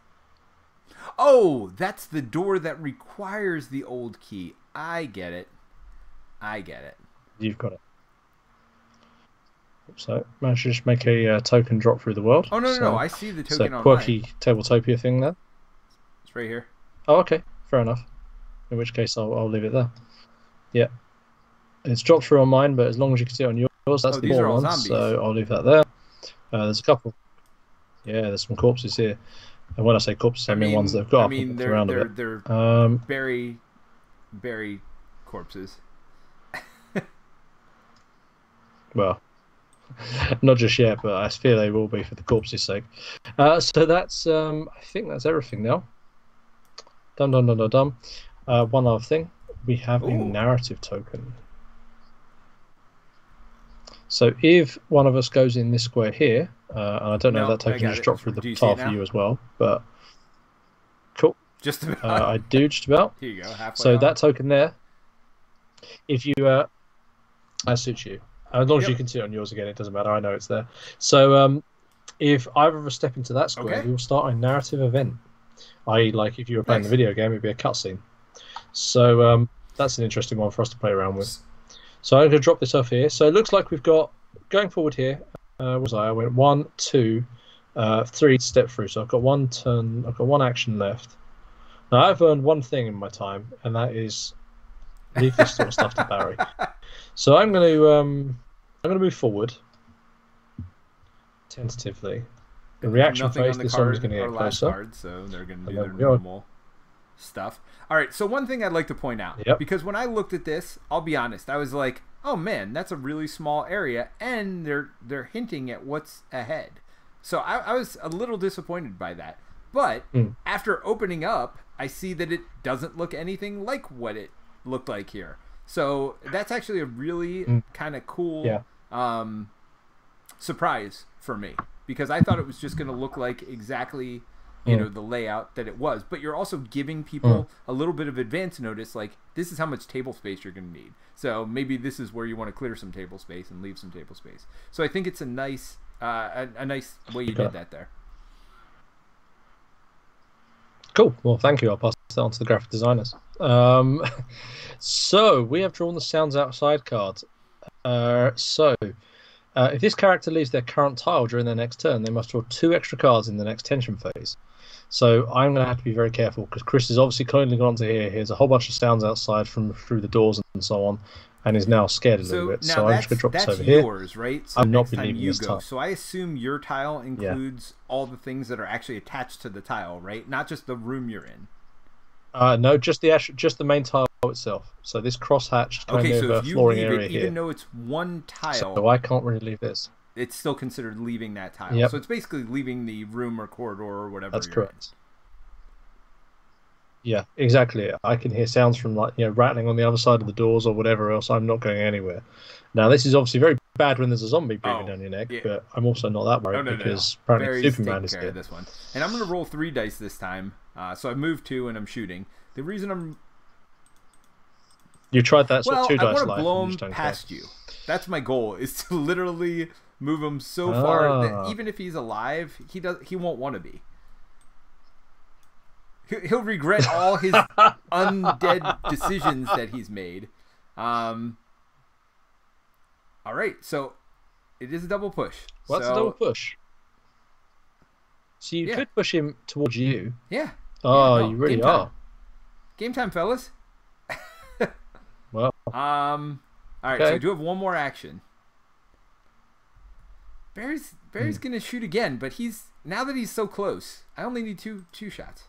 [SPEAKER 1] Oh, that's the door that requires the old key. I get it. I get it.
[SPEAKER 2] You've got it. So managed to just make a uh, token drop through the world.
[SPEAKER 1] Oh no, no,
[SPEAKER 2] so,
[SPEAKER 1] no! I see the token online.
[SPEAKER 2] quirky tabletopia thing there.
[SPEAKER 1] It's right here.
[SPEAKER 2] Oh, okay, fair enough. In which case, I'll, I'll leave it there. Yeah, it's dropped through on mine, but as long as you can see it on yours, that's
[SPEAKER 1] Oh,
[SPEAKER 2] the more one.
[SPEAKER 1] zombies.
[SPEAKER 2] So I'll leave that there. Uh, there's a couple. Yeah, there's some corpses here, and when I say corpses, I, mean, ones that have got
[SPEAKER 1] I mean, they're
[SPEAKER 2] around a
[SPEAKER 1] they're
[SPEAKER 2] bit.
[SPEAKER 1] they're
[SPEAKER 2] Um,
[SPEAKER 1] berry, berry corpses.
[SPEAKER 2] well, not just yet, but I fear they will be for the corpses' sake. Uh, so that's, um, I think that's everything now. Dum dum dum dum dum. Uh, one other thing, we have a narrative token. So if one of us goes in this square here, uh, and I don't know
[SPEAKER 1] No,
[SPEAKER 2] if that token just dropped through the tile for you as well, but cool.
[SPEAKER 1] Just about.
[SPEAKER 2] Uh, I do just about.
[SPEAKER 1] Here you go.
[SPEAKER 2] So
[SPEAKER 1] up.
[SPEAKER 2] that token there, if you, uh, that suits you. As long as you can see it on yours again, it doesn't matter. I know it's there. So um, if either of us step into that square,
[SPEAKER 1] Okay.
[SPEAKER 2] we will start a narrative event. I.e., like if you were playing
[SPEAKER 1] Nice.
[SPEAKER 2] the video game, it'd be a cutscene. So um, that's an interesting one for us to play around with. So I'm going to drop this off here. So it looks like we've got going forward here. Uh, was I? I went one, two, uh, three step through. So I've got one turn. I've got one action left. Now I've earned one thing in my time, and that is leave this sort of stuff to Barry. So I'm going to um, I'm going to move forward tentatively. The reaction
[SPEAKER 1] Nothing
[SPEAKER 2] phase.
[SPEAKER 1] on the
[SPEAKER 2] This
[SPEAKER 1] card,
[SPEAKER 2] one's going to get
[SPEAKER 1] last
[SPEAKER 2] closer.
[SPEAKER 1] card, so they're going to do their normal stuff. All right. So one thing I'd like to point out,
[SPEAKER 2] Yep.
[SPEAKER 1] because when I looked at this, I'll be honest, I was like, "Oh man, that's a really small area," and they're they're hinting at what's ahead. So I, I was a little disappointed by that. But
[SPEAKER 2] Mm.
[SPEAKER 1] after opening up, I see that it doesn't look anything like what it looked like here. So that's actually a really
[SPEAKER 2] Mm.
[SPEAKER 1] kind of cool
[SPEAKER 2] Yeah.
[SPEAKER 1] um, surprise for me because I thought it was just going to look like exactly you
[SPEAKER 2] Mm.
[SPEAKER 1] know the layout that it was but you're also giving people a little bit of advance notice like this is how much table space you're going to need so maybe this is where you want to clear some table space and leave some table space so I think it's a nice uh, a, a nice way you did that there
[SPEAKER 2] Cool. Well, thank you. I'll pass that on to the graphic designers. Um, so we have drawn the sounds outside card. Uh, so uh, if this character leaves their current tile during their next turn, they must draw two extra cards in the next tension phase. So I'm going to have to be very careful because Chris has obviously kindly gone to here. Here's a whole bunch of sounds outside from through the doors and so on, and is now scared a little
[SPEAKER 1] so
[SPEAKER 2] bit. So I'm just going to drop this over here.
[SPEAKER 1] right so
[SPEAKER 2] I'm not
[SPEAKER 1] next
[SPEAKER 2] be
[SPEAKER 1] time
[SPEAKER 2] leaving
[SPEAKER 1] you
[SPEAKER 2] this
[SPEAKER 1] go so I assume your tile includes all the things that are actually attached to the tile right not just the room you're in
[SPEAKER 2] Uh, no, just the just the main tile itself. So this crosshatched kind
[SPEAKER 1] Okay,
[SPEAKER 2] of
[SPEAKER 1] so
[SPEAKER 2] uh,
[SPEAKER 1] if you
[SPEAKER 2] flooring
[SPEAKER 1] leave
[SPEAKER 2] area
[SPEAKER 1] it,
[SPEAKER 2] here.
[SPEAKER 1] even though it's one tile,
[SPEAKER 2] So I can't really leave this.
[SPEAKER 1] it's still considered leaving that tile.
[SPEAKER 2] Yep.
[SPEAKER 1] So it's basically leaving the room or corridor or whatever.
[SPEAKER 2] That's correct. Yeah, exactly. I can hear sounds from like you know rattling on the other side of the doors or whatever else. I'm not going anywhere. Now this is obviously very bad when there's a zombie breathing
[SPEAKER 1] Oh,
[SPEAKER 2] down your neck,
[SPEAKER 1] yeah.
[SPEAKER 2] but I'm also not that worried
[SPEAKER 1] no, no, no.
[SPEAKER 2] because apparently
[SPEAKER 1] Barry's
[SPEAKER 2] Superman is here.
[SPEAKER 1] this one, and I'm gonna roll three dice this time. Uh, so I moved two and I'm shooting. The reason I'm
[SPEAKER 2] You tried that sort
[SPEAKER 1] well,
[SPEAKER 2] of two
[SPEAKER 1] I
[SPEAKER 2] dice
[SPEAKER 1] want to blow him
[SPEAKER 2] don't care.
[SPEAKER 1] past you. That's my goal. Is to literally move him so far
[SPEAKER 2] Ah.
[SPEAKER 1] that even if he's alive, he does he won't want to be. He- He'll regret all his undead decisions that he's made. Um, all right, so It is a double push.
[SPEAKER 2] What's
[SPEAKER 1] so,
[SPEAKER 2] a double push? So you
[SPEAKER 1] Yeah.
[SPEAKER 2] could push him towards you.
[SPEAKER 1] Yeah.
[SPEAKER 2] Oh,
[SPEAKER 1] no,
[SPEAKER 2] you really
[SPEAKER 1] game time.
[SPEAKER 2] are.
[SPEAKER 1] Game time, fellas. Um. All right. So
[SPEAKER 2] Okay.
[SPEAKER 1] I do have one more action. Barry's Barry's
[SPEAKER 2] Hmm.
[SPEAKER 1] gonna shoot again, but he's now that he's so close. I only need two two shots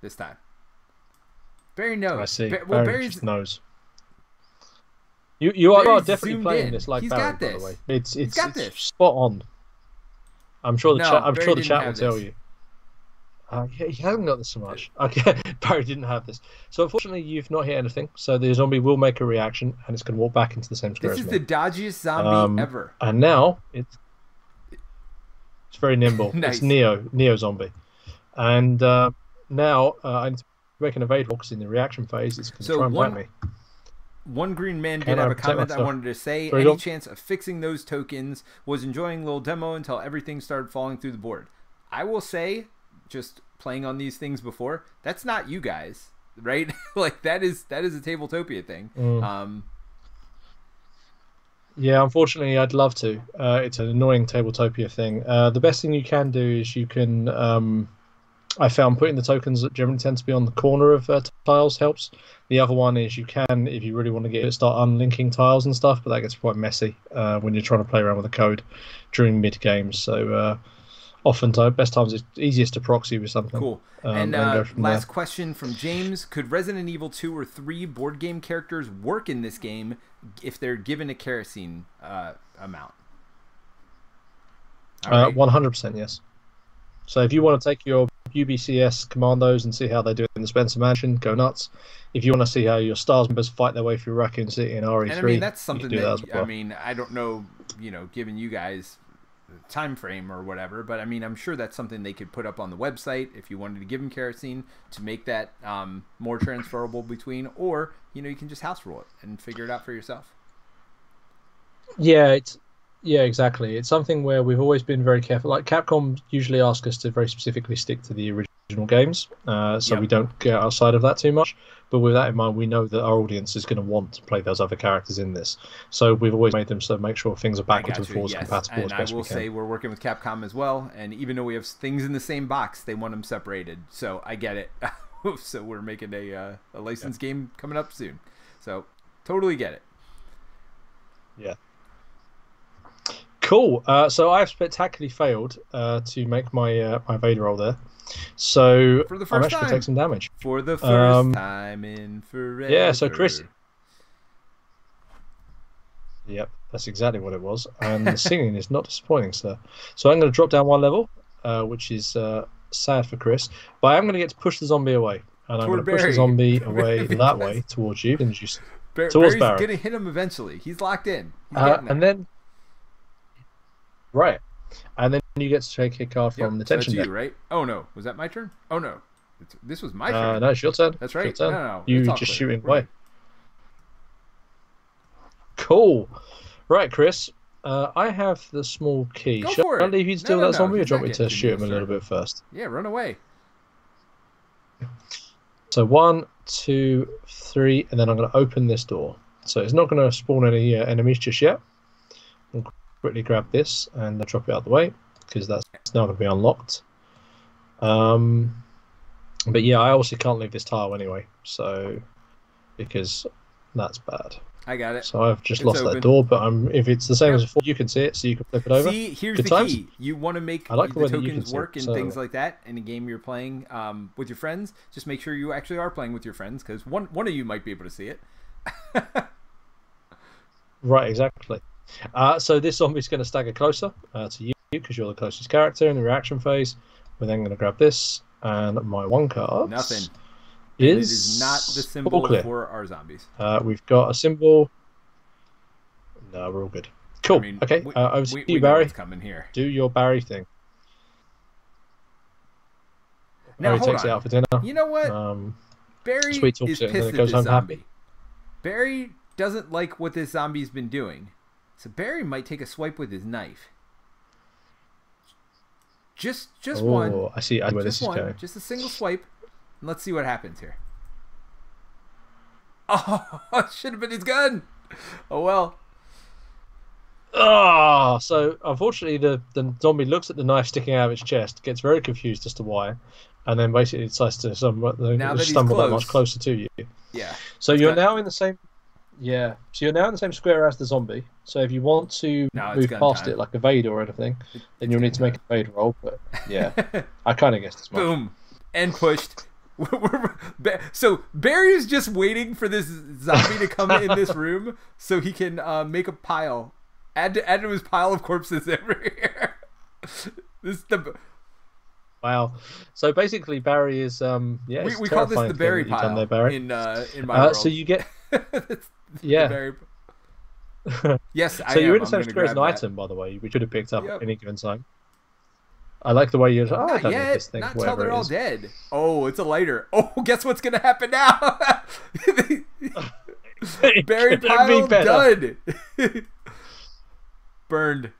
[SPEAKER 1] this time. Barry knows.
[SPEAKER 2] I see.
[SPEAKER 1] Ba- well,
[SPEAKER 2] Barry knows. You you are, are definitely playing
[SPEAKER 1] in.
[SPEAKER 2] this like
[SPEAKER 1] He's
[SPEAKER 2] Barry,
[SPEAKER 1] got
[SPEAKER 2] by
[SPEAKER 1] this.
[SPEAKER 2] the way. It's it's,
[SPEAKER 1] got
[SPEAKER 2] it's spot on. I'm sure the
[SPEAKER 1] No,
[SPEAKER 2] chat. I'm
[SPEAKER 1] Barry
[SPEAKER 2] sure the chat will tell
[SPEAKER 1] this.
[SPEAKER 2] you. Uh, you haven't got this so much. Okay, Barry didn't have this. So unfortunately, you've not hit anything. So the zombie will make a reaction, and it's going to walk back into the same square
[SPEAKER 1] this is the dodgiest zombie
[SPEAKER 2] Um,
[SPEAKER 1] ever.
[SPEAKER 2] And now it's it's very nimble.
[SPEAKER 1] Nice.
[SPEAKER 2] It's Neo Neo zombie, and uh, now uh, I need to make an evade because in the reaction phase it's going to
[SPEAKER 1] So
[SPEAKER 2] try and
[SPEAKER 1] one-
[SPEAKER 2] bite me.
[SPEAKER 1] One green man did
[SPEAKER 2] Can I
[SPEAKER 1] have a
[SPEAKER 2] protect
[SPEAKER 1] comment I wanted to say. Any chance of fixing those tokens? Was enjoying a little demo until everything started falling through the board. I will say, just playing on these things before, that's not you guys, right? like that is that is a Tabletopia thing.
[SPEAKER 2] Mm.
[SPEAKER 1] Um,
[SPEAKER 2] Yeah, unfortunately, I'd love to. Uh, it's an annoying Tabletopia thing. Uh, the best thing you can do is you can. Um, I found putting the tokens that generally tend to be on the corner of uh, tiles helps. The other one is you can, if you really want to get it, start unlinking tiles and stuff, but that gets quite messy uh, when you're trying to play around with the code during mid games. So uh, often, best times it's easiest to proxy with something.
[SPEAKER 1] cool.
[SPEAKER 2] Um,
[SPEAKER 1] and uh, last
[SPEAKER 2] there.
[SPEAKER 1] question from James: Could Resident Evil two or three board game characters work in this game if they're given a kerosene uh, amount?
[SPEAKER 2] Uh. One hundred percent, yes. So if you want to take your UBCS commandos and see how they do it in the Spencer Mansion, go nuts. If you want to see how your Stars members fight their way through Raccoon City in RE3,
[SPEAKER 1] and I mean that's something that,
[SPEAKER 2] that as well.
[SPEAKER 1] I mean I don't know you know given you guys time frame or whatever but I mean I'm sure that's something they could put up on the website if you wanted to give them kerosene to make that um, more transferable between or you know you can just house rule it and figure it out for yourself
[SPEAKER 2] Yeah, it's yeah, exactly. It's something where we've always been very careful. Like Capcom usually ask us to very specifically stick to the original games, uh, so
[SPEAKER 1] Yep.
[SPEAKER 2] we don't get outside of that too much. But with that in mind, we know that our audience is going to want to play those other characters in this. So we've always made them so make sure things are backwards and forwards
[SPEAKER 1] yes.
[SPEAKER 2] compatible
[SPEAKER 1] and
[SPEAKER 2] as
[SPEAKER 1] I will
[SPEAKER 2] we
[SPEAKER 1] say we're working with Capcom as well and even though we have things in the same box they want them separated so I get it so we're making a, uh, a licensed game coming up soon so totally get it
[SPEAKER 2] Yeah. Cool. Uh, so I've spectacularly failed uh, to make my uh, my Vader roll there. So
[SPEAKER 1] For the
[SPEAKER 2] I'm actually
[SPEAKER 1] time.
[SPEAKER 2] take some damage.
[SPEAKER 1] For the first
[SPEAKER 2] Um,
[SPEAKER 1] time in forever.
[SPEAKER 2] yeah, so Chris- Yep, that's exactly what it was. And the singing is not disappointing, sir. So I'm going to drop down one level, uh, which is uh, sad for Chris. But I am going to get to push the zombie away. And I'm going to push the zombie away that way towards you. And, you,
[SPEAKER 1] Bar-
[SPEAKER 2] towards
[SPEAKER 1] Barry's
[SPEAKER 2] Barry.
[SPEAKER 1] gonna hit him eventually. He's locked in. He's
[SPEAKER 2] uh, and then. Right. And then you get to take a card
[SPEAKER 1] Yep,
[SPEAKER 2] from the
[SPEAKER 1] so that's
[SPEAKER 2] tension
[SPEAKER 1] you,
[SPEAKER 2] deck.
[SPEAKER 1] right? Oh no, was that my turn? Oh no, It's- this was my
[SPEAKER 2] Uh,
[SPEAKER 1] turn.
[SPEAKER 2] no, it's your turn.
[SPEAKER 1] That's right.
[SPEAKER 2] turn.
[SPEAKER 1] No, no, no,
[SPEAKER 2] You just shooting away. Cool. Right, Chris. Uh, I have the small key.
[SPEAKER 1] Go
[SPEAKER 2] Shall
[SPEAKER 1] for
[SPEAKER 2] I
[SPEAKER 1] it.
[SPEAKER 2] leave you to
[SPEAKER 1] No, no,
[SPEAKER 2] that
[SPEAKER 1] no,
[SPEAKER 2] zombie, or
[SPEAKER 1] he's
[SPEAKER 2] do you want me to shoot him a little bit first?
[SPEAKER 1] Yeah, run away.
[SPEAKER 2] So one, two, three, and then I'm going to open this door. So it's not going to spawn any uh, enemies just yet. I'll quickly grab this and drop it out of the way because that's now going to be unlocked. Um, but yeah, I also can't leave this tile anyway. So because that's bad.
[SPEAKER 1] I got it.
[SPEAKER 2] So I've just
[SPEAKER 1] It's
[SPEAKER 2] lost
[SPEAKER 1] open.
[SPEAKER 2] that door, but I'm, if it's the same as before, you can see it, so you can flip it over.
[SPEAKER 1] See, here's
[SPEAKER 2] Good
[SPEAKER 1] the
[SPEAKER 2] times.
[SPEAKER 1] key. You want to make
[SPEAKER 2] I like the
[SPEAKER 1] the
[SPEAKER 2] way that you can
[SPEAKER 1] tokens
[SPEAKER 2] see it,
[SPEAKER 1] work and
[SPEAKER 2] so-
[SPEAKER 1] things like that in a game you're playing um, with your friends. Just make sure you actually are playing with your friends because one one of you might be able to see it.
[SPEAKER 2] Right, exactly. Uh, so this zombie's going to stagger closer uh, to you because you're the closest character in the reaction phase. We're then going to grab this and my one card.
[SPEAKER 1] Nothing.
[SPEAKER 2] Is,
[SPEAKER 1] it is not the symbol
[SPEAKER 2] clear.
[SPEAKER 1] for our zombies.
[SPEAKER 2] Uh, we've got a symbol. No, we're all good. Cool.
[SPEAKER 1] I mean,
[SPEAKER 2] okay,
[SPEAKER 1] we,
[SPEAKER 2] uh, over to
[SPEAKER 1] we,
[SPEAKER 2] you,
[SPEAKER 1] we
[SPEAKER 2] Barry.
[SPEAKER 1] coming here.
[SPEAKER 2] Do your Barry thing.
[SPEAKER 1] Now
[SPEAKER 2] Barry takes
[SPEAKER 1] on.
[SPEAKER 2] it out for dinner.
[SPEAKER 1] You know what?
[SPEAKER 2] Um,
[SPEAKER 1] Barry
[SPEAKER 2] Sweet
[SPEAKER 1] is
[SPEAKER 2] it and then
[SPEAKER 1] pissed at this
[SPEAKER 2] home happy.
[SPEAKER 1] zombie. Barry doesn't like what this zombie's been doing, so Barry might take a swipe with his knife. Just, just one,
[SPEAKER 2] oh, I see I see where
[SPEAKER 1] just
[SPEAKER 2] this is
[SPEAKER 1] one,
[SPEAKER 2] going.
[SPEAKER 1] just a single swipe. And let's see what happens here. Oh, it should have been his gun. Oh well.
[SPEAKER 2] Ah, so unfortunately, the, the zombie looks at the knife sticking out of its chest, gets very confused as to why, and then basically decides to somewhat,
[SPEAKER 1] Now that he's
[SPEAKER 2] stumble that much closer to you.
[SPEAKER 1] Yeah.
[SPEAKER 2] So you're
[SPEAKER 1] got-
[SPEAKER 2] now in the same. Yeah. So you're now in the same square as the zombie. So if you want to
[SPEAKER 1] it's
[SPEAKER 2] move past
[SPEAKER 1] time.
[SPEAKER 2] it, like evade or anything, then you'll need to make an evade roll. But yeah, I kind of guessed as much.
[SPEAKER 1] Boom. And pushed. So Barry is just waiting for this zombie to come in this room so he can uh, make a pile. Add to, add to his pile of corpses over here. This the
[SPEAKER 2] Wow. So basically, Barry is um yeah.
[SPEAKER 1] we, we call this the Barry pile
[SPEAKER 2] there, Barry.
[SPEAKER 1] in uh, in my
[SPEAKER 2] Uh, so you get yeah.
[SPEAKER 1] Barry- Yes, I
[SPEAKER 2] So you're
[SPEAKER 1] am.
[SPEAKER 2] in the
[SPEAKER 1] I'm
[SPEAKER 2] same
[SPEAKER 1] gonna
[SPEAKER 2] square as an
[SPEAKER 1] that.
[SPEAKER 2] item, by the way, which should have picked up
[SPEAKER 1] Yep.
[SPEAKER 2] at any given time. I like the way you're. Oh, I
[SPEAKER 1] Not
[SPEAKER 2] don't
[SPEAKER 1] yet.
[SPEAKER 2] this thing.
[SPEAKER 1] Not till they're all dead. Oh, it's a lighter. Oh, guess what's gonna happen now? Barry
[SPEAKER 2] Couldn't be
[SPEAKER 1] pile done. Burned.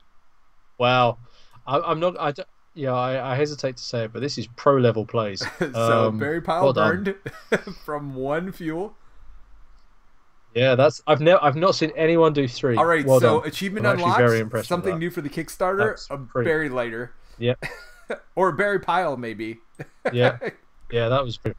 [SPEAKER 2] Wow. I, I'm not. I don't- yeah, I, I hesitate to say it, but this is pro level plays.
[SPEAKER 1] so
[SPEAKER 2] Um,
[SPEAKER 1] Barry pile
[SPEAKER 2] well
[SPEAKER 1] burned from one fuel.
[SPEAKER 2] Yeah, that's. I've never. I've not seen anyone do three.
[SPEAKER 1] All right,
[SPEAKER 2] Well
[SPEAKER 1] so
[SPEAKER 2] done.
[SPEAKER 1] achievement
[SPEAKER 2] I'm actually
[SPEAKER 1] unlocked.
[SPEAKER 2] very impressed
[SPEAKER 1] something new for the Kickstarter.
[SPEAKER 2] That's
[SPEAKER 1] a
[SPEAKER 2] pretty-
[SPEAKER 1] Barry lighter
[SPEAKER 2] Yeah,
[SPEAKER 1] or a Barry pile, maybe.
[SPEAKER 2] yeah, yeah. That was. pretty-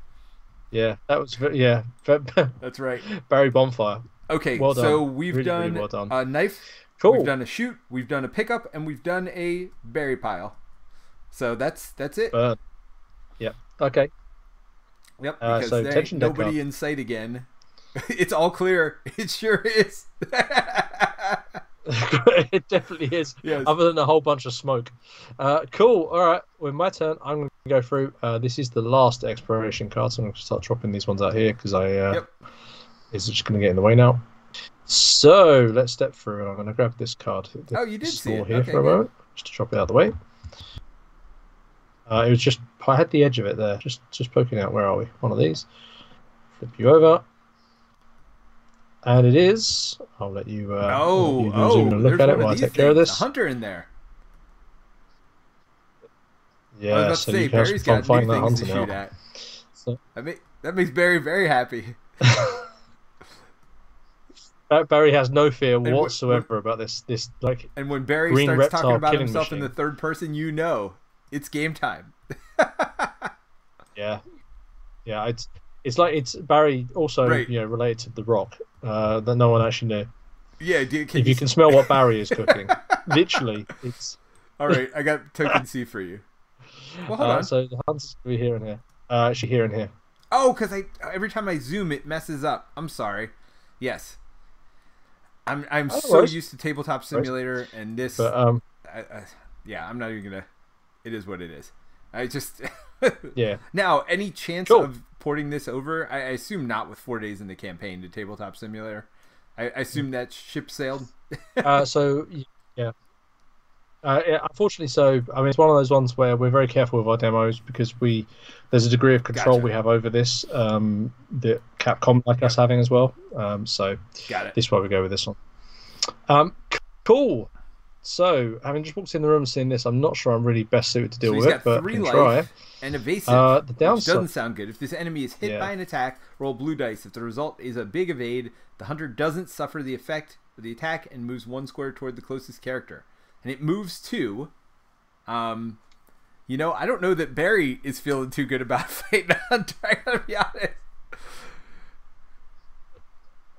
[SPEAKER 2] Yeah, that was. Yeah,
[SPEAKER 1] That's right.
[SPEAKER 2] Barry bonfire.
[SPEAKER 1] Okay,
[SPEAKER 2] Well
[SPEAKER 1] so we've
[SPEAKER 2] Really, really
[SPEAKER 1] done,
[SPEAKER 2] well done.
[SPEAKER 1] a knife.
[SPEAKER 2] Cool.
[SPEAKER 1] We've done a shoot. We've done a pickup, and we've done a Barry pile. So that's that's it.
[SPEAKER 2] Burn. Yep. Okay.
[SPEAKER 1] Yep,
[SPEAKER 2] Uh, so
[SPEAKER 1] there ain't
[SPEAKER 2] tension
[SPEAKER 1] nobody in sight again. it's all clear. It sure is.
[SPEAKER 2] it definitely is.
[SPEAKER 1] Yes.
[SPEAKER 2] Other than a whole bunch of smoke. Uh, cool. All right. With my turn, I'm going to go through. Uh, this is the last exploration card, so I'm going to start dropping these ones out here because I. Uh,
[SPEAKER 1] Yep.
[SPEAKER 2] It's just going to get in the way now. So let's step through. I'm going to grab this card.
[SPEAKER 1] Oh, you did see it.
[SPEAKER 2] here
[SPEAKER 1] Okay,
[SPEAKER 2] for a
[SPEAKER 1] good.
[SPEAKER 2] moment, just to drop it out of the way. Uh, it was just I had the edge of it there, just just poking out. Where are we? One of these. Flip you over. And it is. I'll let you. Uh,
[SPEAKER 1] oh,
[SPEAKER 2] you
[SPEAKER 1] oh,
[SPEAKER 2] zoom and look at it while I take care of this.
[SPEAKER 1] A hunter in there.
[SPEAKER 2] Yeah,
[SPEAKER 1] I
[SPEAKER 2] so
[SPEAKER 1] say
[SPEAKER 2] you can
[SPEAKER 1] Barry's
[SPEAKER 2] some fun
[SPEAKER 1] got
[SPEAKER 2] finding that
[SPEAKER 1] things
[SPEAKER 2] hunter
[SPEAKER 1] to shoot
[SPEAKER 2] now.
[SPEAKER 1] at.
[SPEAKER 2] So,
[SPEAKER 1] That, make, that makes Barry very happy.
[SPEAKER 2] Barry has no fear
[SPEAKER 1] wh-
[SPEAKER 2] whatsoever about this. This like
[SPEAKER 1] And when Barry starts talking about himself in the third person, you know it's game time.
[SPEAKER 2] yeah, yeah. It's it's like it's Barry also
[SPEAKER 1] Right.
[SPEAKER 2] you know related to the Rock uh, that no one actually knew.
[SPEAKER 1] Yeah, can
[SPEAKER 2] if you
[SPEAKER 1] you-
[SPEAKER 2] can smell what Barry is cooking, literally, it's.
[SPEAKER 1] All right, I got token C for you. Well, hold
[SPEAKER 2] Uh,
[SPEAKER 1] on.
[SPEAKER 2] so the hunter's gonna be here and here. Uh, actually, here and here.
[SPEAKER 1] Oh, because I every time I zoom, it messes up. I'm sorry. Yes, I'm I'm
[SPEAKER 2] Oh,
[SPEAKER 1] so used to Tabletop Simulator and this.
[SPEAKER 2] But um,
[SPEAKER 1] I, I, yeah, I'm not even gonna. It is what it is. I just
[SPEAKER 2] yeah.
[SPEAKER 1] now any chance
[SPEAKER 2] Cool.
[SPEAKER 1] of porting this over? I, I assume not with four days in the campaign to Tabletop Simulator. I, I assume that ship sailed.
[SPEAKER 2] Uh, so yeah. Uh, yeah, unfortunately, so I mean, it's one of those ones where we're very careful with our demos because we there's a degree of control
[SPEAKER 1] Gotcha.
[SPEAKER 2] we have over this um, that Capcom like us having as well. Um, so this is why we go with this one. Um, cool. So having just walked in the room and seen this, I'm not sure I'm really best suited to deal
[SPEAKER 1] So
[SPEAKER 2] with it, but can try.
[SPEAKER 1] and evasive.
[SPEAKER 2] Uh, the downside.
[SPEAKER 1] doesn't sound good. If this enemy is hit
[SPEAKER 2] Yeah.
[SPEAKER 1] by an attack, roll blue dice. If the result is a big evade, the hunter doesn't suffer the effect of the attack and moves one square toward the closest character. And it moves to, um, you know, I don't know that Barry is feeling too good about fighting a hunter. I gotta be honest.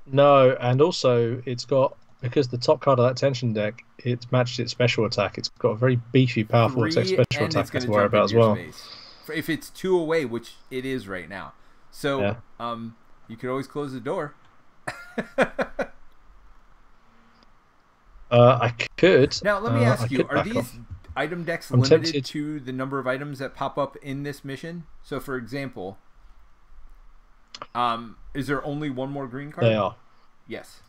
[SPEAKER 2] No, and also it's got because the top card of that tension deck it's matched its special attack. It's got a very beefy, powerful
[SPEAKER 1] Three,
[SPEAKER 2] special attack to worry about as well.
[SPEAKER 1] space. If it's two away, which it is right now, so
[SPEAKER 2] Yeah.
[SPEAKER 1] um, you could always close the door.
[SPEAKER 2] Uh, I could.
[SPEAKER 1] Now, let me
[SPEAKER 2] uh,
[SPEAKER 1] ask you: Are these
[SPEAKER 2] off.
[SPEAKER 1] item decks
[SPEAKER 2] I'm
[SPEAKER 1] limited
[SPEAKER 2] tempted-
[SPEAKER 1] to the number of items that pop up in this mission? So, for example, um, is there only one more green card?
[SPEAKER 2] They are.
[SPEAKER 1] Yes.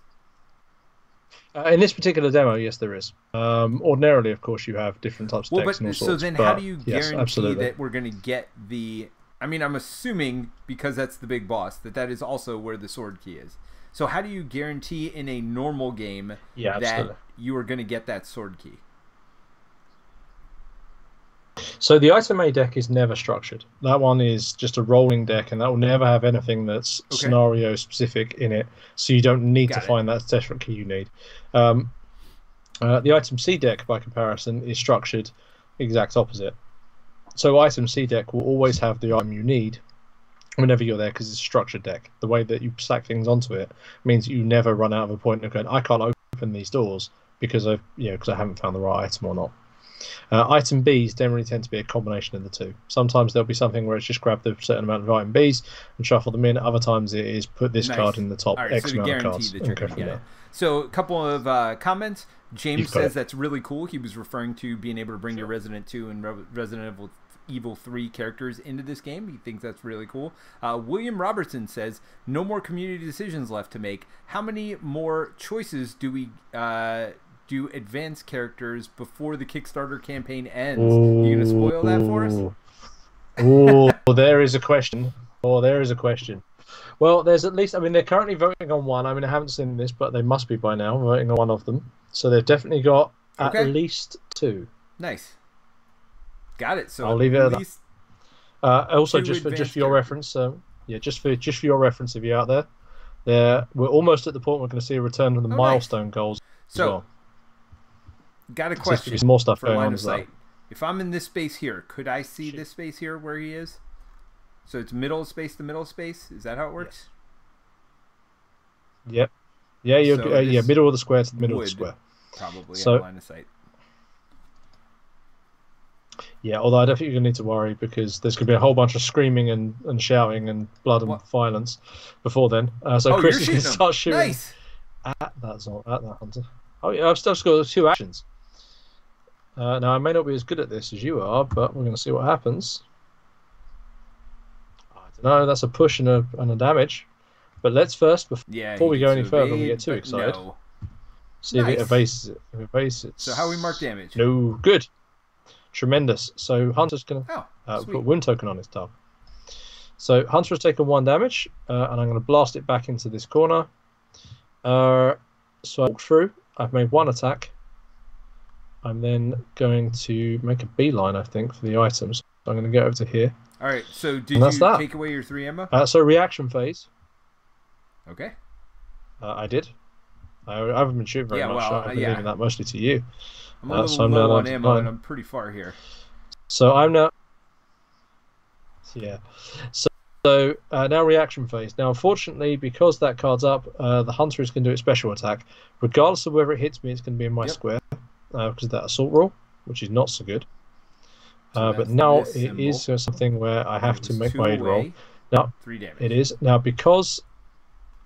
[SPEAKER 2] Uh, in this particular demo, yes, there is. Um, ordinarily, of course, you have different types of
[SPEAKER 1] Well,
[SPEAKER 2] decks
[SPEAKER 1] but so
[SPEAKER 2] sorts.
[SPEAKER 1] then,
[SPEAKER 2] but
[SPEAKER 1] how do you
[SPEAKER 2] yes,
[SPEAKER 1] guarantee
[SPEAKER 2] absolutely.
[SPEAKER 1] that we're going to get the? I mean, I'm assuming because that's the big boss that that is also where the sword key is. So, how do you guarantee in a normal game
[SPEAKER 2] Yeah, absolutely.
[SPEAKER 1] that you are going to get that sword key?
[SPEAKER 2] So the item A deck is never structured. That one is just a rolling deck, and that will never have anything that's
[SPEAKER 1] Okay.
[SPEAKER 2] scenario specific in it. So you don't need
[SPEAKER 1] Got
[SPEAKER 2] to
[SPEAKER 1] it.
[SPEAKER 2] find that desperate key you need. Um, Uh, the item C deck, by comparison, is structured exact opposite. So item C deck will always have the item you need whenever you're there because it's a structured deck. The way that you stack things onto it means you never run out of a point of going, I can't open these doors because I've you know because I haven't found the right item or not. Uh, item Bs generally tend to be a combination of the two. Sometimes there'll be something where it's just grab the certain amount of item Bs and shuffle them in. Other times it is put this
[SPEAKER 1] Nice.
[SPEAKER 2] card in the top
[SPEAKER 1] All right,
[SPEAKER 2] X
[SPEAKER 1] so
[SPEAKER 2] amount of cards. and go from there.
[SPEAKER 1] So, a couple of uh, comments. James says
[SPEAKER 2] it.
[SPEAKER 1] that's really cool. He was referring to being able to bring your Resident 2 and Re- Resident Evil, Evil 3 characters into this game. He thinks that's really cool. Uh, William Robertson says, No more community decisions left to make. How many more choices do we. Uh, do advance characters before the Kickstarter campaign ends? You gonna spoil that for us?
[SPEAKER 2] Ooh, Ooh, there is a question. Oh, there is a question. Well, there's at least. I mean, they're currently voting on one. I mean, I haven't seen this, but they must be by now voting on one of them. So they've definitely got at
[SPEAKER 1] Okay.
[SPEAKER 2] least two.
[SPEAKER 1] Nice. Got it. So
[SPEAKER 2] I'll leave it at
[SPEAKER 1] at
[SPEAKER 2] that. Uh, also, just for just for your
[SPEAKER 1] characters.
[SPEAKER 2] reference, um, yeah, just for just for your reference, if you're out there, there we're almost at the point we're going to see a return to the
[SPEAKER 1] Oh, nice.
[SPEAKER 2] milestone goals. as
[SPEAKER 1] So,
[SPEAKER 2] well.
[SPEAKER 1] Got a
[SPEAKER 2] So
[SPEAKER 1] question.
[SPEAKER 2] there's more stuff
[SPEAKER 1] for line of
[SPEAKER 2] as well.
[SPEAKER 1] sight. If I'm in this space here, could I see
[SPEAKER 2] Shoot.
[SPEAKER 1] this space here where he is? So it's middle space to middle space. Is that how it works?
[SPEAKER 2] Yep. Yeah, you're
[SPEAKER 1] So
[SPEAKER 2] uh, yeah middle of the square to the middle of the square.
[SPEAKER 1] Probably
[SPEAKER 2] So-
[SPEAKER 1] line of sight.
[SPEAKER 2] Yeah, although I don't think you're going to need to worry because there's going to be a whole bunch of screaming and, and shouting and blood and
[SPEAKER 1] What?
[SPEAKER 2] violence before then. Uh, so
[SPEAKER 1] oh,
[SPEAKER 2] Chris
[SPEAKER 1] you're
[SPEAKER 2] is going to start shooting
[SPEAKER 1] Nice.
[SPEAKER 2] at that at that hunter. Oh yeah, I've still got two actions. Uh, now I may not be as good at this as you are, but we're going to see what happens. I don't know. That's a push and a and a damage. But let's first, before,
[SPEAKER 1] Yeah.
[SPEAKER 2] Before we go any
[SPEAKER 1] to
[SPEAKER 2] further, we get too excited.
[SPEAKER 1] No.
[SPEAKER 2] see if it
[SPEAKER 1] Nice.
[SPEAKER 2] evases it. If it evases it.
[SPEAKER 1] So how we mark damage?
[SPEAKER 2] No, good, tremendous. So Hunter's going to
[SPEAKER 1] Oh,
[SPEAKER 2] uh, put wound token on his tab. So Hunter has taken one damage, uh, and I'm going to blast it back into this corner. Uh, so I walk through. I've made one attack. I'm then going to make a beeline, I think, for the items. So I'm going to go over to here.
[SPEAKER 1] All right. So did you
[SPEAKER 2] that.
[SPEAKER 1] take away your three ammo?
[SPEAKER 2] Uh, so reaction phase,
[SPEAKER 1] Okay.
[SPEAKER 2] uh, I did. I, I haven't been shooting very
[SPEAKER 1] Yeah,
[SPEAKER 2] much.
[SPEAKER 1] well,
[SPEAKER 2] I've been
[SPEAKER 1] yeah.
[SPEAKER 2] leaving that mostly to you.
[SPEAKER 1] I'm a
[SPEAKER 2] Uh,
[SPEAKER 1] little
[SPEAKER 2] so I'm
[SPEAKER 1] low on ammo, and I'm pretty far here.
[SPEAKER 2] So I'm now. Yeah. So, so uh, now reaction phase. Now, unfortunately, because that card's up, uh, the hunter is going to do its special attack. Regardless of whether it hits me, it's going to be in my
[SPEAKER 1] Yep.
[SPEAKER 2] square uh, because of that assault roll, which is not so good.
[SPEAKER 1] So
[SPEAKER 2] Uh, but now it is
[SPEAKER 1] symbol.
[SPEAKER 2] uh, something where I have to make my aid roll.
[SPEAKER 1] away,
[SPEAKER 2] No,
[SPEAKER 1] Three damage.
[SPEAKER 2] It is now because.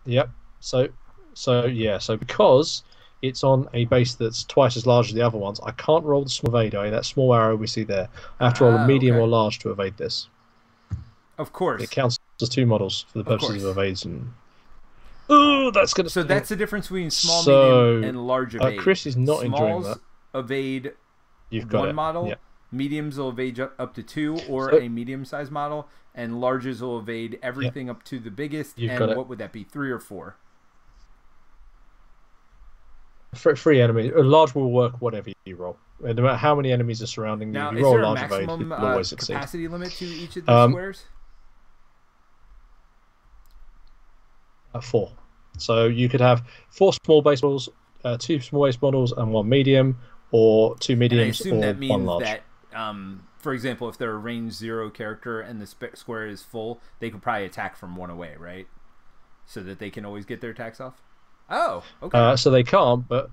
[SPEAKER 2] Yep. So, so yeah. So because it's on a base that's twice as large as the other ones, I can't roll the small evade eye. That small arrow we see there. I have to roll
[SPEAKER 1] Ah,
[SPEAKER 2] a medium
[SPEAKER 1] okay.
[SPEAKER 2] or large to evade this.
[SPEAKER 1] Of course.
[SPEAKER 2] It counts as two models for the purposes of, evades and. Oh, that's gonna.
[SPEAKER 1] So that's the difference between small,
[SPEAKER 2] So,
[SPEAKER 1] medium, and large
[SPEAKER 2] uh. Chris is not enjoying that.
[SPEAKER 1] Evade
[SPEAKER 2] You've got
[SPEAKER 1] one
[SPEAKER 2] it.
[SPEAKER 1] model.
[SPEAKER 2] Yeah.
[SPEAKER 1] Mediums will evade up to two, or
[SPEAKER 2] So-
[SPEAKER 1] a medium-sized model, and larges will evade everything up to the biggest.
[SPEAKER 2] You've
[SPEAKER 1] and what would that be? Three or four?
[SPEAKER 2] Free, enemy. A large will work whatever you roll. Uh, No matter how many enemies are surrounding you,
[SPEAKER 1] Now,
[SPEAKER 2] you roll
[SPEAKER 1] there
[SPEAKER 2] a
[SPEAKER 1] a
[SPEAKER 2] large evade,
[SPEAKER 1] uh,
[SPEAKER 2] always
[SPEAKER 1] capacity limit to each of the
[SPEAKER 2] Um,
[SPEAKER 1] squares?
[SPEAKER 2] Uh, four. So you could have four small base models, uh, two small base models, and one medium, or two mediums
[SPEAKER 1] And I assume
[SPEAKER 2] or
[SPEAKER 1] that
[SPEAKER 2] one
[SPEAKER 1] means
[SPEAKER 2] large.
[SPEAKER 1] that, um, for example, if they're a range zero character and the square is full, they could probably attack from one away, right? So that they can always get their attacks off. Oh, okay.
[SPEAKER 2] Uh, so they can't, but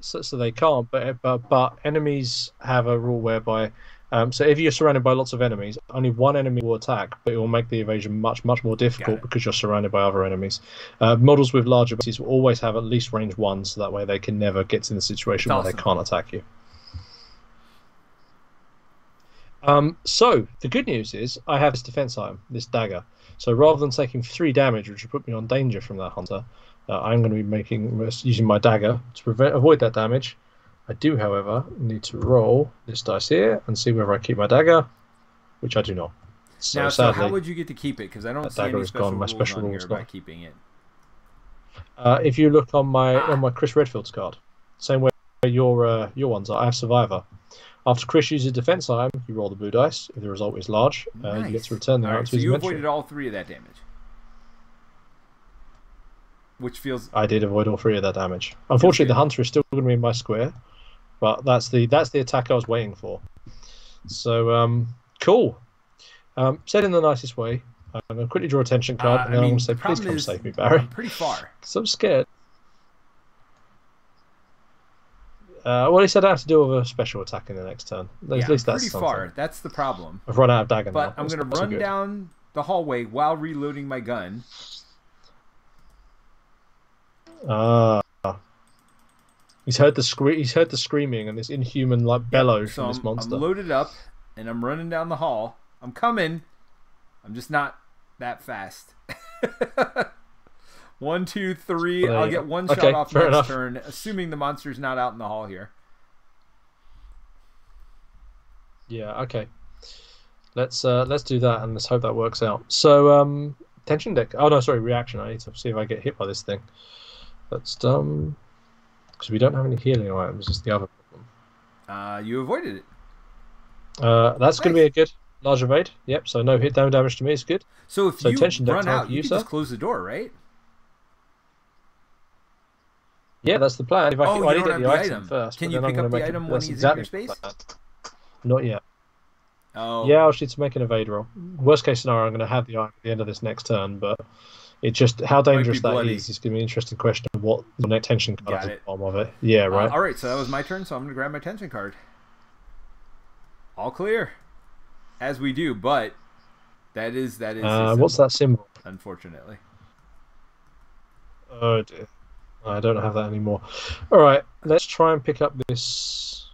[SPEAKER 2] so, so they can't, but, but but enemies have a rule whereby, um, so if you're surrounded by lots of enemies, only one enemy will attack, but it will make the evasion much much more difficult because you're surrounded by other enemies. Uh, models with larger bases will always have at least range one, so that way they can never get in the situation
[SPEAKER 1] That's
[SPEAKER 2] where they can't attack you. Um, so the good news is I have this defense item, this dagger. So rather than taking three damage, which would put me on danger from that hunter, uh, I'm going to be making using my dagger to prevent avoid that damage. I do, however, need to roll this dice here and see whether I keep my dagger, which I do not. So
[SPEAKER 1] now, so how would you get to keep it? Because I don't see
[SPEAKER 2] dagger
[SPEAKER 1] any
[SPEAKER 2] is
[SPEAKER 1] special
[SPEAKER 2] gone. My special rule's
[SPEAKER 1] about keeping it.
[SPEAKER 2] uh, if you look on my
[SPEAKER 1] Ah.
[SPEAKER 2] on my Chris Redfield's card, same way your uh, your ones are, I have Survivor. After Chris uses defense item, you roll the blue dice. If the result is large, uh, you get to return the
[SPEAKER 1] right,
[SPEAKER 2] to
[SPEAKER 1] so you avoided all three of that damage, which feels
[SPEAKER 2] I did avoid all three of that damage. Unfortunately, the hunter is still going to be in my square, but that's the that's the attack I was waiting for. So um, cool. Um, said in the nicest way. I'm going to quickly draw a tension card,
[SPEAKER 1] Uh,
[SPEAKER 2] and
[SPEAKER 1] I
[SPEAKER 2] then I'm
[SPEAKER 1] mean,
[SPEAKER 2] going to say, "Please come
[SPEAKER 1] is
[SPEAKER 2] save me, Barry,"
[SPEAKER 1] I'm pretty far.
[SPEAKER 2] So I'm scared. Uh, well, he said I have to deal with a special attack in the next turn. At
[SPEAKER 1] yeah,
[SPEAKER 2] least that's
[SPEAKER 1] pretty
[SPEAKER 2] something.
[SPEAKER 1] far. That's the problem.
[SPEAKER 2] I've run out of dagger now.
[SPEAKER 1] But I'm gonna run down the hallway while reloading my gun.
[SPEAKER 2] Ah. He's heard the scre- He's heard the screaming and this inhuman like bellow
[SPEAKER 1] So
[SPEAKER 2] from this
[SPEAKER 1] I'm,
[SPEAKER 2] monster.
[SPEAKER 1] I'm loaded up and I'm running down the hall. I'm coming. I'm just not that fast. one, two, three. I'll get one shot off next
[SPEAKER 2] enough.
[SPEAKER 1] turn, assuming the monster's not out in the hall here.
[SPEAKER 2] Yeah. Okay. Let's uh let's do that and let's hope that works out. So um tension deck. Oh no, sorry, reaction. I need to see if I get hit by this thing. That's um because we don't have any healing items. Is the other problem.
[SPEAKER 1] Uh, you avoided it.
[SPEAKER 2] Uh, that's going to be a good large evade. Yep. So no hit damage damage to me is good.
[SPEAKER 1] So if
[SPEAKER 2] So
[SPEAKER 1] you
[SPEAKER 2] tension deck
[SPEAKER 1] run out, you
[SPEAKER 2] you,
[SPEAKER 1] can just close the door, right?
[SPEAKER 2] Yeah, that's the plan. If I,
[SPEAKER 1] Oh,
[SPEAKER 2] can, I need
[SPEAKER 1] don't
[SPEAKER 2] to
[SPEAKER 1] have
[SPEAKER 2] get
[SPEAKER 1] the
[SPEAKER 2] the item,
[SPEAKER 1] item.
[SPEAKER 2] first.
[SPEAKER 1] Can you
[SPEAKER 2] then I'm
[SPEAKER 1] pick up the
[SPEAKER 2] make it-
[SPEAKER 1] item when
[SPEAKER 2] that's
[SPEAKER 1] he's in
[SPEAKER 2] exactly
[SPEAKER 1] your space?
[SPEAKER 2] Not yet.
[SPEAKER 1] Oh,
[SPEAKER 2] Yeah, I'll need to make an evade roll. Worst case scenario, I'm going to have the item at the end of this next turn, but it just how dangerous that
[SPEAKER 1] bloody.
[SPEAKER 2] is is going to be an interesting question of what the next tension card is at the bottom of it. Yeah,
[SPEAKER 1] Uh,
[SPEAKER 2] right.
[SPEAKER 1] all right, so that was my turn. So I'm gonna grab my tension card. All clear, as we do. But that is that is.
[SPEAKER 2] uh, what's that symbol?
[SPEAKER 1] Unfortunately.
[SPEAKER 2] Oh dear. I don't have that anymore. All right, let's try and pick up this.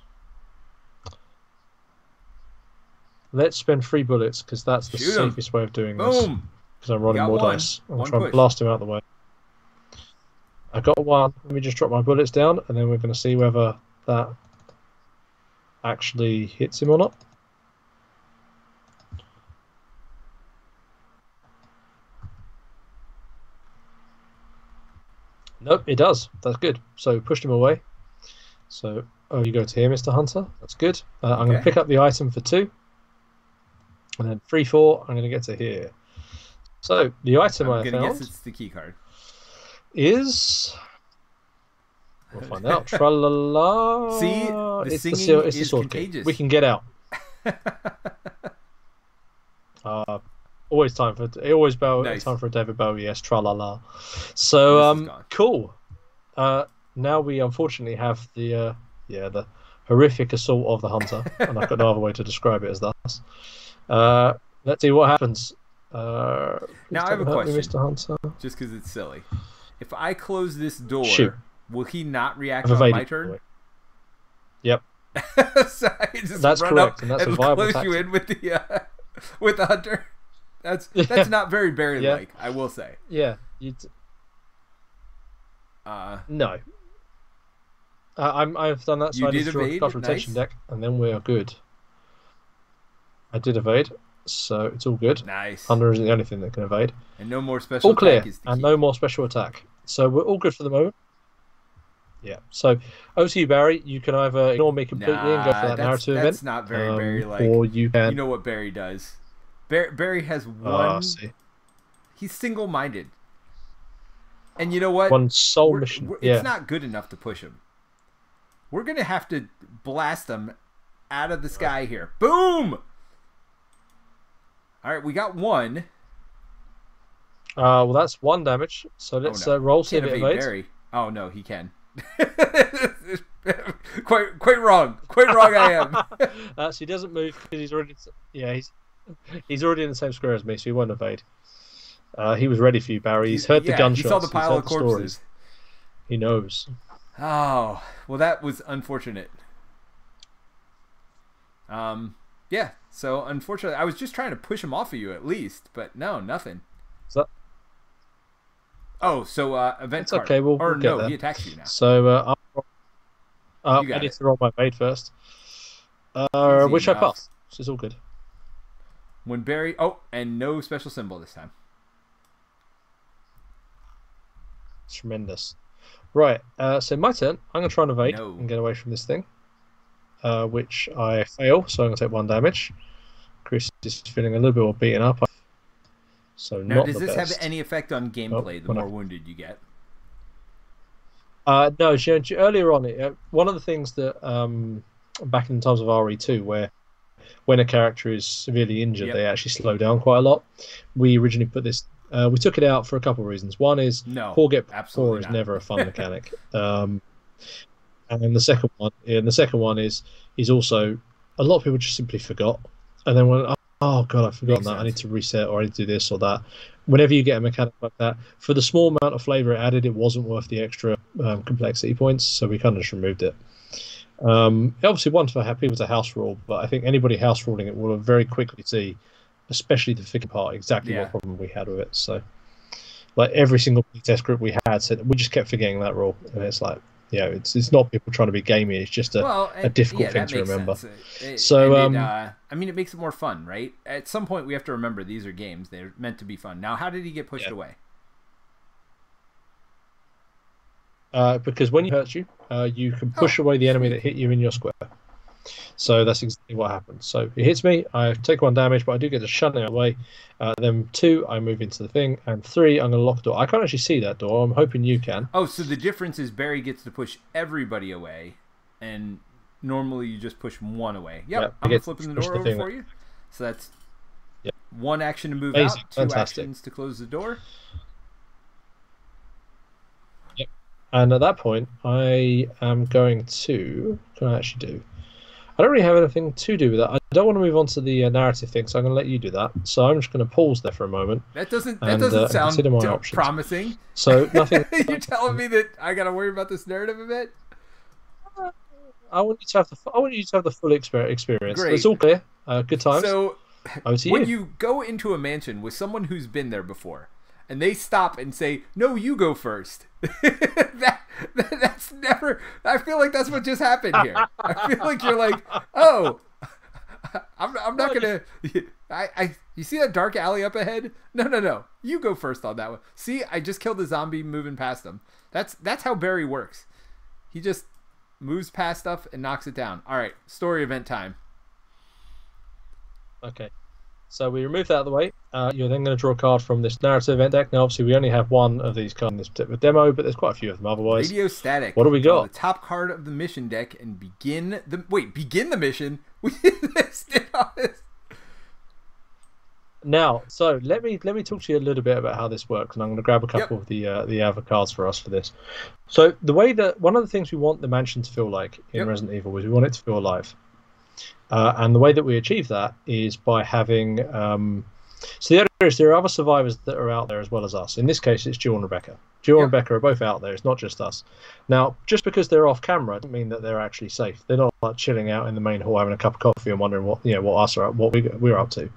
[SPEAKER 2] Let's spend three bullets because that's the
[SPEAKER 1] Shoot 'em.
[SPEAKER 2] safest way of doing this.
[SPEAKER 1] Boom.
[SPEAKER 2] Because I'm rolling more
[SPEAKER 1] one.
[SPEAKER 2] dice. I'm
[SPEAKER 1] One
[SPEAKER 2] trying to
[SPEAKER 1] push.
[SPEAKER 2] blast him out of the way. I got one. Let me just drop my bullets down, and then we're going to see whether that actually hits him or not. Nope, it does. That's good. So pushed him away. So, oh, you go to here, Mr. Hunter. That's good. Uh, I'm going to pick up the item for two. And then three, four, I'm going to get to here. So, the item
[SPEAKER 1] I'm
[SPEAKER 2] I
[SPEAKER 1] gonna
[SPEAKER 2] found
[SPEAKER 1] guess it's the key card.
[SPEAKER 2] is. We'll find out. Tra-la-la.
[SPEAKER 1] See? The
[SPEAKER 2] it's
[SPEAKER 1] singing
[SPEAKER 2] the, seal- it's the
[SPEAKER 1] is
[SPEAKER 2] sword key.
[SPEAKER 1] contagious.
[SPEAKER 2] We can get out. Uh, always time for it. always bow.
[SPEAKER 1] Nice.
[SPEAKER 2] Time for a David Bowie. Yes, tra la la. So um, cool. Uh, now we unfortunately have the uh, yeah the horrific assault of the hunter, and I've got no other way to describe it as thus. Uh, let's see what happens. Uh,
[SPEAKER 1] Now, I have a
[SPEAKER 2] don't hurt me,
[SPEAKER 1] question.
[SPEAKER 2] Mr. Hunter.
[SPEAKER 1] Just because it's silly. If I close this door,
[SPEAKER 2] Shoot.
[SPEAKER 1] will he not react on my turn?
[SPEAKER 2] Yep.
[SPEAKER 1] so just
[SPEAKER 2] That's
[SPEAKER 1] run
[SPEAKER 2] correct,
[SPEAKER 1] up
[SPEAKER 2] and that's a
[SPEAKER 1] and
[SPEAKER 2] viable
[SPEAKER 1] close you
[SPEAKER 2] tactic.
[SPEAKER 1] in with the uh, with the hunter. That's that's not very Barry like, I will say.
[SPEAKER 2] Yeah. You
[SPEAKER 1] Uh,
[SPEAKER 2] no. Uh, I'm. I've done that. So
[SPEAKER 1] You
[SPEAKER 2] I need
[SPEAKER 1] did
[SPEAKER 2] to draw a
[SPEAKER 1] evade, nice.
[SPEAKER 2] deck, and then we are good. I did evade, so it's all good.
[SPEAKER 1] nice.
[SPEAKER 2] Thunder isn't the only thing that can evade.
[SPEAKER 1] And no more special
[SPEAKER 2] All clear,
[SPEAKER 1] attack is the
[SPEAKER 2] and no more special attack. So we're all good for the moment. Yeah. So over to you, Barry. You can either ignore me completely and go for that
[SPEAKER 1] that's,
[SPEAKER 2] narrative
[SPEAKER 1] that's
[SPEAKER 2] event,
[SPEAKER 1] not very
[SPEAKER 2] um,
[SPEAKER 1] Barry like.
[SPEAKER 2] or you can.
[SPEAKER 1] You know what Barry does? Barry, Barry has
[SPEAKER 2] Ah,
[SPEAKER 1] one.
[SPEAKER 2] see.
[SPEAKER 1] he's single-minded. And you know what?
[SPEAKER 2] One sole
[SPEAKER 1] We're-
[SPEAKER 2] mission.
[SPEAKER 1] we're-
[SPEAKER 2] yeah.
[SPEAKER 1] It's not good enough to push him. We're gonna have to blast him out of the sky here. Boom! All right, we got one.
[SPEAKER 2] Uh, well, that's one damage. So let's
[SPEAKER 1] oh, no.
[SPEAKER 2] uh, roll see if it evades.
[SPEAKER 1] Barry. Oh no, he can. quite, quite wrong. Quite wrong. I am.
[SPEAKER 2] Uh, so he doesn't move because he's already. Yeah, he's he's already in the same square as me, so he won't evade. Uh, he was ready for you, Barry. He's heard
[SPEAKER 1] yeah,
[SPEAKER 2] the gunshots.
[SPEAKER 1] He saw the pile of
[SPEAKER 2] the stories.
[SPEAKER 1] corpses.
[SPEAKER 2] He knows.
[SPEAKER 1] Oh, well, that was unfortunate. Um, yeah. So unfortunately, I was just trying to push him off of you at least, but no, nothing.
[SPEAKER 2] So,
[SPEAKER 1] Oh, so uh, event
[SPEAKER 2] It's
[SPEAKER 1] card.
[SPEAKER 2] okay, we'll-
[SPEAKER 1] or
[SPEAKER 2] we'll get
[SPEAKER 1] no, he attacks you now.
[SPEAKER 2] so uh, I'll, uh, I need
[SPEAKER 1] it.
[SPEAKER 2] to roll my evade first, uh,
[SPEAKER 1] Easy
[SPEAKER 2] which I
[SPEAKER 1] enough.
[SPEAKER 2] passed. This is all good.
[SPEAKER 1] When Barry, oh, and no special symbol this time.
[SPEAKER 2] Tremendous. Right, uh, so my turn. I'm going to try and evade
[SPEAKER 1] No.
[SPEAKER 2] and get away from this thing, uh, which I fail, so I'm going to take one damage. Chris is feeling a little bit more beaten up. So
[SPEAKER 1] Now,
[SPEAKER 2] not
[SPEAKER 1] does this
[SPEAKER 2] best.
[SPEAKER 1] have any effect on gameplay? the
[SPEAKER 2] when I-
[SPEAKER 1] more wounded you get.
[SPEAKER 2] Uh, no, she, she- earlier on, it, uh, one of the things that um, back in the times of RE2, where when a character is severely injured,
[SPEAKER 1] Yep.
[SPEAKER 2] they actually slow down quite a lot. We originally put this, uh, we took it out for a couple of reasons. One is
[SPEAKER 1] No,
[SPEAKER 2] poor get poor is never a fun mechanic. um, and then the second one, and the second one is is also a lot of people just simply forgot, and then when oh god, I've forgotten
[SPEAKER 1] Makes
[SPEAKER 2] that. I need to reset or I need to do this or that. Whenever you get a mechanic like that, for the small amount of flavor it added, it wasn't worth the extra um, complexity points, so we kind of just removed it. Um, obviously, one for people to house rule, but I think anybody house ruling it will very quickly see, especially the figure part, exactly
[SPEAKER 1] Yeah.
[SPEAKER 2] what problem we had with it. So, like every single test group we had said, we just kept forgetting that rule, and it's like, yeah, it's it's not people trying to be gamey. It's just a
[SPEAKER 1] well, and-
[SPEAKER 2] difficult
[SPEAKER 1] yeah,
[SPEAKER 2] thing to remember.
[SPEAKER 1] It-
[SPEAKER 2] So,
[SPEAKER 1] and it,
[SPEAKER 2] um,
[SPEAKER 1] uh, I mean, it makes it more fun, right? At some point, we have to remember these are games; they're meant to be fun. Now, how did he get pushed
[SPEAKER 2] Yeah.
[SPEAKER 1] away?
[SPEAKER 2] uh, because when he hurts you, uh, you can push
[SPEAKER 1] Oh,
[SPEAKER 2] away the enemy that hit you in your square. So that's exactly what happens. So it hits me, I take one damage, but I do get to shun it away. Uh, then two, I move into the thing, and three, I'm going to lock the door. I can't actually see that door. I'm hoping you can.
[SPEAKER 1] Oh, so the difference is Barry gets to push everybody away, and normally you just push one away. Yep,
[SPEAKER 2] Yeah, I
[SPEAKER 1] I'm flipping the door
[SPEAKER 2] the
[SPEAKER 1] over for you. So that's
[SPEAKER 2] Yep.
[SPEAKER 1] one action to move
[SPEAKER 2] Amazing,
[SPEAKER 1] out, two
[SPEAKER 2] fantastic.
[SPEAKER 1] actions to close the door.
[SPEAKER 2] And at that point, I am going to. What can I actually do? I don't really have anything to do with that. I don't want to move on to the uh, narrative thing, so I'm going to let you do that. So I'm just going to pause there for a moment.
[SPEAKER 1] That doesn't that
[SPEAKER 2] And,
[SPEAKER 1] doesn't
[SPEAKER 2] uh,
[SPEAKER 1] sound
[SPEAKER 2] consider my
[SPEAKER 1] d-
[SPEAKER 2] options.
[SPEAKER 1] promising.
[SPEAKER 2] So nothing.
[SPEAKER 1] You're telling me that I got to worry about this narrative a bit?
[SPEAKER 2] I want you to have the. I want you to have the full experience.
[SPEAKER 1] Great.
[SPEAKER 2] It's all clear. Uh, good times.
[SPEAKER 1] So when
[SPEAKER 2] you.
[SPEAKER 1] you go into a mansion with someone who's been there before and they stop and say no you go first that that's never i feel like that's what just happened here. I feel like you're like oh i'm, I'm not gonna I, I you see that dark alley up ahead? No no no. You go first on that one. See i just killed a zombie moving past him. That's that's how barry works. He just moves past stuff and knocks it down. All right story event time.
[SPEAKER 2] Okay. So we remove that out of the way. Uh, you're then going to draw a card from this narrative event deck. Now, obviously, we only have one of these cards in this particular demo, but there's quite a few of them otherwise.
[SPEAKER 1] Radio static.
[SPEAKER 2] What do we got?
[SPEAKER 1] The top card of the mission deck and begin the wait. Begin the mission. We did this. Did all this.
[SPEAKER 2] Now, so let me let me talk to you a little bit about how this works, and I'm going to grab a couple of the uh, the other cards for us for this. So the way that one of the things we want the mansion to feel like in
[SPEAKER 1] Yep.
[SPEAKER 2] Resident Evil is we want it to feel alive, uh, and the way that we achieve that is by having. Um, so the idea is there are other survivors that are out there as well as us. In this case, it's Jill and Rebecca. Jill
[SPEAKER 1] Yep.
[SPEAKER 2] and Rebecca are both out there. It's not just us. Now, just because they're off camera doesn't mean that they're actually safe. They're not like chilling out in the main hall having a cup of coffee and wondering what you know what us are what we, we're up to.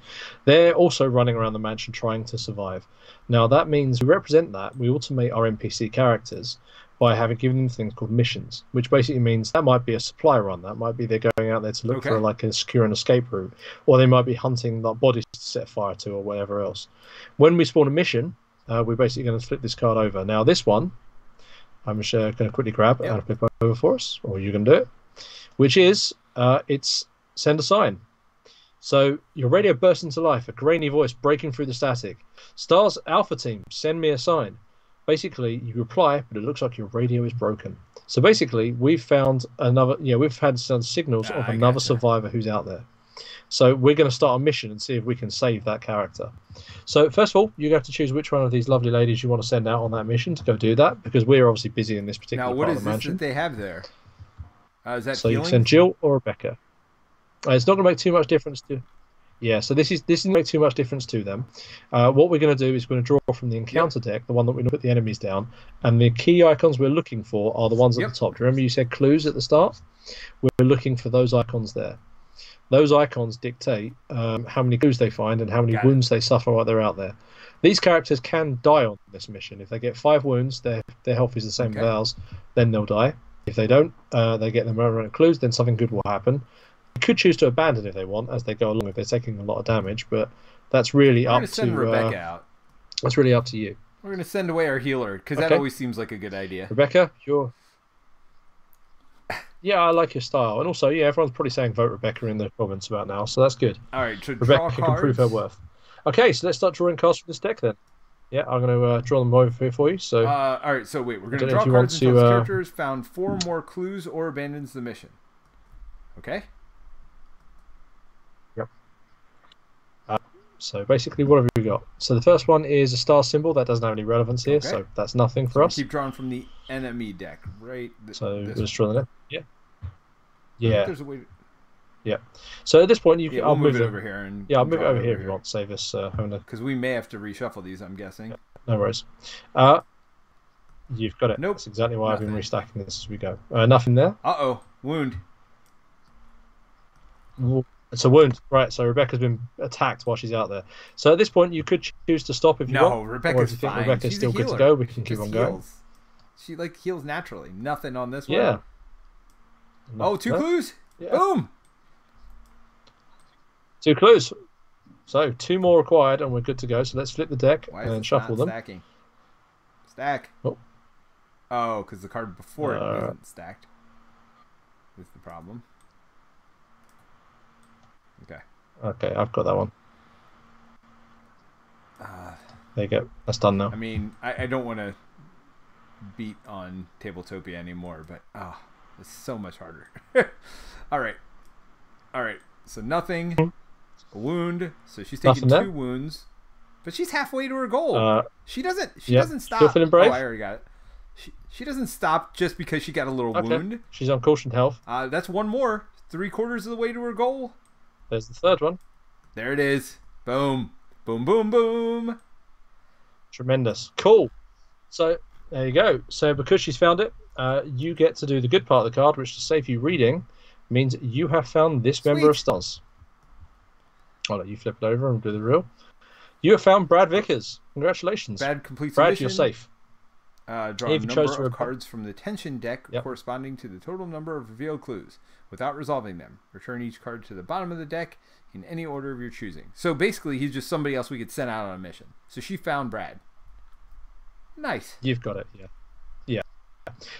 [SPEAKER 2] They're also running around the mansion trying to survive. Now that means we represent that. We automate our NPC characters by having given them things called missions, which basically means that might be a supply run. That might be they're going out there to look
[SPEAKER 1] Okay.
[SPEAKER 2] for like a secure and escape route, or they might be hunting like bodies to set fire to, or whatever else. When we spawn a mission, uh, we're basically going to flip this card over. Now this one, I'm just uh, going to quickly grab
[SPEAKER 1] Yep.
[SPEAKER 2] and flip over for us, or you can do it, which is uh, it's send a sign. So your radio bursts into life, a grainy voice breaking through the static. Stars Alpha Team, send me a sign. Basically, you reply, but it looks like your radio is broken. So basically, we've found another. Yeah, we've had some signals
[SPEAKER 1] Ah,
[SPEAKER 2] of
[SPEAKER 1] I
[SPEAKER 2] another survivor who's out there. So we're going to start a mission and see if we can save that character. So first of all, you have to choose which one of these lovely ladies you want to send out on that mission to go do that because we're obviously busy in this particular
[SPEAKER 1] Now, what is this that they have there? Uh, is that
[SPEAKER 2] So you can send Jill or Rebecca. Uh, it's not going to make too much difference to. Yeah, so this is this doesn't make too much difference to them. Uh, what we're going to do is we're going to draw from the encounter deck, the one that we put the enemies down, and the key icons we're looking for are the ones at
[SPEAKER 1] Yep.
[SPEAKER 2] the top. Do you remember you said clues at the start? We're looking for those icons there. Those icons dictate um, how many clues they find and how many
[SPEAKER 1] Got it.
[SPEAKER 2] wounds they suffer while they're out there. These characters can die on this mission. If they get five wounds, their their health is the same
[SPEAKER 1] Okay.
[SPEAKER 2] as ours. Then they'll die. If they don't, uh, they get the relevant clues. Then something good will happen. They could choose to abandon if they want, as they go along if they're taking a lot of damage. But that's really
[SPEAKER 1] We're
[SPEAKER 2] up
[SPEAKER 1] gonna send Rebecca
[SPEAKER 2] uh,
[SPEAKER 1] out.
[SPEAKER 2] that's really up to you,
[SPEAKER 1] We're gonna send away our healer because that always seems like a good idea.
[SPEAKER 2] Rebecca. You're. Yeah, I like your style, and also, yeah, everyone's probably saying vote Rebecca in the comments about now, so that's good.
[SPEAKER 1] All right, to draw
[SPEAKER 2] Rebecca can prove her worth. Okay, so let's start drawing cards from this deck then. Yeah, I'm going to uh, draw them over here for you. So
[SPEAKER 1] Uh, all right, so wait, we're going to draw cards until
[SPEAKER 2] to, uh,
[SPEAKER 1] character has found four more clues or abandons the mission. Okay.
[SPEAKER 2] So basically, what have we got? So the first one is a star symbol that doesn't have any relevance here,
[SPEAKER 1] Okay.
[SPEAKER 2] so that's nothing for
[SPEAKER 1] So
[SPEAKER 2] us.
[SPEAKER 1] Keep drawing from the enemy deck, right? th-
[SPEAKER 2] So
[SPEAKER 1] this
[SPEAKER 2] we'll just draw the net. Yeah. Yeah.
[SPEAKER 1] There's a way. Yeah.
[SPEAKER 2] So at this point, you can.
[SPEAKER 1] Yeah,
[SPEAKER 2] I'll
[SPEAKER 1] we'll move
[SPEAKER 2] move
[SPEAKER 1] it
[SPEAKER 2] it
[SPEAKER 1] over here and
[SPEAKER 2] Yeah, I'll move it over here if you want. To save us uh, having.
[SPEAKER 1] Because we may have to reshuffle these. I'm guessing.
[SPEAKER 2] No worries. Uh, you've got it.
[SPEAKER 1] Nope.
[SPEAKER 2] That's exactly why I've been restacking this as we go. Uh, nothing there.
[SPEAKER 1] Uh oh, wound.
[SPEAKER 2] It's a wound. Right, so Rebecca's been attacked while she's out there. So at this point, you could choose to stop if you
[SPEAKER 1] No,
[SPEAKER 2] want. or if
[SPEAKER 1] Rebecca's
[SPEAKER 2] you think
[SPEAKER 1] fine.
[SPEAKER 2] Rebecca's
[SPEAKER 1] She's
[SPEAKER 2] still good to go, we can
[SPEAKER 1] She
[SPEAKER 2] keep on going.
[SPEAKER 1] She like heals naturally. Nothing on this one.
[SPEAKER 2] Yeah.
[SPEAKER 1] Oh, two
[SPEAKER 2] No?
[SPEAKER 1] clues.
[SPEAKER 2] Yeah.
[SPEAKER 1] Boom.
[SPEAKER 2] Two clues. So two more required, and we're good to go. So let's flip the deck and shuffle them.
[SPEAKER 1] stacking? Stack.
[SPEAKER 2] Oh.
[SPEAKER 1] Oh, because the card before it
[SPEAKER 2] Uh,
[SPEAKER 1] isn't stacked. Is the problem. Okay.
[SPEAKER 2] I've got that one.
[SPEAKER 1] Uh,
[SPEAKER 2] There you go. That's done now.
[SPEAKER 1] I mean, I, I don't want to beat on Tabletopia anymore, but ah, it's so much harder. All right. All right. So nothing. A wound. So she's taking
[SPEAKER 2] Nothing there.
[SPEAKER 1] two wounds. But she's halfway to her goal.
[SPEAKER 2] Uh,
[SPEAKER 1] she doesn't she
[SPEAKER 2] yeah.
[SPEAKER 1] doesn't
[SPEAKER 2] Still
[SPEAKER 1] stop.
[SPEAKER 2] feeling brave?
[SPEAKER 1] Oh, I already got it. She, she doesn't stop just because she got a little
[SPEAKER 2] okay.
[SPEAKER 1] wound.
[SPEAKER 2] She's on cautioned health.
[SPEAKER 1] Uh, that's one more. Three quarters of the way to her goal.
[SPEAKER 2] There's the third one.
[SPEAKER 1] There it is. Boom. Boom, boom, boom.
[SPEAKER 2] Tremendous. Cool. So there you go. So because she's found it, uh, you get to do the good part of the card, which to save you reading means you have found this member of stars. I'll let you flip it over and do the real. You have found Brad Vickers. Congratulations.
[SPEAKER 1] Brad complete
[SPEAKER 2] Brad,
[SPEAKER 1] mission.
[SPEAKER 2] you're safe.
[SPEAKER 1] Uh, draw
[SPEAKER 2] If
[SPEAKER 1] a number of cards from the tension deck
[SPEAKER 2] Yep.
[SPEAKER 1] corresponding to the total number of revealed clues without resolving them. Return each card to the bottom of the deck in any order of your choosing. So basically, he's just somebody else we could send out on a mission. So she found Brad. Nice.
[SPEAKER 2] You've got it. Yeah. Yeah.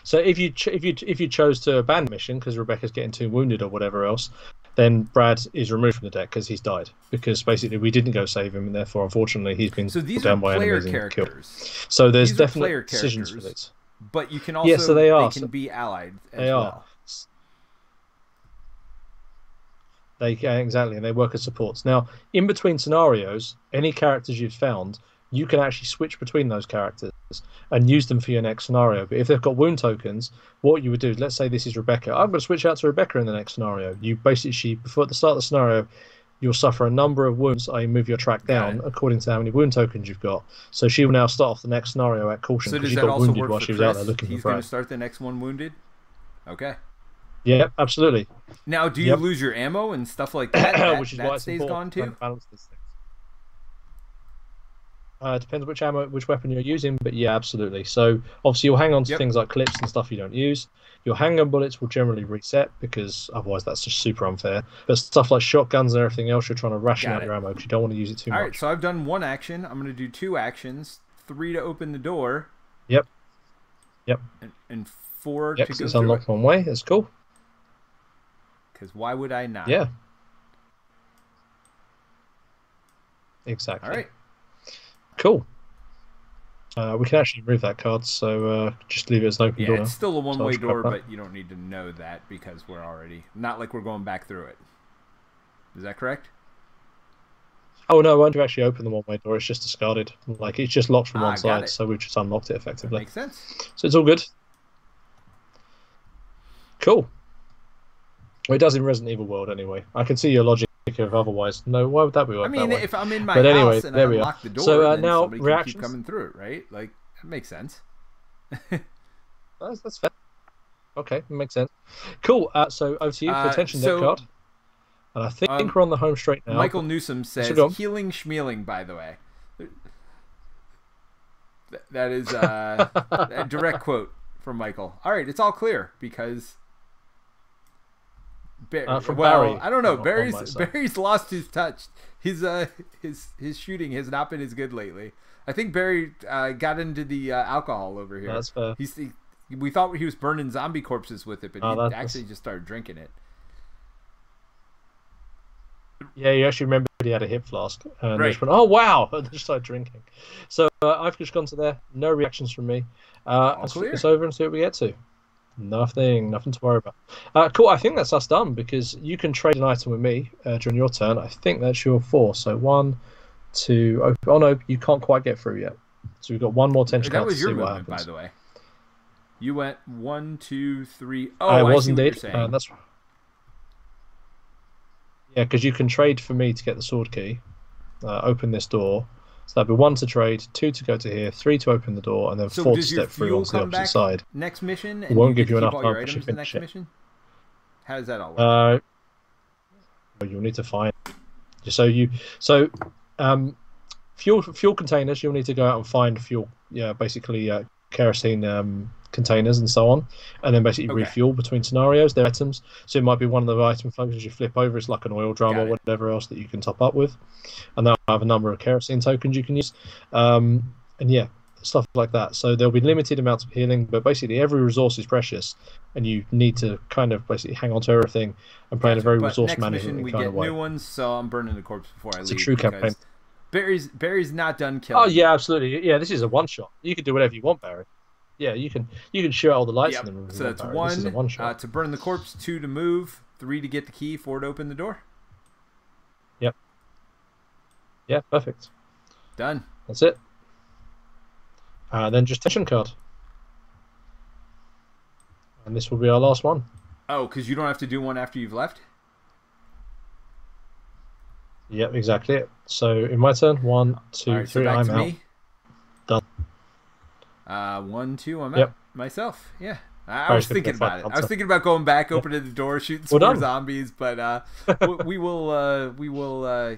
[SPEAKER 2] So if you ch- if you if you chose to abandon mission because Rebecca's getting too wounded or whatever else, then Brad is removed from the deck because he's died. Because basically we didn't go save him, and therefore unfortunately he's been
[SPEAKER 1] So these
[SPEAKER 2] down
[SPEAKER 1] are
[SPEAKER 2] by
[SPEAKER 1] player
[SPEAKER 2] enemies and killed.
[SPEAKER 1] characters,
[SPEAKER 2] So there's
[SPEAKER 1] These are
[SPEAKER 2] definite decisions for this.
[SPEAKER 1] but you can also
[SPEAKER 2] Yeah, so they are.
[SPEAKER 1] they
[SPEAKER 2] can
[SPEAKER 1] be allied as
[SPEAKER 2] They are.
[SPEAKER 1] well.
[SPEAKER 2] They yeah, exactly, and they work as supports. Now, in between scenarios, any characters you've found, you can actually switch between those characters and use them for your next scenario. But if they've got wound tokens, what you would do is, let's say this is Rebecca. I'm going to switch out to Rebecca in the next scenario. You basically, she, before at the start of the scenario, you'll suffer a number of wounds. I move your track down
[SPEAKER 1] it.
[SPEAKER 2] according to how many wound tokens you've got. So she will now start off the next scenario at caution because
[SPEAKER 1] does
[SPEAKER 2] she
[SPEAKER 1] that
[SPEAKER 2] got
[SPEAKER 1] also
[SPEAKER 2] wounded while she was
[SPEAKER 1] Chris?
[SPEAKER 2] out there looking
[SPEAKER 1] He's
[SPEAKER 2] for
[SPEAKER 1] He's
[SPEAKER 2] going
[SPEAKER 1] to start the next one wounded. Okay.
[SPEAKER 2] Yeah, absolutely.
[SPEAKER 1] Now, do you
[SPEAKER 2] Yep.
[SPEAKER 1] lose your ammo and stuff like that? that
[SPEAKER 2] which is
[SPEAKER 1] that
[SPEAKER 2] why it's
[SPEAKER 1] stays gone
[SPEAKER 2] to
[SPEAKER 1] too.
[SPEAKER 2] Uh, depends which ammo, which weapon you're using, but yeah, absolutely. So obviously you'll hang on to
[SPEAKER 1] Yep.
[SPEAKER 2] things like clips and stuff you don't use. Your handgun bullets will generally reset because otherwise that's just super unfair. But stuff like shotguns and everything else, you're trying to ration
[SPEAKER 1] Got
[SPEAKER 2] out
[SPEAKER 1] it.
[SPEAKER 2] your ammo because you don't want to use it too
[SPEAKER 1] All
[SPEAKER 2] much.
[SPEAKER 1] All right, so I've done one action. I'm going to do two actions: three to open the door.
[SPEAKER 2] Yep. Yep.
[SPEAKER 1] And, and four
[SPEAKER 2] Yep,
[SPEAKER 1] to go
[SPEAKER 2] it's unlocked one way. That's cool.
[SPEAKER 1] Because why would I not?
[SPEAKER 2] Yeah. Exactly.
[SPEAKER 1] All right.
[SPEAKER 2] Cool. Uh, we can actually remove that card, so uh, just leave it as an open
[SPEAKER 1] Yeah,
[SPEAKER 2] door. now.
[SPEAKER 1] it's still a one-way
[SPEAKER 2] just
[SPEAKER 1] door,
[SPEAKER 2] that.
[SPEAKER 1] but you don't need to know that because we're already not like we're going back through it. Is that correct?
[SPEAKER 2] Oh no, once you actually open the one-way door, it's just discarded. Like it's just locked from
[SPEAKER 1] Ah,
[SPEAKER 2] one side,
[SPEAKER 1] it.
[SPEAKER 2] so we've just unlocked it
[SPEAKER 1] That
[SPEAKER 2] effectively.
[SPEAKER 1] makes sense.
[SPEAKER 2] So it's all good. Cool. Well, it does in Resident Evil World anyway. I can see your logic of otherwise. No, why would that be?
[SPEAKER 1] I mean, if I'm in my
[SPEAKER 2] But anyway,
[SPEAKER 1] house and I
[SPEAKER 2] there we are.
[SPEAKER 1] the door,
[SPEAKER 2] So, uh, now,
[SPEAKER 1] somebody can keep
[SPEAKER 2] reactions?
[SPEAKER 1] coming through right? Like that makes sense.
[SPEAKER 2] That's, that's fair. Okay, makes sense. Cool. Uh, so over to you for
[SPEAKER 1] Uh,
[SPEAKER 2] attention
[SPEAKER 1] so,
[SPEAKER 2] card. And I think
[SPEAKER 1] um,
[SPEAKER 2] we're on the home straight now.
[SPEAKER 1] Michael Newsom says healing schmealing. By the way, that is uh, a direct quote from Michael. All right, it's all clear because. Bar-
[SPEAKER 2] Uh, from
[SPEAKER 1] well,
[SPEAKER 2] Barry
[SPEAKER 1] I don't know.
[SPEAKER 2] on-
[SPEAKER 1] Barry's. Barry's lost his touch. His uh his his shooting has not been as good lately. I think Barry uh, got into the uh, alcohol over here.
[SPEAKER 2] That's fair.
[SPEAKER 1] He's he, we thought he was burning zombie corpses with it, but
[SPEAKER 2] Oh,
[SPEAKER 1] he actually just started drinking it.
[SPEAKER 2] Yeah, you actually remember he had a hip flask, and
[SPEAKER 1] Right.
[SPEAKER 2] just went, "Oh wow!" and just started drinking. So uh, I've just gone to there. No reactions from me. Uh, let's flip this over and see what we get to. Nothing, nothing to worry about. Uh, cool. I think that's us done because you can trade an item with me uh, during your turn. I think that's your four. So one, two. Oh, oh no, you can't quite get through yet. So we've got one more tension
[SPEAKER 1] That was your movement, by the way. You went one, two, three. Oh,
[SPEAKER 2] I was indeed. Uh, that's yeah, because you can trade for me to get the sword key. Uh, open this door. So that'd be one to trade, two to go to here, three to open the door, and then
[SPEAKER 1] So
[SPEAKER 2] four to step through onto the opposite side.
[SPEAKER 1] next mission, and
[SPEAKER 2] won't
[SPEAKER 1] you
[SPEAKER 2] give you enough
[SPEAKER 1] keep all your
[SPEAKER 2] time to
[SPEAKER 1] the next
[SPEAKER 2] it.
[SPEAKER 1] mission. How does that all work?
[SPEAKER 2] Uh, you'll need to find. So you so um, fuel fuel containers. You'll need to go out and find fuel. Yeah, basically uh, kerosene um, containers and so on, and then basically
[SPEAKER 1] Okay.
[SPEAKER 2] refuel between scenarios. They're items. So it might be one of the item functions you flip over. It's like an oil drum or whatever else that you can top up with, and they'll have a number of kerosene tokens you can use. Um, and yeah. Stuff like that. So there'll be limited amounts of healing, but basically every resource is precious, and you need to kind of basically hang on to everything and play in a very resource management
[SPEAKER 1] mission, we
[SPEAKER 2] kind
[SPEAKER 1] get
[SPEAKER 2] of way.
[SPEAKER 1] new ones, so I'm burning the corpse before I
[SPEAKER 2] It's a
[SPEAKER 1] leave.
[SPEAKER 2] true
[SPEAKER 1] because
[SPEAKER 2] campaign.
[SPEAKER 1] Barry's Barry's not done killing.
[SPEAKER 2] Oh yeah, absolutely. Yeah, this is a one shot. You can do whatever you want, Barry. Yeah, you can you can shoot all the lights
[SPEAKER 1] Yep.
[SPEAKER 2] in the room.
[SPEAKER 1] So that's
[SPEAKER 2] Barry. This is a
[SPEAKER 1] one,
[SPEAKER 2] one
[SPEAKER 1] uh, to burn the corpse, two to move, three to get the key, four to open the door. Yep.
[SPEAKER 2] Yeah, perfect.
[SPEAKER 1] Done.
[SPEAKER 2] That's it. Uh, then just tension card, and this will be our last one.
[SPEAKER 1] Oh, because you don't have to do one after you've left.
[SPEAKER 2] Yep, exactly it. So in my turn, one, two,
[SPEAKER 1] right, so
[SPEAKER 2] three.
[SPEAKER 1] back
[SPEAKER 2] I'm
[SPEAKER 1] to
[SPEAKER 2] out.
[SPEAKER 1] me.
[SPEAKER 2] Done.
[SPEAKER 1] Uh, one, two. I'm
[SPEAKER 2] Yep.
[SPEAKER 1] out myself. Yeah. I, I was thinking about it. I was thinking about going back, opening the door, shooting some more zombies, but uh, we, we will uh, we will uh,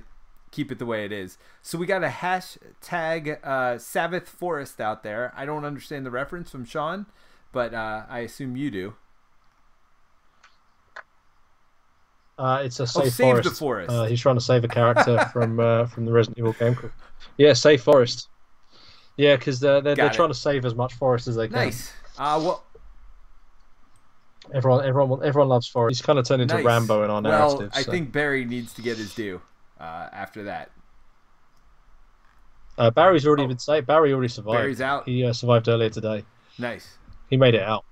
[SPEAKER 1] keep it the way it is. So we got a hashtag uh, Sabbath Forest out there. I don't understand the reference from Sean, but uh, I assume you do.
[SPEAKER 2] Uh, it's a
[SPEAKER 1] Oh,
[SPEAKER 2] safe
[SPEAKER 1] save
[SPEAKER 2] forest.
[SPEAKER 1] the forest.
[SPEAKER 2] Uh, he's trying to save a character from uh, from the Resident Evil game. Yeah, safe forest. Yeah, because they're they're, they're trying to save as much forest as they can.
[SPEAKER 1] Nice. Uh, well,
[SPEAKER 2] Everyone, everyone, everyone loves forest. He's kind of turned into
[SPEAKER 1] nice.
[SPEAKER 2] Rambo in our
[SPEAKER 1] well,
[SPEAKER 2] narrative.
[SPEAKER 1] I
[SPEAKER 2] so.
[SPEAKER 1] think Barry needs to get his due uh, after that.
[SPEAKER 2] uh, Barry's already
[SPEAKER 1] Oh.
[SPEAKER 2] been saved. Barry already survived.
[SPEAKER 1] Barry's out.
[SPEAKER 2] He uh, survived earlier today.
[SPEAKER 1] Nice.
[SPEAKER 2] He made it out.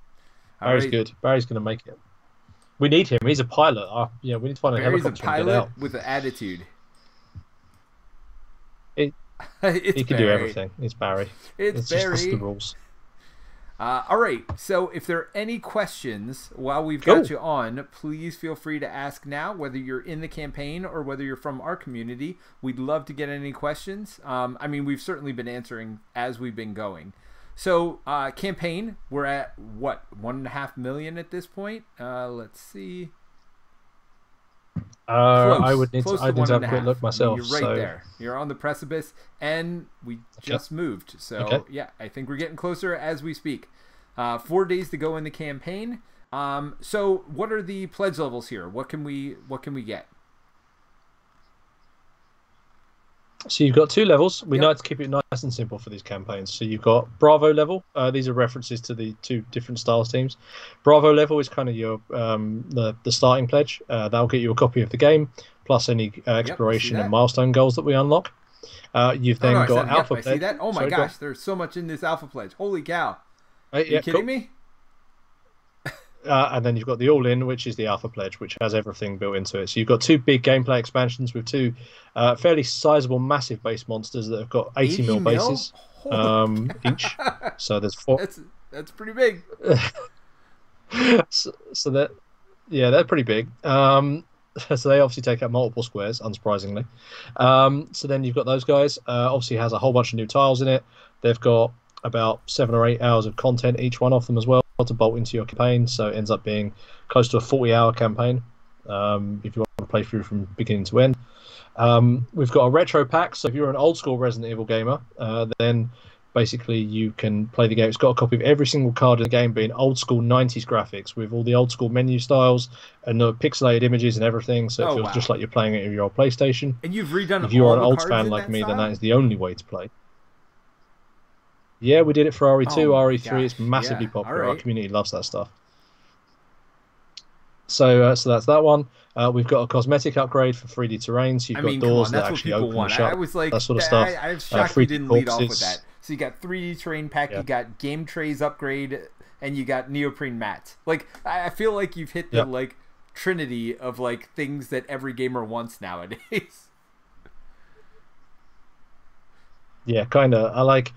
[SPEAKER 1] All
[SPEAKER 2] Barry's
[SPEAKER 1] right.
[SPEAKER 2] good. Barry's going to make it. We need him. He's a pilot. Uh, yeah, we need to find a
[SPEAKER 1] Barry's a
[SPEAKER 2] helicopter and get
[SPEAKER 1] pilot with an attitude.
[SPEAKER 2] It- He can do everything. It's Barry.
[SPEAKER 1] It's,
[SPEAKER 2] It's just
[SPEAKER 1] Barry.
[SPEAKER 2] the rules.
[SPEAKER 1] Uh, all right. So if there are any questions while we've
[SPEAKER 2] Cool.
[SPEAKER 1] got you on, please feel free to ask now, whether you're in the campaign or whether you're from our community. We'd love to get any questions. Um, I mean, we've certainly been answering as we've been going. So uh, campaign, we're at what one and a half million at this point. Uh, let's see.
[SPEAKER 2] Uh,
[SPEAKER 1] Close,
[SPEAKER 2] I would need to,
[SPEAKER 1] close
[SPEAKER 2] I need to have a quick look myself.
[SPEAKER 1] you're right
[SPEAKER 2] so
[SPEAKER 1] there. You're on the precipice, and we just moved. So
[SPEAKER 2] Okay.
[SPEAKER 1] yeah, I think we're getting closer as we speak. Uh, four days to go in the campaign. Um, so what are the pledge levels here? What can we what can we get?
[SPEAKER 2] So you've got two levels. We
[SPEAKER 1] Yep.
[SPEAKER 2] like to keep it nice and simple for these campaigns. So you've got Bravo level. Uh, these are references to the two different styles teams. Bravo level is kind of your um, the the starting pledge. Uh, that'll get you a copy of the game plus any uh, exploration
[SPEAKER 1] that.
[SPEAKER 2] and milestone goals that we unlock. Uh, you've
[SPEAKER 1] Oh,
[SPEAKER 2] then
[SPEAKER 1] no,
[SPEAKER 2] got
[SPEAKER 1] said, yep,
[SPEAKER 2] Alpha
[SPEAKER 1] I see that. Oh my
[SPEAKER 2] Sorry, go
[SPEAKER 1] gosh, there's so much in this alpha pledge. Holy cow! Are you kidding
[SPEAKER 2] cool.
[SPEAKER 1] me?
[SPEAKER 2] Uh, and then you've got the All In, which is the Alpha Pledge, which has everything built into it. So you've got two big gameplay expansions with two uh, fairly sizable, massive base monsters that have got 80, mil bases um, each. So there's four.
[SPEAKER 1] that's that's pretty big.
[SPEAKER 2] so, so that, yeah, they're pretty big. Um, so they obviously take up multiple squares, unsurprisingly. Um, so then you've got those guys. Uh, obviously has a whole bunch of new tiles in it. They've got about seven or eight hours of content each one of them as well to bolt into your campaign. So it ends up being close to a 40 hour campaign um, if you want to play through from beginning to end. Um, we've got a retro pack. So if you're an old school Resident Evil gamer, uh, then basically you can play the game. It's got a copy of every single card in the game being old school 90s graphics with all the old school menu styles and the pixelated images and everything. So it
[SPEAKER 1] Oh,
[SPEAKER 2] feels
[SPEAKER 1] wow.
[SPEAKER 2] just like you're playing it in your old PlayStation.
[SPEAKER 1] And you've redone.
[SPEAKER 2] If you're an old fan like me, then that is the only way to play. Yeah, we did it for RE2,
[SPEAKER 1] Oh
[SPEAKER 2] RE3. It's massively
[SPEAKER 1] yeah,
[SPEAKER 2] popular. Our community loves that stuff. So, uh, so that's that one. Uh, we've got a cosmetic upgrade for 3D terrain. So you've
[SPEAKER 1] I
[SPEAKER 2] got
[SPEAKER 1] mean,
[SPEAKER 2] doors
[SPEAKER 1] on,
[SPEAKER 2] that actually open
[SPEAKER 1] want.
[SPEAKER 2] and shut.
[SPEAKER 1] I was like,
[SPEAKER 2] that sort of stuff.
[SPEAKER 1] I, I'm
[SPEAKER 2] Uh,
[SPEAKER 1] shocked you
[SPEAKER 2] 3D
[SPEAKER 1] didn't lead off with that. So you got 3D terrain pack,
[SPEAKER 2] Yeah.
[SPEAKER 1] you got game trays upgrade, and you got neoprene mats. Like, I I feel like you've hit the
[SPEAKER 2] Yep.
[SPEAKER 1] like trinity of like things that every gamer wants nowadays.
[SPEAKER 2] Yeah, kind of. I like,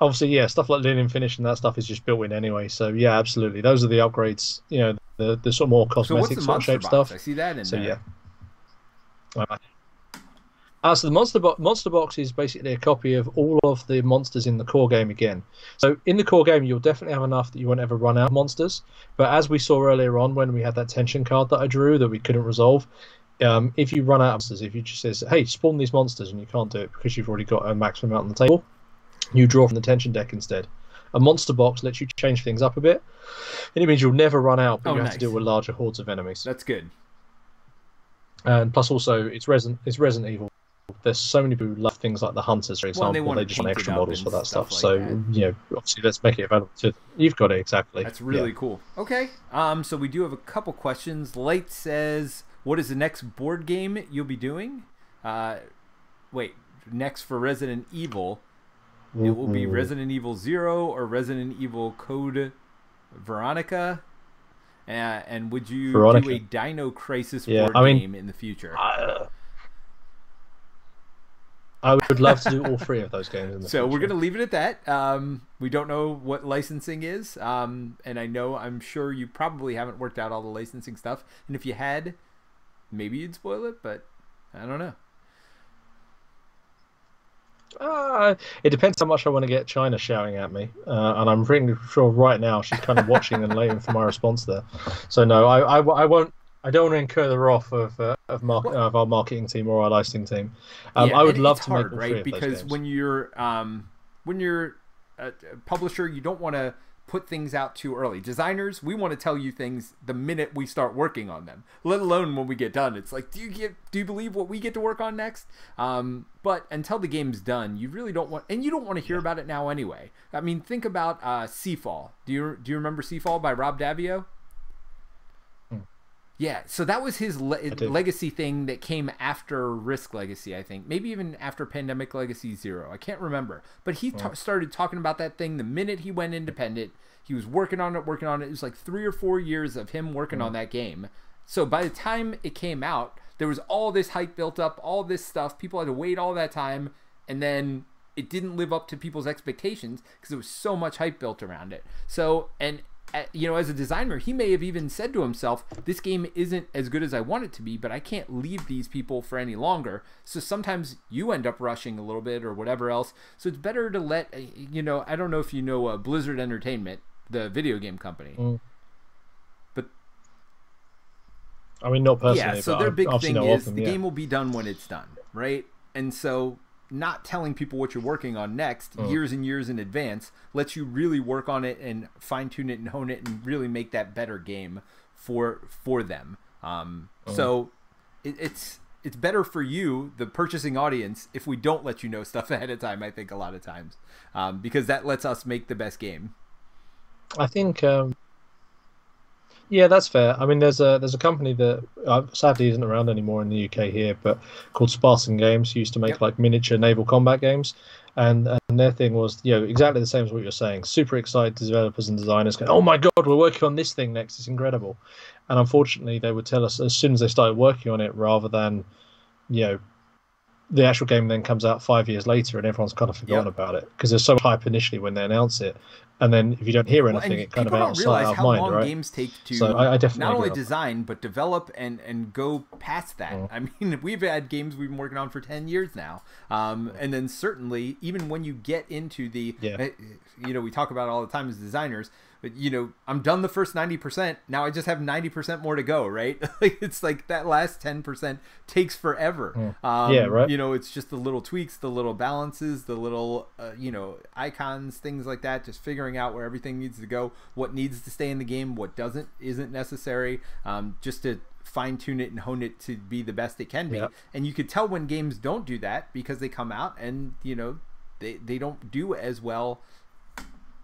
[SPEAKER 2] obviously, yeah, stuff like linen finish and that stuff is just built in anyway. So yeah, absolutely, those are the upgrades. You know, the the sort of more cosmetic
[SPEAKER 1] the
[SPEAKER 2] sort of shape
[SPEAKER 1] box?
[SPEAKER 2] stuff.
[SPEAKER 1] I see that in
[SPEAKER 2] So
[SPEAKER 1] there.
[SPEAKER 2] yeah. Uh, uh, so the monster box, monster box is basically a copy of all of the monsters in the core game again. So in the core game, you'll definitely have enough that you won't ever run out of monsters. But as we saw earlier on, when we had that tension card that I drew that we couldn't resolve, um, if you run out of monsters, if you just says, "Hey, spawn these monsters," and you can't do it because you've already got a maximum amount on the table, you draw from the tension deck instead. A monster box lets you change things up a bit, and it means you'll never run out, but
[SPEAKER 1] Oh,
[SPEAKER 2] you have
[SPEAKER 1] nice.
[SPEAKER 2] to deal with larger hordes of enemies
[SPEAKER 1] That's good.
[SPEAKER 2] and plus also it's Resident it's Resident Evil. There's so many people who love things like the Hunters, for
[SPEAKER 1] Well,
[SPEAKER 2] example.
[SPEAKER 1] they wanna
[SPEAKER 2] they just want extra models for that
[SPEAKER 1] stuff
[SPEAKER 2] stuff.
[SPEAKER 1] like
[SPEAKER 2] so
[SPEAKER 1] that.
[SPEAKER 2] you know, obviously, let's make it available to. You've got it exactly.
[SPEAKER 1] That's really
[SPEAKER 2] Yeah.
[SPEAKER 1] cool. Okay. Um, so we do have a couple questions. Light says, "What is the next board game you'll be doing?" Uh, wait, next for Resident Evil, it will be Resident Evil Zero or Resident Evil Code Veronica. Uh, and would you
[SPEAKER 2] Veronica.
[SPEAKER 1] do a Dino Crisis
[SPEAKER 2] Yeah,
[SPEAKER 1] board
[SPEAKER 2] I mean-
[SPEAKER 1] game in the future?
[SPEAKER 2] Uh, I would love to do all three of those games. In the
[SPEAKER 1] So we're gonna leave it at that. Um, we don't know what licensing is, um, and I know I'm sure you probably haven't worked out all the licensing stuff. And if you had, maybe you'd spoil it, but I don't know.
[SPEAKER 2] Uh, it depends how much I want to get China shouting at me, uh, and I'm pretty sure right now she's kind of watching and waiting for my response there. So no, I, I, I won't. I don't want to incur the wrath of uh, of, mar- of our marketing team or our licensing team. Um,
[SPEAKER 1] Yeah,
[SPEAKER 2] I would love
[SPEAKER 1] it's
[SPEAKER 2] to
[SPEAKER 1] hard,
[SPEAKER 2] make
[SPEAKER 1] right? because when you're um, when you're a publisher, you don't want to put things out too early. Designers, we want to tell you things the minute we start working on them, let alone when we get done. It's like, do you get, do you believe what we get to work on next? Um, but until the game's done, you really don't want, and you don't want to hear about it now anyway. I mean, think about uh, Seafall. Do you do you remember Seafall by Rob Daviau? Yeah, so that was his le- legacy thing that came after Risk Legacy, I think. Maybe even after Pandemic Legacy Zero. I can't remember. But he ta- oh. started talking about that thing the minute he went independent. He was working on it, working on it. It was like three or four years of him working on mm. that game. So by the time it came out, there was all this hype built up, all this stuff. People had to wait all that time, and then it didn't live up to people's expectations because there was so much hype built around it. So, and you know, as a designer, he may have even said to himself, "This game isn't as good as I want it to be, but I can't leave these people for any longer." So sometimes you end up rushing a little bit or whatever else. So it's better to let uh, you know. I don't know if you know uh, Blizzard Entertainment, the video game company.
[SPEAKER 2] Mm.
[SPEAKER 1] But
[SPEAKER 2] I mean, not personally.
[SPEAKER 1] yeah, so their big thing is
[SPEAKER 2] them,
[SPEAKER 1] the
[SPEAKER 2] yeah.
[SPEAKER 1] game will be done when it's done, right? And so not telling people what you're working on next
[SPEAKER 2] Mm.
[SPEAKER 1] years and years in advance lets you really work on it and fine tune it and hone it and really make that better game for for them. Um,
[SPEAKER 2] Mm.
[SPEAKER 1] So it, it's it's better for you, the purchasing audience, if we don't let you know stuff ahead of time. I think a lot of times um, because that lets us make the best game.
[SPEAKER 2] I think, um, yeah, that's fair. I mean, there's a there's a company that uh, sadly isn't around anymore in the UK here, but called Spartan Games. Used to make
[SPEAKER 1] Yep.
[SPEAKER 2] like miniature naval combat games, and and their thing was you know exactly the same as what you're saying. Super excited developers and designers going, oh my god, we're working on this thing next. It's incredible, and unfortunately, they would tell us as soon as they started working on it, rather than you know. The actual game then comes out five years later, and everyone's kind of forgotten
[SPEAKER 1] Yep.
[SPEAKER 2] about it because there's so much hype initially when they announce it, and then if you don't hear anything,
[SPEAKER 1] and
[SPEAKER 2] it kind of
[SPEAKER 1] outside
[SPEAKER 2] out
[SPEAKER 1] don't realize
[SPEAKER 2] of
[SPEAKER 1] how
[SPEAKER 2] mind,
[SPEAKER 1] long
[SPEAKER 2] right?
[SPEAKER 1] games take to
[SPEAKER 2] So I, I definitely
[SPEAKER 1] not only design but develop and and go past that.
[SPEAKER 2] Mm.
[SPEAKER 1] I mean, we've had games we've been working on for ten years now, um, and then certainly even when you get into the,
[SPEAKER 2] Yeah.
[SPEAKER 1] eh, you know, we talk about it all the time as designers. But you know, I'm done the first ninety percent. Now I just have ninety percent more to go. Right? it's like that last ten percent takes forever. Um,
[SPEAKER 2] Mm. Yeah, right.
[SPEAKER 1] You know, it's just the little tweaks, the little balances, the little uh, you know icons, things like that. Just figuring out where everything needs to go, what needs to stay in the game, what doesn't, isn't necessary. Um, just to fine tune it and hone it to be the best it can be.
[SPEAKER 2] Yep.
[SPEAKER 1] And you could tell when games don't do that because they come out and you know they they don't do as well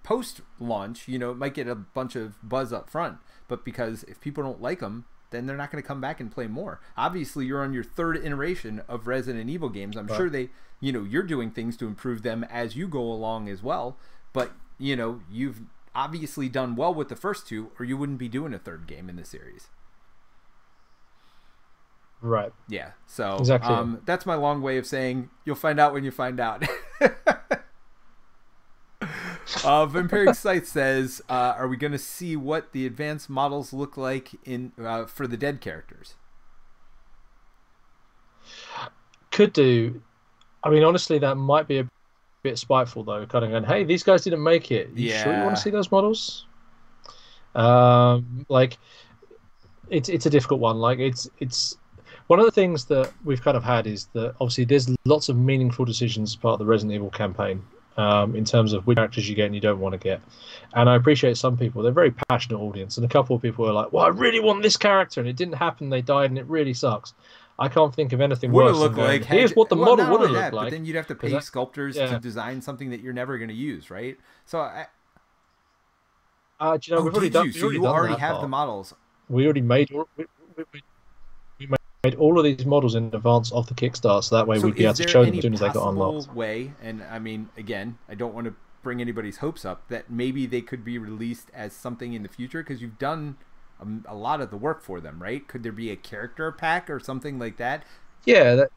[SPEAKER 1] post launch, you know, it might get a bunch of buzz up front, but because if people don't like them, then they're not going to come back and play more. Obviously, you're on your third iteration of Resident Evil games. I'm
[SPEAKER 2] Right.
[SPEAKER 1] sure they, you know, you're doing things to improve them as you go along as well. But you know, you've obviously done well with the first two, or you wouldn't be doing a third game in the series.
[SPEAKER 2] Right.
[SPEAKER 1] Yeah. So
[SPEAKER 2] Exactly.
[SPEAKER 1] um, that's my long way of saying you'll find out when you find out. uh, Vampiric Sight says, uh, "Are we going to see what the advanced models look like in uh, for the dead characters?"
[SPEAKER 2] Could do. I mean, honestly, that might be a bit spiteful, though. Kind of going, hey, these guys didn't make it. You sure you want to see those models? Um, like, it's it's a difficult one. Like, it's it's one of the things that we've kind of had is that obviously there's lots of meaningful decisions as part of the Resident Evil campaign. Um, in terms of which characters you get and you don't want to get, and I appreciate some people; they're very passionate audience, and a couple of people are like, "Well, I really want this character, and it didn't happen; they died, and it really sucks." I can't think of anything
[SPEAKER 1] Would it
[SPEAKER 2] worse.
[SPEAKER 1] look
[SPEAKER 2] than
[SPEAKER 1] like?
[SPEAKER 2] Here's what the
[SPEAKER 1] well,
[SPEAKER 2] model would have looked like.
[SPEAKER 1] But then you'd have to pay
[SPEAKER 2] that-
[SPEAKER 1] sculptors
[SPEAKER 2] yeah.
[SPEAKER 1] to design something that you're never going to use, right? So, I,
[SPEAKER 2] Uh, do you know,
[SPEAKER 1] oh,
[SPEAKER 2] we've already done.
[SPEAKER 1] you?
[SPEAKER 2] we've
[SPEAKER 1] you already have
[SPEAKER 2] part.
[SPEAKER 1] the models.
[SPEAKER 2] We already made. We, we, we, we made all of these models in advance of the Kickstarter, so that way
[SPEAKER 1] So
[SPEAKER 2] we'd be able to show them as soon as they got unlocked.
[SPEAKER 1] way? And I mean, again, I don't want to bring anybody's hopes up that maybe they could be released as something in the future because you've done a, a lot of the work for them, right? Could there be a character pack or something like that?
[SPEAKER 2] Yeah, that,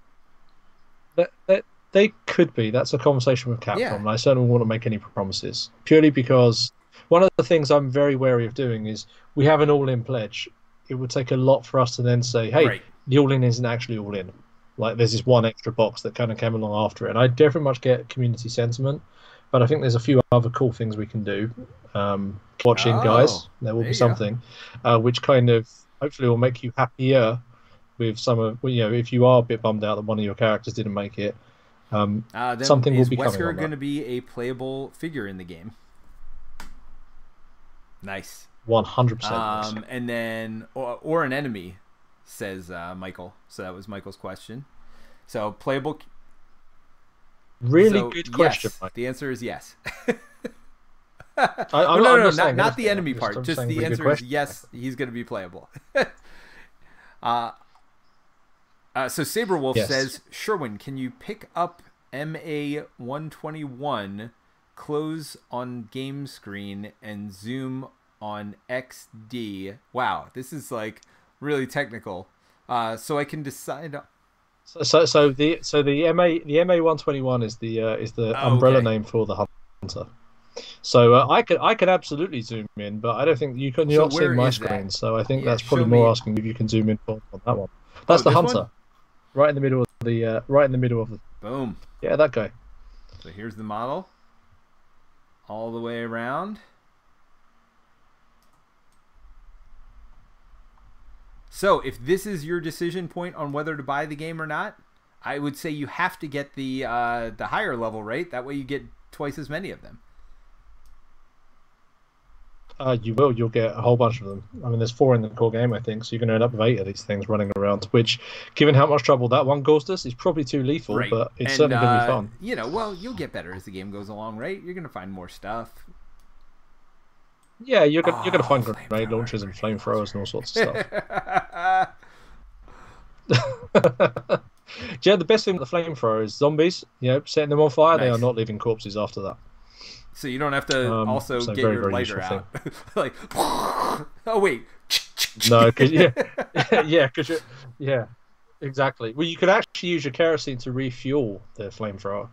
[SPEAKER 2] that, that they could be. That's a conversation with Capcom,
[SPEAKER 1] Yeah.
[SPEAKER 2] I certainly won't make any promises. Purely because one of the things I'm very wary of doing is we have an all-in pledge. It would take a lot for us to then say, "Hey,
[SPEAKER 1] Right.
[SPEAKER 2] the all-in isn't actually all-in." Like there's this one extra box that kind of came along after it, and I very much get community sentiment, but I think there's a few other cool things we can do. Um, watching
[SPEAKER 1] Oh,
[SPEAKER 2] guys, there will
[SPEAKER 1] there
[SPEAKER 2] be something, uh, which kind of hopefully will make you happier with some of you know if you are a bit bummed out that one of your characters didn't make it. Um,
[SPEAKER 1] Uh,
[SPEAKER 2] Something will be coming
[SPEAKER 1] Wesker going to be a playable figure in the game? Nice.
[SPEAKER 2] one hundred percent.
[SPEAKER 1] Um, and then or, or an enemy, says uh, Michael. So that was Michael's question. So playable.
[SPEAKER 2] Really
[SPEAKER 1] so,
[SPEAKER 2] good question.
[SPEAKER 1] Yes, the answer is yes.
[SPEAKER 2] I, I'm,
[SPEAKER 1] Well, no,
[SPEAKER 2] I'm
[SPEAKER 1] no,
[SPEAKER 2] not,
[SPEAKER 1] not, the enemy
[SPEAKER 2] I'm
[SPEAKER 1] part.
[SPEAKER 2] I'm
[SPEAKER 1] Just the
[SPEAKER 2] really good
[SPEAKER 1] answer is yes, he's going to be playable. uh, uh, so Saberwolf
[SPEAKER 2] Yes.
[SPEAKER 1] says, Sherwin, can you pick up MA 121, close on game screen, and zoom on XD? Wow, this is like really technical. Uh, so I can decide.
[SPEAKER 2] So, so, so the so the MA the MA one twenty one is the uh, is the
[SPEAKER 1] Oh,
[SPEAKER 2] umbrella
[SPEAKER 1] okay.
[SPEAKER 2] name for the hunter. So uh, I could I could absolutely zoom in, but I don't think you can. You're
[SPEAKER 1] So
[SPEAKER 2] not seeing my
[SPEAKER 1] is that?
[SPEAKER 2] screen, so I think
[SPEAKER 1] Yeah,
[SPEAKER 2] that's probably more
[SPEAKER 1] me-
[SPEAKER 2] asking if you can zoom in on that one. That's
[SPEAKER 1] Oh,
[SPEAKER 2] the
[SPEAKER 1] this one?
[SPEAKER 2] hunter, right in the middle of the uh, right in the middle of the
[SPEAKER 1] Boom.
[SPEAKER 2] yeah that guy.
[SPEAKER 1] So here's the model. All the way around. So if this is your decision point on whether to buy the game or not, I would say you have to get the uh, the higher level, rate. That way you get twice as many of them.
[SPEAKER 2] Uh, you will. You'll get a whole bunch of them. I mean, there's four in the core game, I think. So you're going to end up with eight of these things running around. Which, given how much trouble that one caused us, is probably too lethal.
[SPEAKER 1] right.
[SPEAKER 2] But it's
[SPEAKER 1] And,
[SPEAKER 2] certainly going to
[SPEAKER 1] uh,
[SPEAKER 2] be fun.
[SPEAKER 1] You know, well, you'll get better as the game goes along, right? You're gonna find more stuff.
[SPEAKER 2] Yeah, you're gonna, you're going
[SPEAKER 1] Oh,
[SPEAKER 2] to find grenade launchers and flamethrowers and all sorts of stuff. yeah, the best thing with the flamethrower is zombies. You know, setting them on fire, they are not leaving corpses after that.
[SPEAKER 1] so you don't have to
[SPEAKER 2] Um,
[SPEAKER 1] also
[SPEAKER 2] so
[SPEAKER 1] get
[SPEAKER 2] very,
[SPEAKER 1] your
[SPEAKER 2] very
[SPEAKER 1] lighter out. like, oh wait.
[SPEAKER 2] No, cause, yeah, yeah, because yeah, exactly. Well, you could actually use your kerosene to refuel the flamethrower,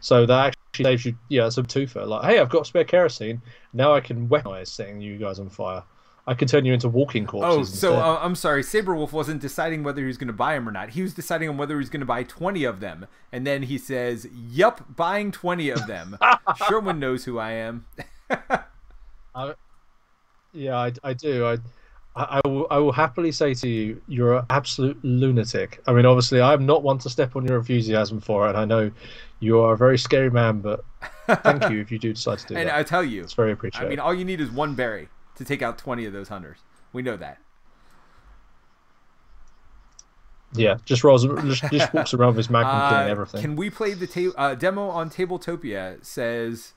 [SPEAKER 2] so that actually saves you. Yeah, it's a twofer. Like, hey, I've got spare kerosene. Now I can weaponize setting you guys on fire. I can turn you into walking corpses.
[SPEAKER 1] Oh, so uh, I'm sorry. Saberwolf wasn't deciding whether he was going to buy them or not. He was deciding on whether he was going to buy 20 of them. And then he says, Yup, buying 20 of them. Sherwin knows who I am.
[SPEAKER 2] Yeah, I, I do. I, I, I will, I will happily say to you, you're an absolute lunatic. I mean, obviously, I'm not one to step on your enthusiasm for it. I know you are a very scary man, but thank you if you do decide to do
[SPEAKER 1] and
[SPEAKER 2] that.
[SPEAKER 1] I tell you,
[SPEAKER 2] It's very appreciated.
[SPEAKER 1] I mean, all you need is one Barry to take out 20 of those hunters. We know that.
[SPEAKER 2] yeah, just rolls, just, just walks around with his magnum
[SPEAKER 1] Uh,
[SPEAKER 2] killing everything.
[SPEAKER 1] Can we play the ta- uh, demo on Tabletopia? Says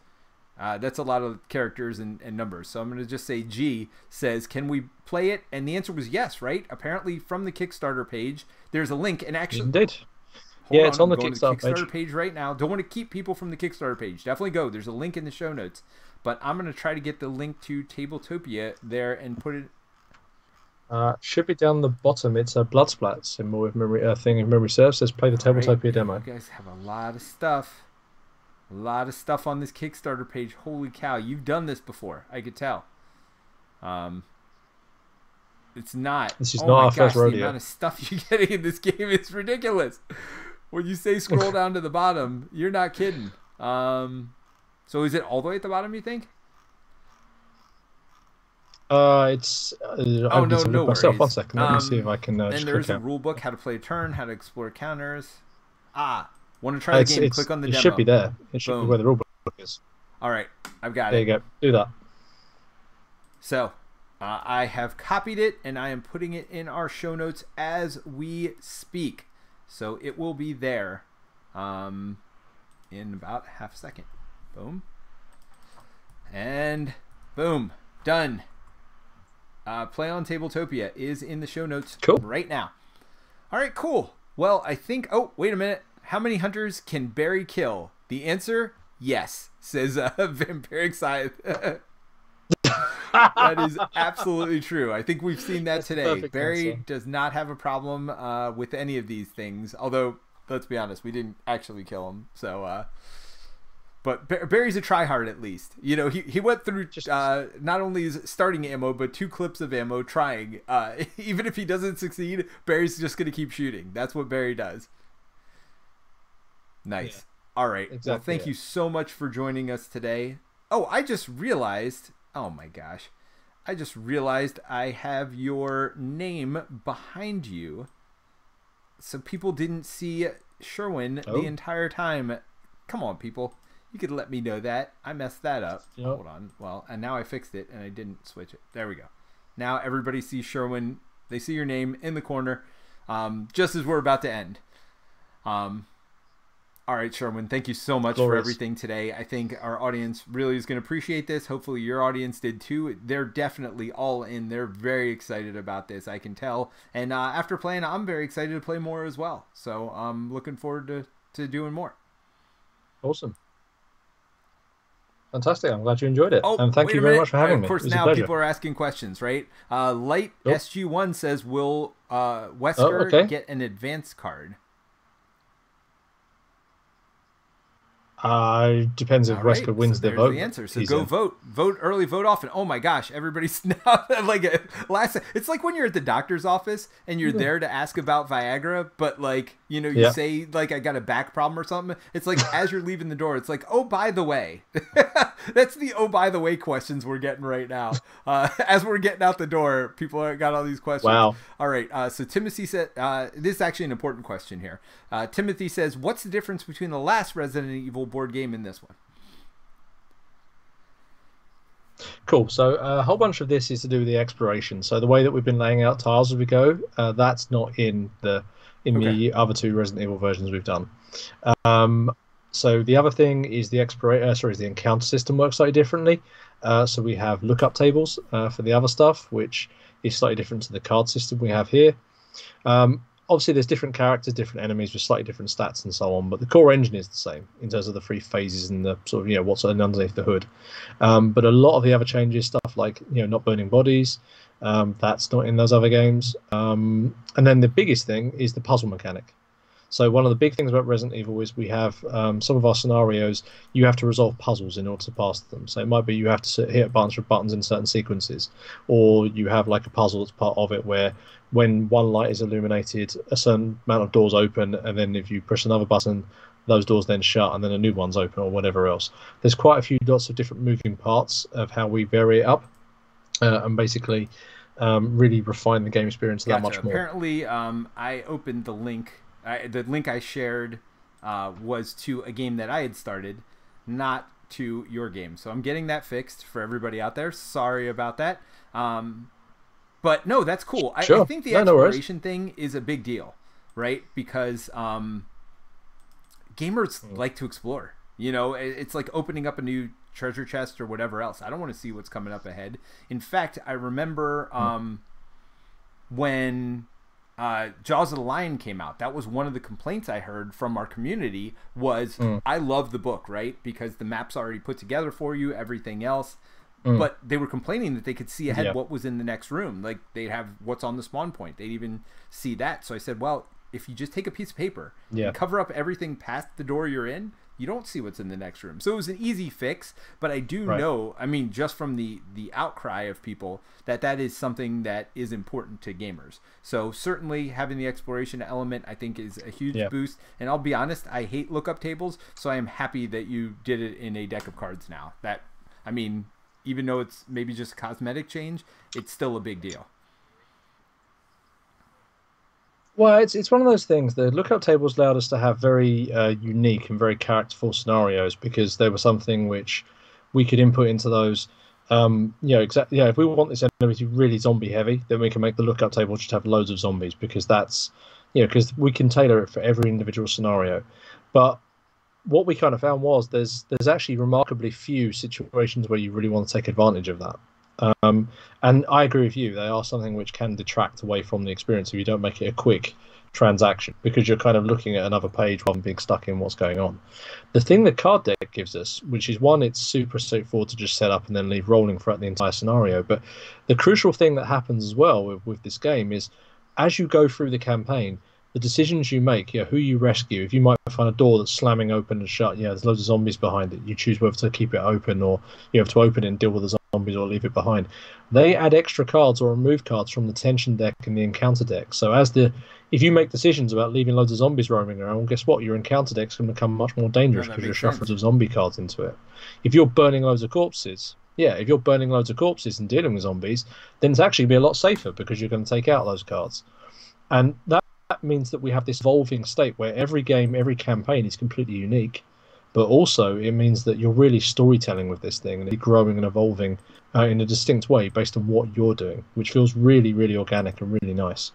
[SPEAKER 1] Uh, that's a lot of characters and, and numbers. So I'm going to just say G says, "Can we play it?" And the answer was yes. Right? Apparently, from the Kickstarter page, there's a link. And actually,
[SPEAKER 2] Indeed.
[SPEAKER 1] Hold
[SPEAKER 2] Yeah, it's on
[SPEAKER 1] I'm
[SPEAKER 2] the Kickstarter
[SPEAKER 1] Kickstarter page. right now. Don't want to keep people from the Kickstarter page. Definitely go. There's a link in the show notes. But I'm going to try to get the link to Tabletopia there and put it.
[SPEAKER 2] Uh, should be down the bottom. It's a blood splat symbol with memory uh, thing if memory serves. Says play the
[SPEAKER 1] All right,
[SPEAKER 2] Tabletopia demo.
[SPEAKER 1] You guys have a lot of stuff. A lot of stuff on this Kickstarter page. Holy cow. You've done this before. I could tell. Um, it's not.
[SPEAKER 2] This is
[SPEAKER 1] oh
[SPEAKER 2] not
[SPEAKER 1] my
[SPEAKER 2] our
[SPEAKER 1] gosh,
[SPEAKER 2] first
[SPEAKER 1] The amount of stuff you're getting in this game is ridiculous. When you say scroll down to the bottom, you're not kidding. Um, so is it all the way at the bottom? You think?
[SPEAKER 2] Uh, it's. Uh,
[SPEAKER 1] Oh, no, no
[SPEAKER 2] myself. One
[SPEAKER 1] worries.
[SPEAKER 2] second. Let me see if
[SPEAKER 1] Um,
[SPEAKER 2] I can uh,
[SPEAKER 1] and
[SPEAKER 2] just
[SPEAKER 1] there's a
[SPEAKER 2] out.
[SPEAKER 1] rule book: how to play a turn, how to explore counters. Ah, want to try
[SPEAKER 2] Uh,
[SPEAKER 1] the game? Click on the
[SPEAKER 2] it
[SPEAKER 1] demo.
[SPEAKER 2] should be there. It should
[SPEAKER 1] Boom.
[SPEAKER 2] be where the rule book is.
[SPEAKER 1] All right, I've got
[SPEAKER 2] There
[SPEAKER 1] it.
[SPEAKER 2] you go. Do that.
[SPEAKER 1] So, uh, I have copied it and I am putting it in our show notes as we speak. So it will be there um, in about half a second. Boom. And boom. Done. Uh, Play on Tabletopia is in the show notes
[SPEAKER 2] Cool.
[SPEAKER 1] right now. All right, cool. Well, I think. Oh, wait a minute. How many hunters can Barry kill? The answer: yes, says uh, Vampiric Scythe. that is absolutely true. I think we've seen that
[SPEAKER 2] That's
[SPEAKER 1] today. Barry
[SPEAKER 2] answer.
[SPEAKER 1] does not have a problem uh, with any of these things. Although, let's be honest, we didn't actually kill him. So, uh, but Bar- Barry's a tryhard at least. You know, he, he went through
[SPEAKER 2] Just-
[SPEAKER 1] uh, not only his starting ammo, but two clips of ammo trying. Uh, even if he doesn't succeed, Barry's just going to keep shooting. That's what Barry does. Nice.
[SPEAKER 2] Yeah.
[SPEAKER 1] All right. well, thank
[SPEAKER 2] it.
[SPEAKER 1] you so much for joining us today. Oh, I just realized. Oh my gosh. I just realized I have your name behind you. So people didn't see Sherwin
[SPEAKER 2] Oh.
[SPEAKER 1] the entire time. Come on, people. You could let me know that. I messed that up.
[SPEAKER 2] Yep.
[SPEAKER 1] Hold on. Well, and now I fixed it and I didn't switch it. There we go. Now everybody sees Sherwin. They see your name in the corner um, just as we're about to end. Um, all right, Sherwin, thank you so much for everything today. I think our audience really is going to appreciate this. Hopefully, your audience did too. They're definitely all in. They're very excited about this. I can tell. And uh, after playing, I'm very excited to play more as well. So I'm looking forward to, to doing more.
[SPEAKER 2] Awesome. Fantastic. I'm glad you enjoyed it.
[SPEAKER 1] Oh,
[SPEAKER 2] and thank you very
[SPEAKER 1] minute.
[SPEAKER 2] much for having
[SPEAKER 1] Of
[SPEAKER 2] me.
[SPEAKER 1] course,
[SPEAKER 2] it
[SPEAKER 1] now people are asking questions, right? Uh, Light
[SPEAKER 2] Yep.
[SPEAKER 1] SG1 says, "Will uh, Wesker
[SPEAKER 2] Oh, okay.
[SPEAKER 1] get an advance card?"
[SPEAKER 2] Uh, depends if
[SPEAKER 1] All right,
[SPEAKER 2] wins
[SPEAKER 1] so
[SPEAKER 2] the vote.
[SPEAKER 1] The answer. So go
[SPEAKER 2] in.
[SPEAKER 1] vote. Vote early. Vote often. Oh my gosh! Everybody's now like last. It's like when you're at the doctor's office and you're there to ask about Viagra, but like you know you
[SPEAKER 2] Yeah.
[SPEAKER 1] say like I got a back problem or something. It's like as you're leaving the door, it's like oh by the way. That's the oh by the way questions we're getting right now. Uh, as we're getting out the door, people got all these questions.
[SPEAKER 2] Wow.
[SPEAKER 1] All right. Uh, so Timothy said, uh, this is actually an important question here. Uh, Timothy says, what's the difference between the last Resident Evil board game in this one?
[SPEAKER 2] Cool. So uh, a whole bunch of this is to do with the exploration. So the way that we've been laying out tiles as we go, uh, that's not in the in the other two Resident Evil versions we've done. Um, so the other thing is the exploration. Uh, sorry, the encounter system works slightly differently. Uh, so we have lookup tables uh, for the other stuff, which is slightly different to the card system we have here. Um, obviously, there's different characters, different enemies with slightly different stats and so on, but the core engine is the same in terms of the three phases and the sort of you know what's underneath the hood. Um, but a lot of the other changes, stuff like you know not burning bodies, um, that's not in those other games. Um, and then the biggest thing is the puzzle mechanic. So one of the big things about Resident Evil is we have um, some of our scenarios. You have to resolve puzzles in order to pass them. So it might be you have to hit a bunch of buttons in certain sequences, or you have like a puzzle that's part of it where when one light is illuminated, a certain amount of doors open, and then if you push another button, those doors then shut, and then a new one's open, or whatever else. There's quite a few lots of different moving parts of how we vary it up, uh, and basically um, really refine the game experience that much more.
[SPEAKER 1] Apparently, um, I opened the link. I, the link I shared uh, was to a game that I had started, not to your game. So I'm getting that fixed for everybody out there. Sorry about that. Um, but no, that's cool. I, I think the
[SPEAKER 2] No, no
[SPEAKER 1] exploration thing is a big deal, right? Because um, gamers
[SPEAKER 2] Hmm.
[SPEAKER 1] like to explore. You know, it's like opening up a new treasure chest or whatever else. I don't want to see what's coming up ahead. In fact, I remember hmm. um, when uh, Jaws of the Lion came out. That was one of the complaints I heard from our community was mm. I love the book, right? Because the map's already put together for you, everything else. Mm. But they were complaining that they could see ahead yeah. what was in the next room. Like they'd have what's on the spawn point. They'd even see that. So I said, well, if you just take a piece of paper yeah. and cover up everything past the door you're in, you don't see what's in the next room. So it was an easy fix, but I do right. know, I mean, just from the the outcry of people that that is something that is important to gamers. So certainly having the exploration element I think is a huge yeah. boost. And I'll be honest, I hate lookup tables, so I am happy that you did it in a deck of cards now. That I mean, even though it's maybe just a cosmetic change, it's still a big deal.
[SPEAKER 2] Well, it's it's one of those things. The lookup tables allowed us to have very uh, unique and very characterful scenarios because they were something which we could input into those. Um, you know, exactly. Yeah, if we want this enemy to be really zombie heavy, then we can make the lookup table just have loads of zombies because that's you know because we can tailor it for every individual scenario. But what we kind of found was there's there's actually remarkably few situations where you really want to take advantage of that. Um, and I agree with you. They are something which can detract away from the experience if you don't make it a quick transaction because you're kind of looking at another page rather than being stuck in what's going on. The thing the card deck gives us, which is one, it's super straightforward to just set up and then leave rolling throughout the entire scenario. But the crucial thing that happens as well with, with this game is as you go through the campaign, the decisions you make, yeah, who you rescue. If you might find a door that's slamming open and shut, yeah, there's loads of zombies behind it. You choose whether to keep it open or you have to open it and deal with the zombies or leave it behind. They add extra cards or remove cards from the tension deck and the encounter deck. So as the if you make decisions about leaving loads of zombies roaming around, well, guess what? Your encounter deck's going to become much more dangerous because you're shuffling of zombie cards into it. If you're burning loads of corpses, yeah, if you're burning loads of corpses and dealing with zombies, then it's actually be a lot safer because you're going to take out those cards. And that that means that we have this evolving state where every game, every campaign is completely unique, but also it means that you're really storytelling with this thing and it's growing and evolving uh, in a distinct way based on what you're doing, which feels really, really organic and really nice.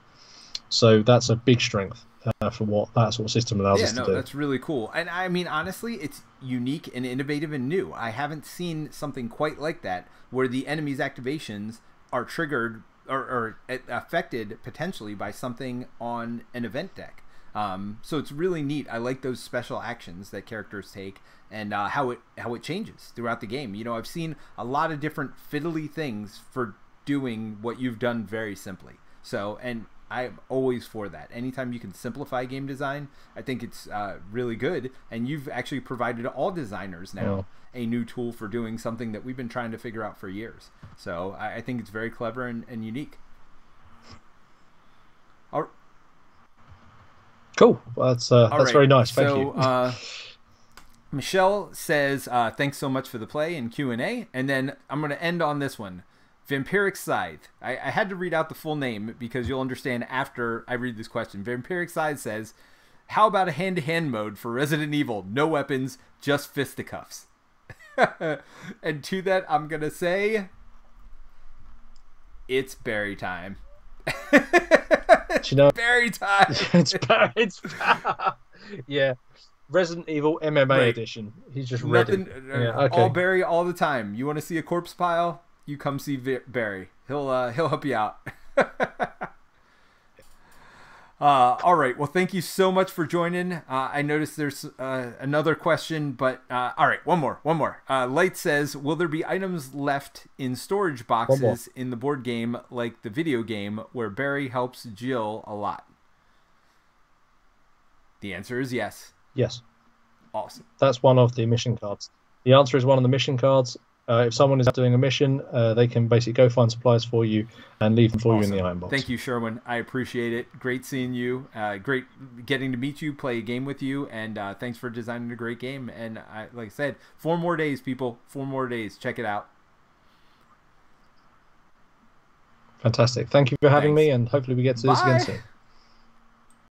[SPEAKER 2] So that's a big strength uh, for what that sort of system allows
[SPEAKER 1] yeah,
[SPEAKER 2] us
[SPEAKER 1] no,
[SPEAKER 2] to do.
[SPEAKER 1] That's really cool. And I mean, honestly, it's unique and innovative and new. I haven't seen something quite like that where the enemy's activations are triggered or, or affected potentially by something on an event deck. Um, so it's really neat. I like those special actions that characters take and uh, how it how it changes throughout the game. You know, I've seen a lot of different fiddly things for doing what you've done very simply. So, and I'm always for that. Anytime you can simplify game design, I think it's uh, really good. And you've actually provided all designers now a new tool for doing something that we've been trying to figure out for years. So I, I think it's very clever and, and unique.
[SPEAKER 2] All, cool. Well, that's uh, that's right. very nice. Thank
[SPEAKER 1] so,
[SPEAKER 2] you.
[SPEAKER 1] uh, Michelle says, uh, "Thanks so much for the play and Q and A." And then I'm going to end on this one. Vampiric Scythe. I, I, had to read out the full name because you'll understand after I read this question. Vampiric Scythe says, "How about a hand-to-hand mode for Resident Evil? No weapons, just fisticuffs." and to that, I'm gonna say, it's Barry time.
[SPEAKER 2] you know,
[SPEAKER 1] Barry time.
[SPEAKER 2] it's Barry. It's yeah. Resident Evil MMA right. edition. He's just Nothing, ready. Uh, yeah,
[SPEAKER 1] okay. All Barry all the time. You want to see a corpse pile? You come see Barry. He'll uh, he'll help you out. Uh, all right. Well, thank you so much for joining. Uh, I noticed there's uh, another question, but uh, all right, one more, one more. Uh, Light says, "Will there be items left in storage boxes in the board game, like the video game, where Barry helps Jill a lot?" The answer is yes.
[SPEAKER 2] Yes.
[SPEAKER 1] Awesome.
[SPEAKER 2] That's one of the mission cards. The answer is one of the mission cards. Uh, if someone is doing a mission, uh, they can basically go find supplies for you and leave them for awesome. you in the item box.
[SPEAKER 1] Thank you, Sherwin. I appreciate it. Great seeing you. Uh, great getting to meet you, play a game with you, and uh, thanks for designing a great game. And I, like I said, four more days, people. Four more days. Check it out.
[SPEAKER 2] Fantastic. Thank you for having thanks. me, and hopefully we get to Bye. this again soon.